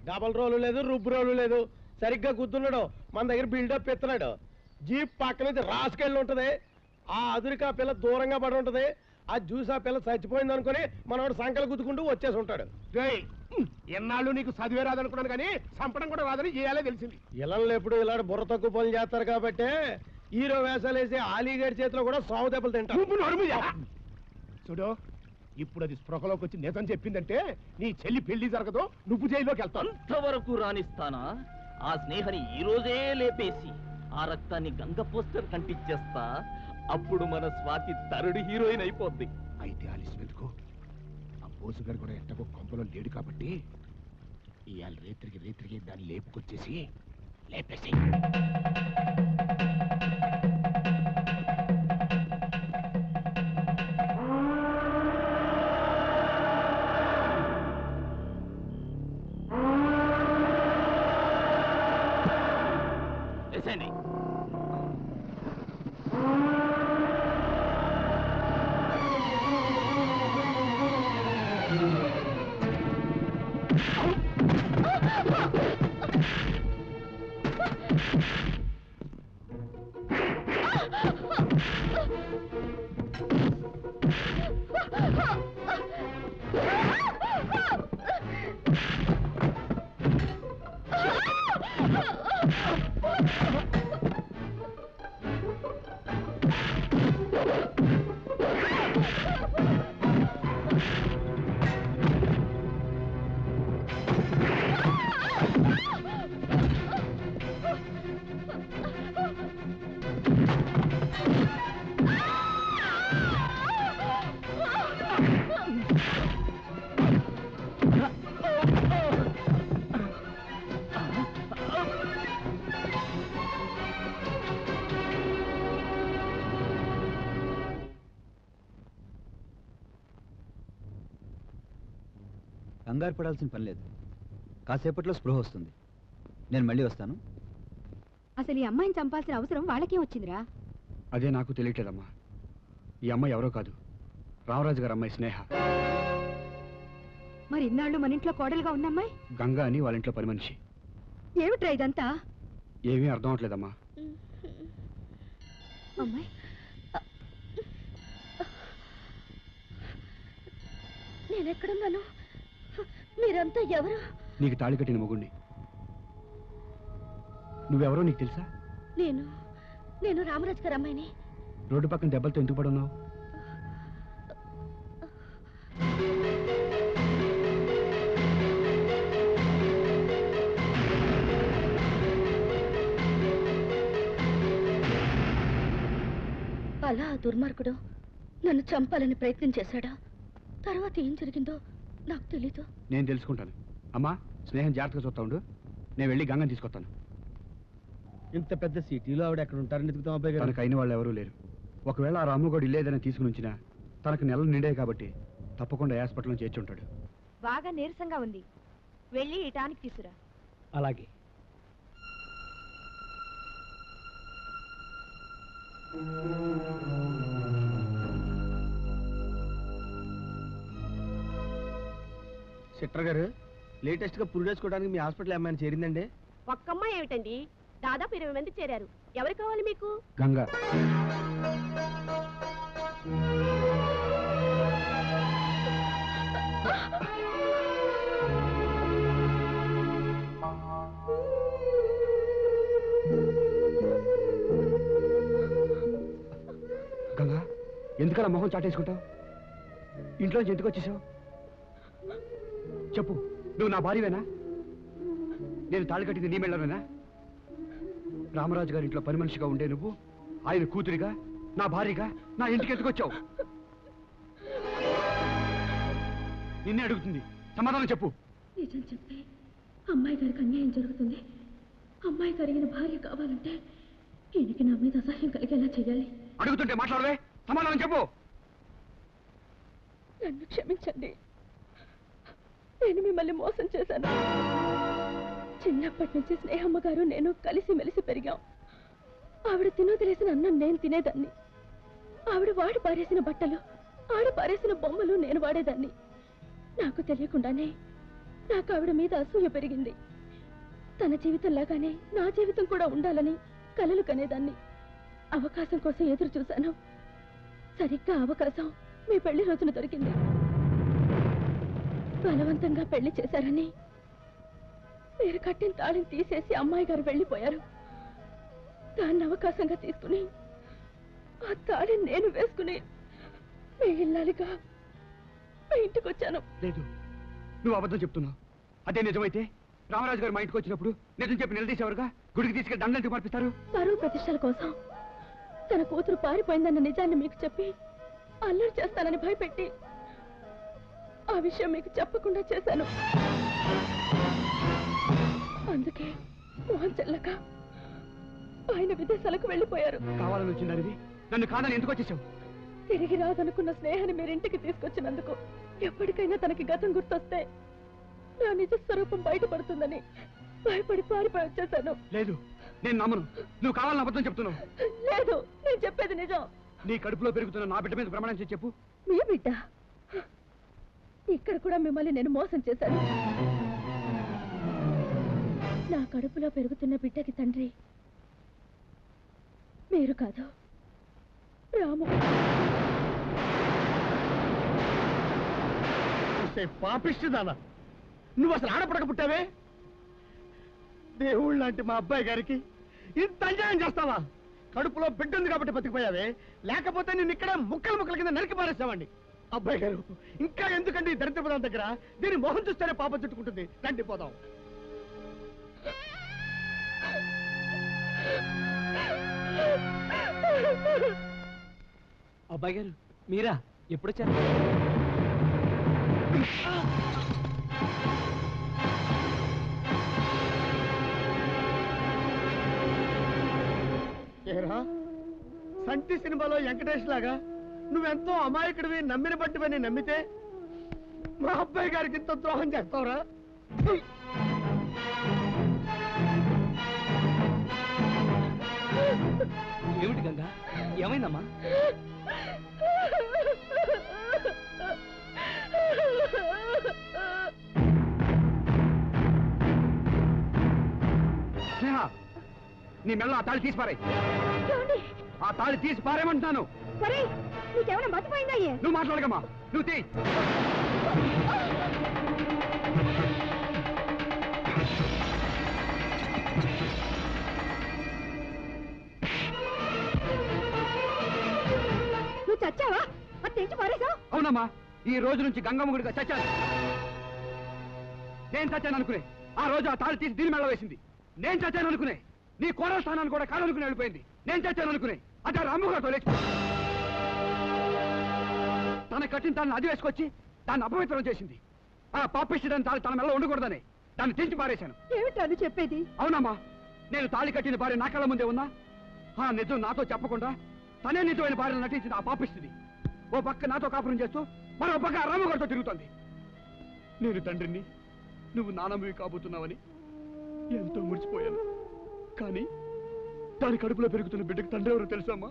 డబల్ రోలు లేదు రుబ్బు రోలు లేదు. సరిగ్గా గుద్దున్నాడు. మన దగ్గర బిల్డప్ ఎత్తున్నాడు. జీప్ పక్క నుంచి రాసుకెళ్ళి ఉంటది. ఆ అదురికా పిల్ల దూరంగా పడి ఉంటది. ఆ జ్యూస్ ఆ పిల్ల చచ్చిపోయింది అనుకుని మనవాడు సంకలు గుద్దుకుంటూ వచ్చేసి ఉంటాడు. ఎన్నాళ్ళు నీకు చదివే రాదనుకున్నాను కానీ చంపడం కూడా రాదని చేయాలే తెలిసింది. ఇళ్ళల్లో ఎప్పుడు ఇలాంటి బుర్ర తక్కువ పనులు చేస్తారు కాబట్టి హీరో వేషాలు వేసి ఆలీగడ్ చేతిలో కూడా సాగు దెబ్బలు తింటారు. చూడు ఇప్పుడు అది స్పృహలోకి వచ్చి నిజం చెప్పిందంటే నీ చెల్లి పెళ్ళి జరగదు నువ్వు జైల్లోకి వెళ్తావు. అంతవరకు రాణిస్తానా ఆ స్నేహని ఈ రోజే లేపేసి ఆ రక్తాన్ని గంగ పోస్టర్ కంటించేస్తా అప్పుడు మన స్వాతి తరుడు హీరోయిన్ అయిపోద్ది. అయితే ఆలస్యం ఎందుకు? ఆ బోసు గారు కూడా ఎట్టగో కొంపలో లేడు కాబట్టి ఇవాళ రేత్రికి రేత్రికి దాన్ని లేపుకొచ్చేసి లేపేసి కంగారు పడాల్సిన పని లేదు. కాసేపట్లో స్పృహ వస్తుంది. నేను మళ్ళీ వస్తాను. అసలు ఈ అమ్మాయిని చంపాల్సిన అవసరం వాళ్ళకేం వచ్చిందిరా? అదే నాకు తెలియట్లేదమ్మా. ఈ అమ్మాయి ఎవరో కాదు. రామరాజు గారు అమ్మాయి స్నేహ. మరి ఇన్నాళ్ళు మన ఇంట్లో కోడలుగా ఉన్న అమ్మాయి? గంగా అని వాళ్ళ ఇంట్లో పని మనిషి. ఏమిట్రా ఇదంతా? ఏమీ అర్థం అవట్లేదమ్మా. అమ్మాయి? నేనెక్కడున్నాను? మీరంతా ఎవరు? నీకు తాళి కట్టిన మొగుణ్ణి. నువ్వెవరో నీకు తెలుసా? నేను నేను రామరాజు గారి అమ్మాయిని. రోడ్డు పక్కన దెబ్బలతో ఎందుకు పడున్నావు? అలా దుర్మార్గుడు నన్ను చంపాలని ప్రయత్నం చేశాడా? తర్వాత ఏం జరిగిందో నాకు తెలీదు. నేను తెలుసుకుంటాను. అమ్మా స్నేహం జాగ్రత్తగా చూస్తా ఉండు. నేను వెళ్ళి గంగని తీసుకొస్తాను. ఇంత పెద్ద సిటీలో ఆవిడ ఎక్కడ ఉంటారని ఎదుగుతాం అబ్బాయి గారు? తనకు అయిన వాళ్ళు ఎవరూ లేరు. ఒకవేళ ఆ రాముగోడు ఇల్లేదని తీసుకుని ఉంచినా తనకు నెలలు నిండే కాబట్టి తప్పకుండా హాస్పిటల్లో చేర్చి ఉంటాడు. బాగా నీరసంగా ఉంది. వెళ్ళి ఈ టానిక్ తీసురా. అలాగే. సిట్టర్ గారు లేటెస్ట్గా పురుడేసుకోవడానికి మీ హాస్పిటల్ ఏమైనా చేరిందండి? ఒక్కమ్మాయి ఏమిటండి? దాదాపు ఇరవై మంది చేరారు. ఎవరు కావాలి మీకు? గంగ. గంగా ఎందుకలా మొహం చాటేసుకుంటావు? ఇంట్లోంచి ఎందుకు వచ్చేసావు? చెప్పు. నువ్వు నా భార్యవేనా? నేను తాళి కట్టింది నీ మెళ్ళవేనా? రామరాజు గారి ఇంట్లో పని మనిషిగా ఉండే నువ్వు ఆయన కూతురిగా నా భార్యగా నా ఇంటికి ఎందుకు వచ్చావు? నిన్నే అడుగుతుంది. సమాధానం చెప్పు. నిజం చెప్పి అమ్మాయి గారికి అన్యాయం జరుగుతుంది. అమ్మాయి కరిగిన భార్య కావాలంటే ఈయనకి నా మీద అసహ్యం కలిగేలా చేయాలి అడుగుతుంటే మాట్లాడవే. సమాధానం చెప్పు. నన్ను క్షమించండి. నేను మిమ్మల్ని మోసం చేశాను. చిన్నప్పటి నుంచి స్నేహమ్మ గారు నేను కలిసి మెలిసి పెరిగాం. ఆవిడ తినోదిలేసిన అన్నం నేను తినేదాన్ని. ఆవిడ వాడి పారేసిన బట్టలు ఆడ పారేసిన బొమ్మలు నేను వాడేదాన్ని. నాకు తెలియకుండానే నాకు ఆవిడ మీద అసూయ పెరిగింది. తన జీవితంలాగానే నా జీవితం కూడా ఉండాలని కలలు కనేదాన్ని. అవకాశం కోసం ఎదురు చూశాను. సరిగ్గా అవకాశం మీ పెళ్ళి రోజున దొరికింది. బలవంతంగా పెళ్ళి చేశారని. మీరు కట్టిన తాళిని తీసేసి అమ్మాయి గారు వెళ్ళిపోయారు. దాన్ని అవకాశంగా తీసుకుని ఆ తాళిని నేను వేసుకుని మీ ఇల్లాలిగా మీ ఇంటికి వచ్చాను. లేదు నువ్వు అబద్ధం చెప్తున్నావు. అదే నిజమైతే రామరాజు గారు మా ఇంటికి వచ్చినప్పుడు నిజం చెప్పి నిలదీసేవారుగా? గుడికి తీసుకెళ్ళి దండలు పంపిస్తారు పరువు ప్రతిష్టల కోసం తన కూతురు పారిపోయిందన్న నిజాన్ని మీకు చెప్పి అల్లరి చేస్తానని భయపెట్టి ఆ విషయం మీకు చెప్పకుండా చేశాను. అందుకే మోహన్ చెల్లక ఆయన విదేశాలకు వెళ్ళిపోయారు. కావాలని వచ్చిందనివి నన్ను కాదని ఎందుకు వచ్చేసావు? తిరిగి రాదనుకున్న స్నేహాన్ని మీరింటికి తీసుకొచ్చినందుకు ఎప్పటికైనా తనకి గతం గుర్తొస్తే నా నిజ స్వరూపం బయటపడుతుందని భయపడి పారిపోయి వచ్చేసాను లేదు నేను నమ్మను. నువ్వు కావాలని అబద్ధం చెప్తున్నావు. లేదు నేను చెప్పేది నిజం. నీ కడుపులో పెరుగుతున్న నా బిడ్డ మీద ప్రమాణం చేసి చెప్పు. మీ బిడ్డ ఇక్కడ కూడా మిమ్మల్ని నేను మోసం చేశాను. నా కడుపులో పెరుగుతున్న బిడ్డకి తండ్రి మీరు కాదు రాము. పాపిష్టిదానా నువ్వు అసలు ఆడపడక పుట్టావే? దేవుళ్ళు లాంటి మా అబ్బాయి గారికి ఇంత అన్యాయం చేస్తావా? కడుపులో బిడ్డ ఉంది కాబట్టి బతికిపోయావే? లేకపోతే నేను ఇక్కడ ముక్కలు ముక్కల కింద నరికి పారేస్తామండి అబ్బాయి గారు ఇంకా ఎందుకండి ఈ దరిద్ర పదాల దగ్గర? దీని మొహం చూస్తేనే పాపం చుట్టుకుంటుంది. రండి పోదాం. అబ్బాయి గారు మీరా? ఎప్పుడొచ్చారు ఏరా? సంటి సినిమాలో వెంకటేష్ లాగా నువ్వెంతో అమాయకుడివి నమ్మిన బట్టివని నమ్మితే మా అబ్బాయి గారికి ఇంత ద్రోహం చేస్తావురా? ఏమిటి గంగా? ఏమైందమ్మా? స్నేహ నీ మెల్ల ఆ తాళి తీసి పారాయి. ఆ తాళి తీసి పారేమంటున్నాను సరే నీకేమైనా మతిపోయిందా నువ్వు మాట్లాడగమ్మా నువ్వు తీ. నువ్వు చచ్చావా? అది తెంచి పారేశావు? అవునమ్మా ఈ రోజు నుంచి గంగమ్మ గుడిగా చచ్చాను. నేను చచ్చాను అనుకునే. ఆ రోజు ఆ తాళి తీసి దీని మెళ్ళ వేసింది. నేను చచ్చాను అనుకునే. నీ కోడల స్థానాన్ని కూడా కాదనుకుని వెళ్ళిపోయింది. నేను చచ్చాను అనుకునే. అదే రాముగారితో లేచి తన కట్టిన తనని అది వేసుకొచ్చి దాన్ని అపవిత్రం చేసింది. ఆ పాపిష్టి దాన్ని తాళి తన మెల్ల ఉండకూడదని దాన్ని తెంచి పారేశాను. ఏమిటాను చెప్పేది? అవునమ్మా నేను తాళి కట్టిన భార్య నా కళ్ళ ముందే ఉన్నా ఆ నిజం నాతో చెప్పకుండా తనే నిజమైన భార్య నటించింది ఆ పాపిస్తుంది ఓ పక్క నాతో కాపురం చేస్తూ మరో పక్క రామగారితో తిరుగుతోంది. నేను తండ్రిని నువ్వు నానమ్మవి కాబోతున్నావని ఎంతో మురిసిపోయాను. కానీ దాని కడుపులో పెరుగుతున్న బిడ్డకు తండ్రి ఎవరో తెలుసమ్మా?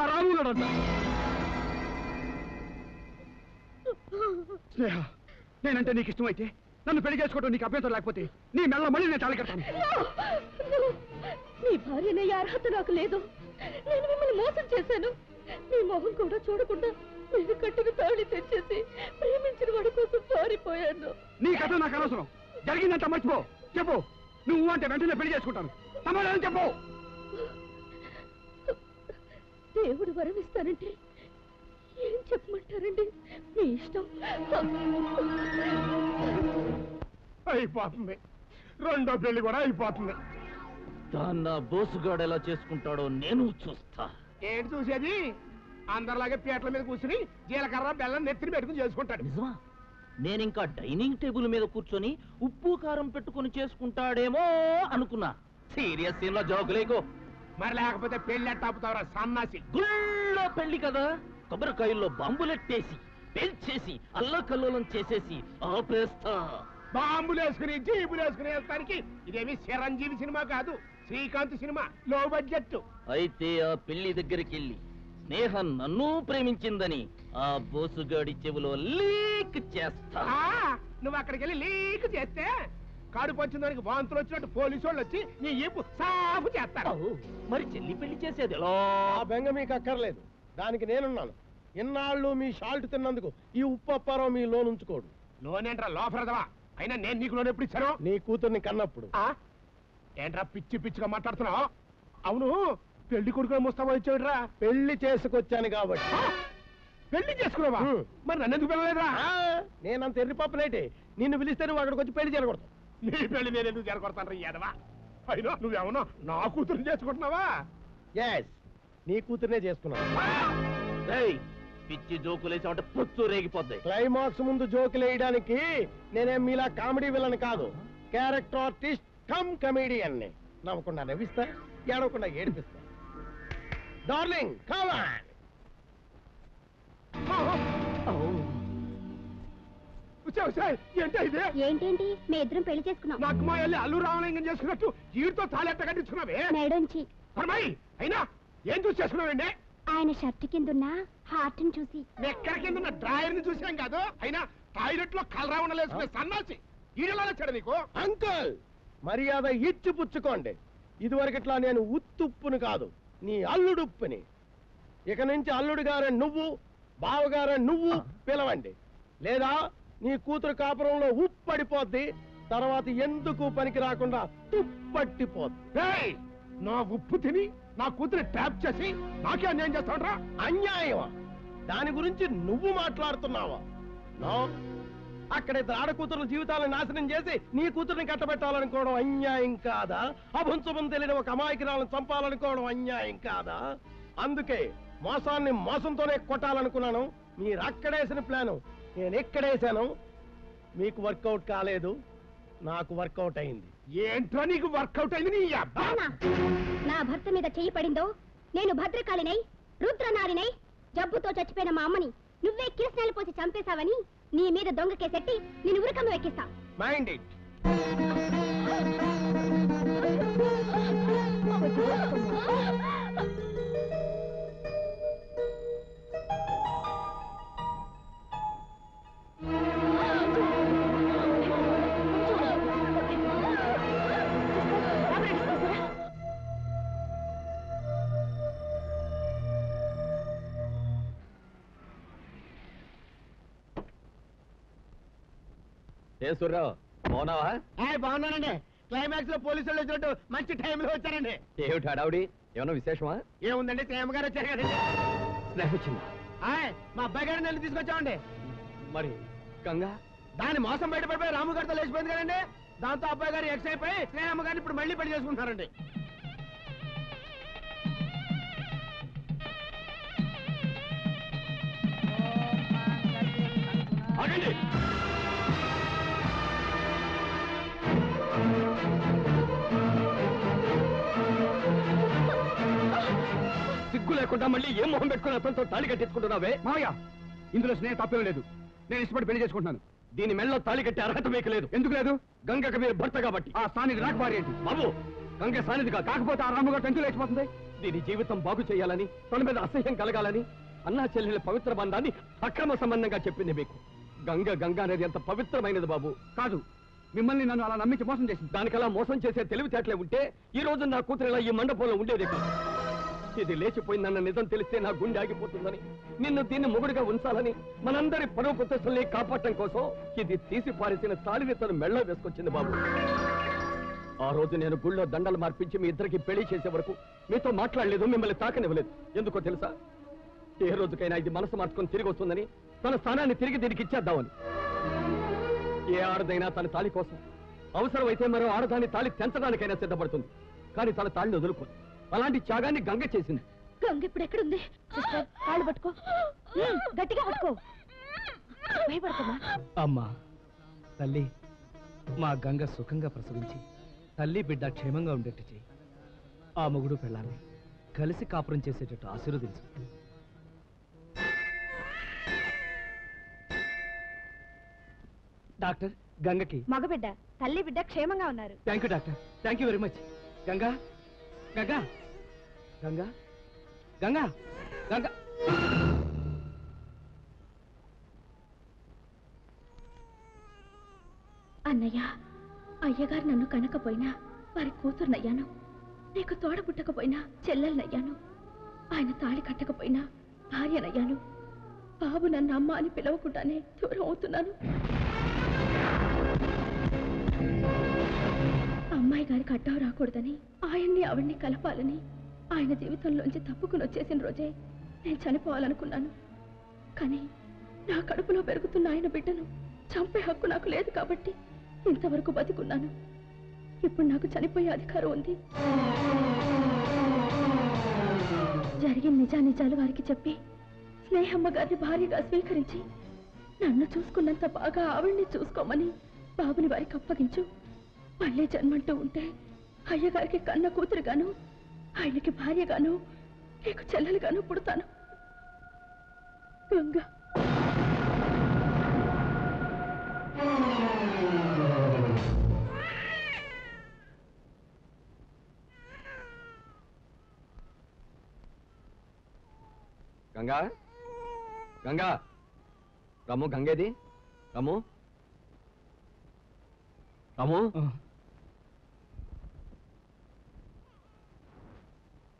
ఆ రాముగాడు అంట స్నేహ నేనంటే నీకు ఇష్టమైతే నన్ను పెళ్ళి చేసుకోవడం నీకు అభ్యంతరం లేకపోతే నీ మెల్ల మళ్ళీ నేను తాళి కడతాను. నీ భార్యనే అర్హత నాకు లేదు. నేను మిమ్మల్ని మోసం చేశాను. నీ మొహం కూడా చూడకుండా నేను కట్టిన తాళి తెచ్చేసి ప్రేమించిన వాడి కోసం పారిపోయాను. నీ కథ నాకు అనవసరం. జరిగిందంట మర్చిపో. చెప్పు. నువ్వు అంటే వెంటనే పెళ్ళి చేసుకుంటాను. సమాధానం చెప్పు. దేవుడు వరమిస్తానంటే ఏం చెప్పమంటారండి? మీ ఇష్టం. అయిపోతుంది. రెండో పెళ్ళి కూడా అయిపోతుంది. దాన్న బోసుగాడు ఎలా చేసుకుంటాడో నేను చూస్తా. ఏంటి చూసేది? అందరిలాగే పీటల మీద కూర్చుని జీలకర్ర బెల్లం నెత్తిని పెట్టుకుని చేసుకుంటాడు. నిజమా? నేనింకా డైనింగ్ టేబుల్ మీద కూర్చొని ఉప్పు కారం పెట్టుకుని చేసుకుంటాడేమో అనుకున్నా. సీరియస్ సీన్లో జోకులేకో. మరి లేకపోతే పెళ్ళి ఎట్టాపుతావరా సన్నాసి. గుళ్ళో పెళ్ళి కదా? కొబ్బరికాయల్లో బాంబులెట్టేసి పెంచేసి అల్లకల్లోలం చేసేసి ఆపేస్తా. బాంబులు వేసుకుని జీబులు వేసుకుని వెళ్తానికి ఇదేమి చిరంజీవి సినిమా కాదు శ్రీకాంత్ సినిమా లో బడ్జెట్. అయితే ఆ పెళ్ళి దగ్గరికి వెళ్ళి స్నేహ నన్ను ప్రేమించిందని ఆ బోసుగాడి చెవిలో లీక్ చేస్తా. నువ్వు అక్కడికి వెళ్ళి లీక్ చేస్తే కడుపు వచ్చిన దానికి వాంతులు వచ్చినట్టు పోలీసు వాళ్ళు వచ్చి నీ ఈపు సాఫ్ చేస్తారు. మరి చెల్లి పెళ్ళి చేసేది బెంగ మీకు అక్కర్లేదు. దానికి నేనున్నాను. ఇన్నాళ్ళు మీ షాల్ట్ తిన్నందుకు ఈ ఉప్పు అప్పారావు మీ లోన్ ఉంచుకోడు. లోనేంట్రా లోపరదవా? అయినా నేను నీకు లోన్ ఎప్పుడు ఇచ్చాను? నీ కూతుర్ని కన్నప్పుడు. ఏంట్రా పిచ్చి పిచ్చిగా మాట్లాడుతున్నావు? అవును పెళ్ళి కొడుకుని ముస్తాబా ఇచ్చాడురా. పెళ్ళి చేసుకొచ్చాను కాబట్టి. పెళ్ళి చేసుకున్నావా? మరి నన్ను ఎందుకు పిలవలేదురా నేనంత ఎర్రి పప్పునేటి నిన్ను పిలిస్తే నువ్వు అక్కడికి వచ్చి పెళ్ళి చేయకూడదు. నీ పెళ్ళి నేను ఎందుకు జరగొడతాను రా యాదవా? అయినా నువ్వేమన్నా నా కూతురు చేసుకుంటున్నావా? ఎస్ నీ కూతుర్నే చేసుకున్నాను ఏయ్, పిచ్చి జోకులేసామంటే పొత్తు రేగిపోద్ది. క్లైమాక్స్ ముందు జోకులు వేయడానికి నేనేం మీలా కామెడీ విలన్ కాదు. క్యారెక్టర్ ఆర్టిస్ట్ కమ్ కమెడియన్ని నవ్వకుండా నవ్విస్తా ఏడవకుండా ఏడిపిస్తా. డార్లింగ్ ఇదే? ఏంటేంటి? మీ ఇద్దరం పెళ్ళి చేసుకున్నాం. నాకు మా అల్లు రామలింగం చేసుకున్నట్టు వీడితో తాళెట్ట కట్టించుకున్నావే మేడొంచి. అయినా ఏం చూసి చేసుకున్నావండి ఆయన షర్ట్ కిందున్న హార్ట్ని చూసి ఎక్కడ కింద డ్రాయర్ని చూసాం కాదు. అయినా టాయిలెట్లో కలరా ఉండలేసుకునే సన్నాసి. ఈడలా వచ్చాడు నీకు? అంకుల్ మర్యాద ఇచ్చి పుచ్చుకోండి. ఇదివరకట్లా నేను ఉత్తుప్పును కాదు నీ అల్లుడుప్పుని. ఇక నుంచి అల్లుడు గారే నువ్వు బావగారే నువ్వు పిలవండి. లేదా నీ కూతురు కాపురంలో ఉప్పు పడిపోద్ది తర్వాత ఎందుకు పనికి రాకుండా తుప్పట్టిపోద్ది. ఏయ్! నా ఉప్పు తిని నా కూతురు ట్యాప్ చేసి నాకే అన్యాయం చేస్తాడ్రా అన్యాయమా? దాని గురించి నువ్వు మాట్లాడుతున్నావా? నో. అక్కడ ఇద్దరు ఆడకూతురుల జీవితాలను నాశనం చేసి నీ కూతుర్ని కట్టబెట్టాలనుకోవడం అన్యాయం కాదా? అభంశుభం తెలియని ఒక అమాయకురాలను చంపాలనుకోవడం అన్యాయం కాదా? అందుకే మోసాన్ని మోసంతోనే కొట్టాలనుకున్నాను. మీరు అక్కడేసిన ప్లాను. నేను ఎక్కడేసాను మీకు వర్కౌట్ కాలేదు. నాకు వర్కౌట్ అయింది. ఏంట్రా నీకు వర్కౌట్ అయింది నీ అబ్బా? నా భర్త మీద చెయ్యి పడిందో? నేను భద్రకాళినై రుద్రనారినై జబ్బుతో చచ్చిపోయిన మా అమ్మని నువ్వే కిరసనాలు పోసి చంపేశావని నీ మీద దొంగ కేసెట్టి నేను ఉరకమ్మ ఎక్కిస్తా. మైండ్ ఇట్ ఏ సూర్రావు బాగున్నావా? బాగున్నానండి. క్లైమాక్స్లో పోలీసు వాళ్ళు వచ్చినట్టు మంచి టైంలో వచ్చారండి ఏమిటి హడావుడి? ఏమన్నా విశేషమా? ఏముందండి? ప్రేమ గారు వచ్చారు కదండి. స్నేహ వచ్చిందా మా అబ్బాయి గారిని వెళ్ళి తీసుకొచ్చామండి. మరి గంగా? దాని మోసం బయటపడిపోయి రాము గారితో లేచిపోయింది కదండి. దాంతో అబ్బాయి గారు ఎక్స్ అయిపోయి స్నేహమ్మ గారిని ఇప్పుడు మళ్ళీ పెళ్ళి చేసుకుంటున్నారండి. ఆగండి. లేకుండా మళ్ళీ ఏం మొహం పెట్టుకుని అతనితో తాళి కట్టించుకుంటున్నావే? మావయ్య ఇందులో స్నేహం తప్పేం లేదు. నేను ఇష్టపడి పెళ్ళి చేసుకుంటున్నాను. దీని మెళ్ళలో తాళి కట్టే అర్హత మీకు లేదు. ఎందుకు లేదు? గంగకు మీరు భర్త కాబట్టి. ఆ సానిది నాకు భార్య బాబు గంగ సానిది కాకపోతే ఆ రాముగారు టెన్త్ లేచిపోతుంది? దీని జీవితం బాగు చేయాలని తన మీద అసహ్యం కలగాలని అన్నా చెల్లెల పవిత్ర బంధాన్ని అక్రమ సంబంధంగా చెప్పింది మీకు. గంగ గంగ అనేది ఎంత పవిత్రమైనది బాబు. కాదు. మిమ్మల్ని నన్ను అలా నమ్మించి మోసం చేసింది. దానికలా మోసం చేసే తెలివితేటలే ఉంటే ఈ రోజు నా కూతురు ఇలా ఈ మండపంలో ఉండేది కాదు ఇది లేచిపోయిందన్న నిజం తెలిస్తే నా గుండె ఆగిపోతుందని నిన్ను దీన్ని మొగుడుగా ఉంచాలని మనందరి పరువు ప్రతిష్టల్ని కాపాడటం కోసం ఇది తీసి పారేసిన తాళిని తను మెళ్ళ వేసుకొచ్చింది బాబు. ఆ రోజు నేను గుళ్ళో దండలు మార్పించి మీ ఇద్దరికి పెళ్ళి చేసే వరకు మీతో మాట్లాడలేదు మిమ్మల్ని తాకనివ్వలేదు. ఎందుకో తెలుసా? ఏ రోజుకైనా ఇది మనసు మార్చుకొని తిరిగి వస్తుందని తన స్థానాన్ని తిరిగి దీనికి ఇచ్చేద్దామని. ఏ ఆడదైనా తన తాళి కోసం అవసరమైతే మరో ఆడదాన్ని తాళి తెంచడానికైనా సిద్ధపడుతుంది. కానీ తన తాళిని వదులుకోదు. అలాంటి త్యాగాన్ని గంగ చేసింది. గంగ ఇప్పుడు ఎక్కడుంది? సిస్టర్ కాళ్ళు పట్టుకో. ఉమ్, గట్టిగా పట్టుకో. భయపడకమ్మా. అమ్మా తల్లి మా గంగ సుఖంగా ప్రసవించి తల్లి బిడ్డ క్షేమంగా ఉండేట్టు చెయ్యి. ఆ మొగుడు పెళ్ళాన్ని కలిసి కాపురం చేసేటట్టు ఆశీర్వదించు. డాక్టర్ గంగకి. మగబిడ్డ తల్లి బిడ్డ క్షేమంగా ఉన్నారు. Thank you doctor. Thank you very much. Ganga Ganga. Ganga? Ganga? Ganga. అన్నయ్య అయ్యగారు నన్ను కనకపోయినా వారి కూతురునయ్యాను నీకు తోడ పుట్టకపోయినా చెల్లెలనయ్యాను ఆయన తాళి కట్టకపోయినా భార్యనయ్యాను బాబు నన్ను అమ్మ అని పిలవకుండానే దూరం అవుతున్నాను. అమ్మాయి గారికి అడ్డం రాకూడదని ఆయన్ని ఆవిడ్ని కలపాలని ఆయన జీవితంలోంచి తప్పుకుని వచ్చేసిన రోజే నేను చనిపోవాలనుకున్నాను. కానీ నా కడుపులో పెరుగుతున్న ఆయన బిడ్డను చంపే హక్కు నాకు లేదు కాబట్టి ఇంతవరకు బతికున్నాను. ఇప్పుడు నాకు చనిపోయే అధికారం ఉంది. జరిగిన నిజానిజాలు వారికి చెప్పి స్నేహమ్మ గారిని భార్యగా స్వీకరించి నన్ను చూసుకున్నంత బాగా ఆవిడ్ని చూసుకోమని బాబుని వారికి అప్పగించు. మళ్ళీ జన్మంటూ ఉంటే అయ్యగారికి కన్న కూతురుగాను ఆయనకి భార్యగాను నీకు చెల్లెలుగాను పుడతాను. గంగ. గంగా? గంగా? రమ్ము గంగేది? రమ్ము రమ్ము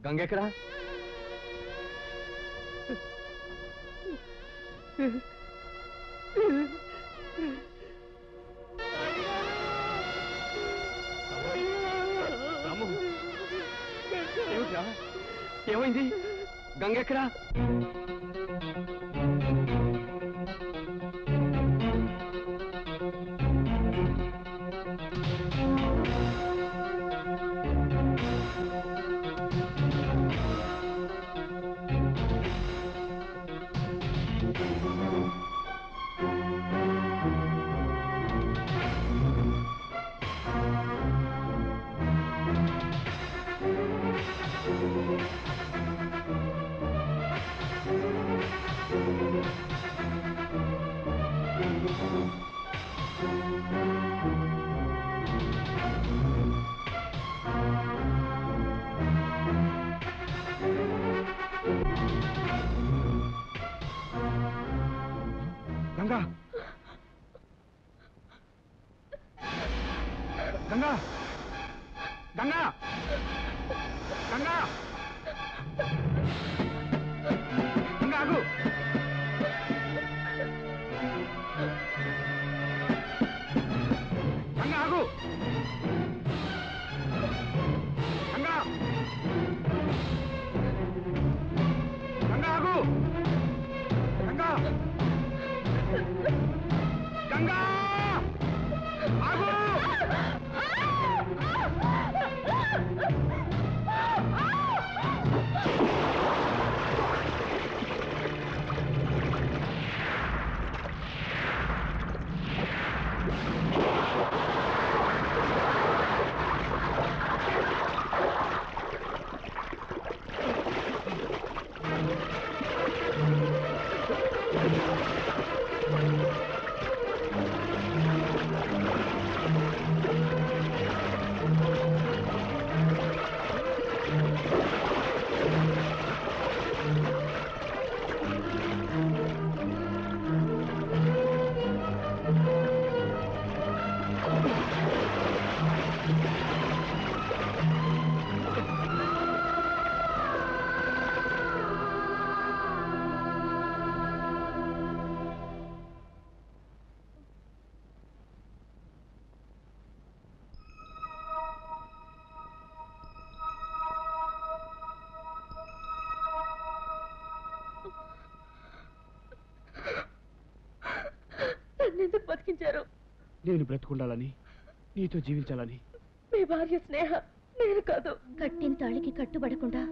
గంగెక్కడా ఏమైంది? గంగెక్కడా నేను బ్రతుకుండాలని నీతో జీవించాలని. మీ భార్య స్నేహ నేను కాదు. కట్టిన తాళికి కట్టుబడకుండా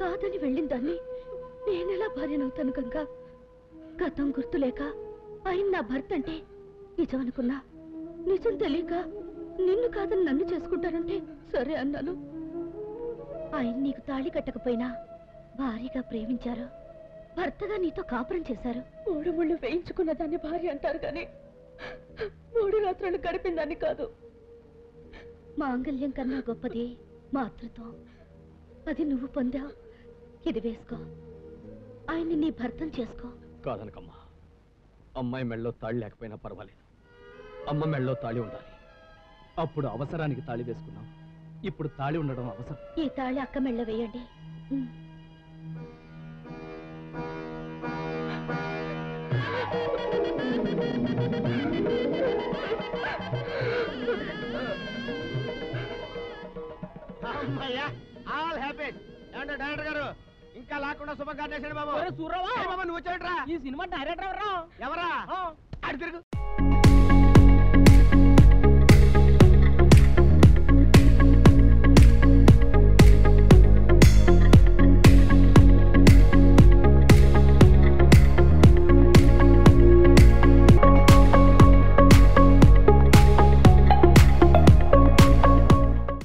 కాదని వెళ్ళిన దాన్ని నేనెలా భార్యనవుతాను గంగా? గతం గుర్తులేక ఆయన నా భర్త అంటే నిజం అనుకున్నా నిజం తెలియక నిన్ను కాదని నన్ను చేసుకుంటానంటే సరే అన్నాను. ఆయన నీకు తాళి కట్టకపోయినా భారీగా ప్రేమించారు భర్తగా నీతో కాపురం చేశారు. మూడు ముళ్ళు వేయించుకున్న దాన్ని భార్య అంటారు కానీ మూడు రాత్రులు గడిపిన దాన్ని కాదు. మాంగల్యం కన్నా గొప్పది మాతృత్వం. అది నువ్వు పొందావు ఇది వేసుకో. ఆయన్ని నీ భర్తం చేసుకో. కాదనకమ్మా. అమ్మాయి మెళ్ళలో తాళి లేకపోయినా పర్వాలేదు. అమ్మ మెళ్ళలో తాళి ఉండాలి. అప్పుడు అవసరానికి తాళి వేసుకున్నాం. ఇప్పుడు తాళి ఉండడం అవసరం. ఈ తాళి అక్క మెళ్ళ వేయండి. ఆల్ హ్యాపీ ఏమంటే డైరెక్టర్ గారు? ఇంకా లాకుండా శుభంగా చేశాడు బాబు? ఏ బాబు నువ్వు వచ్చాడురా ఈ సినిమా డైరెక్టర్ ఎవరా ఎవరా? అడు తిరుగు.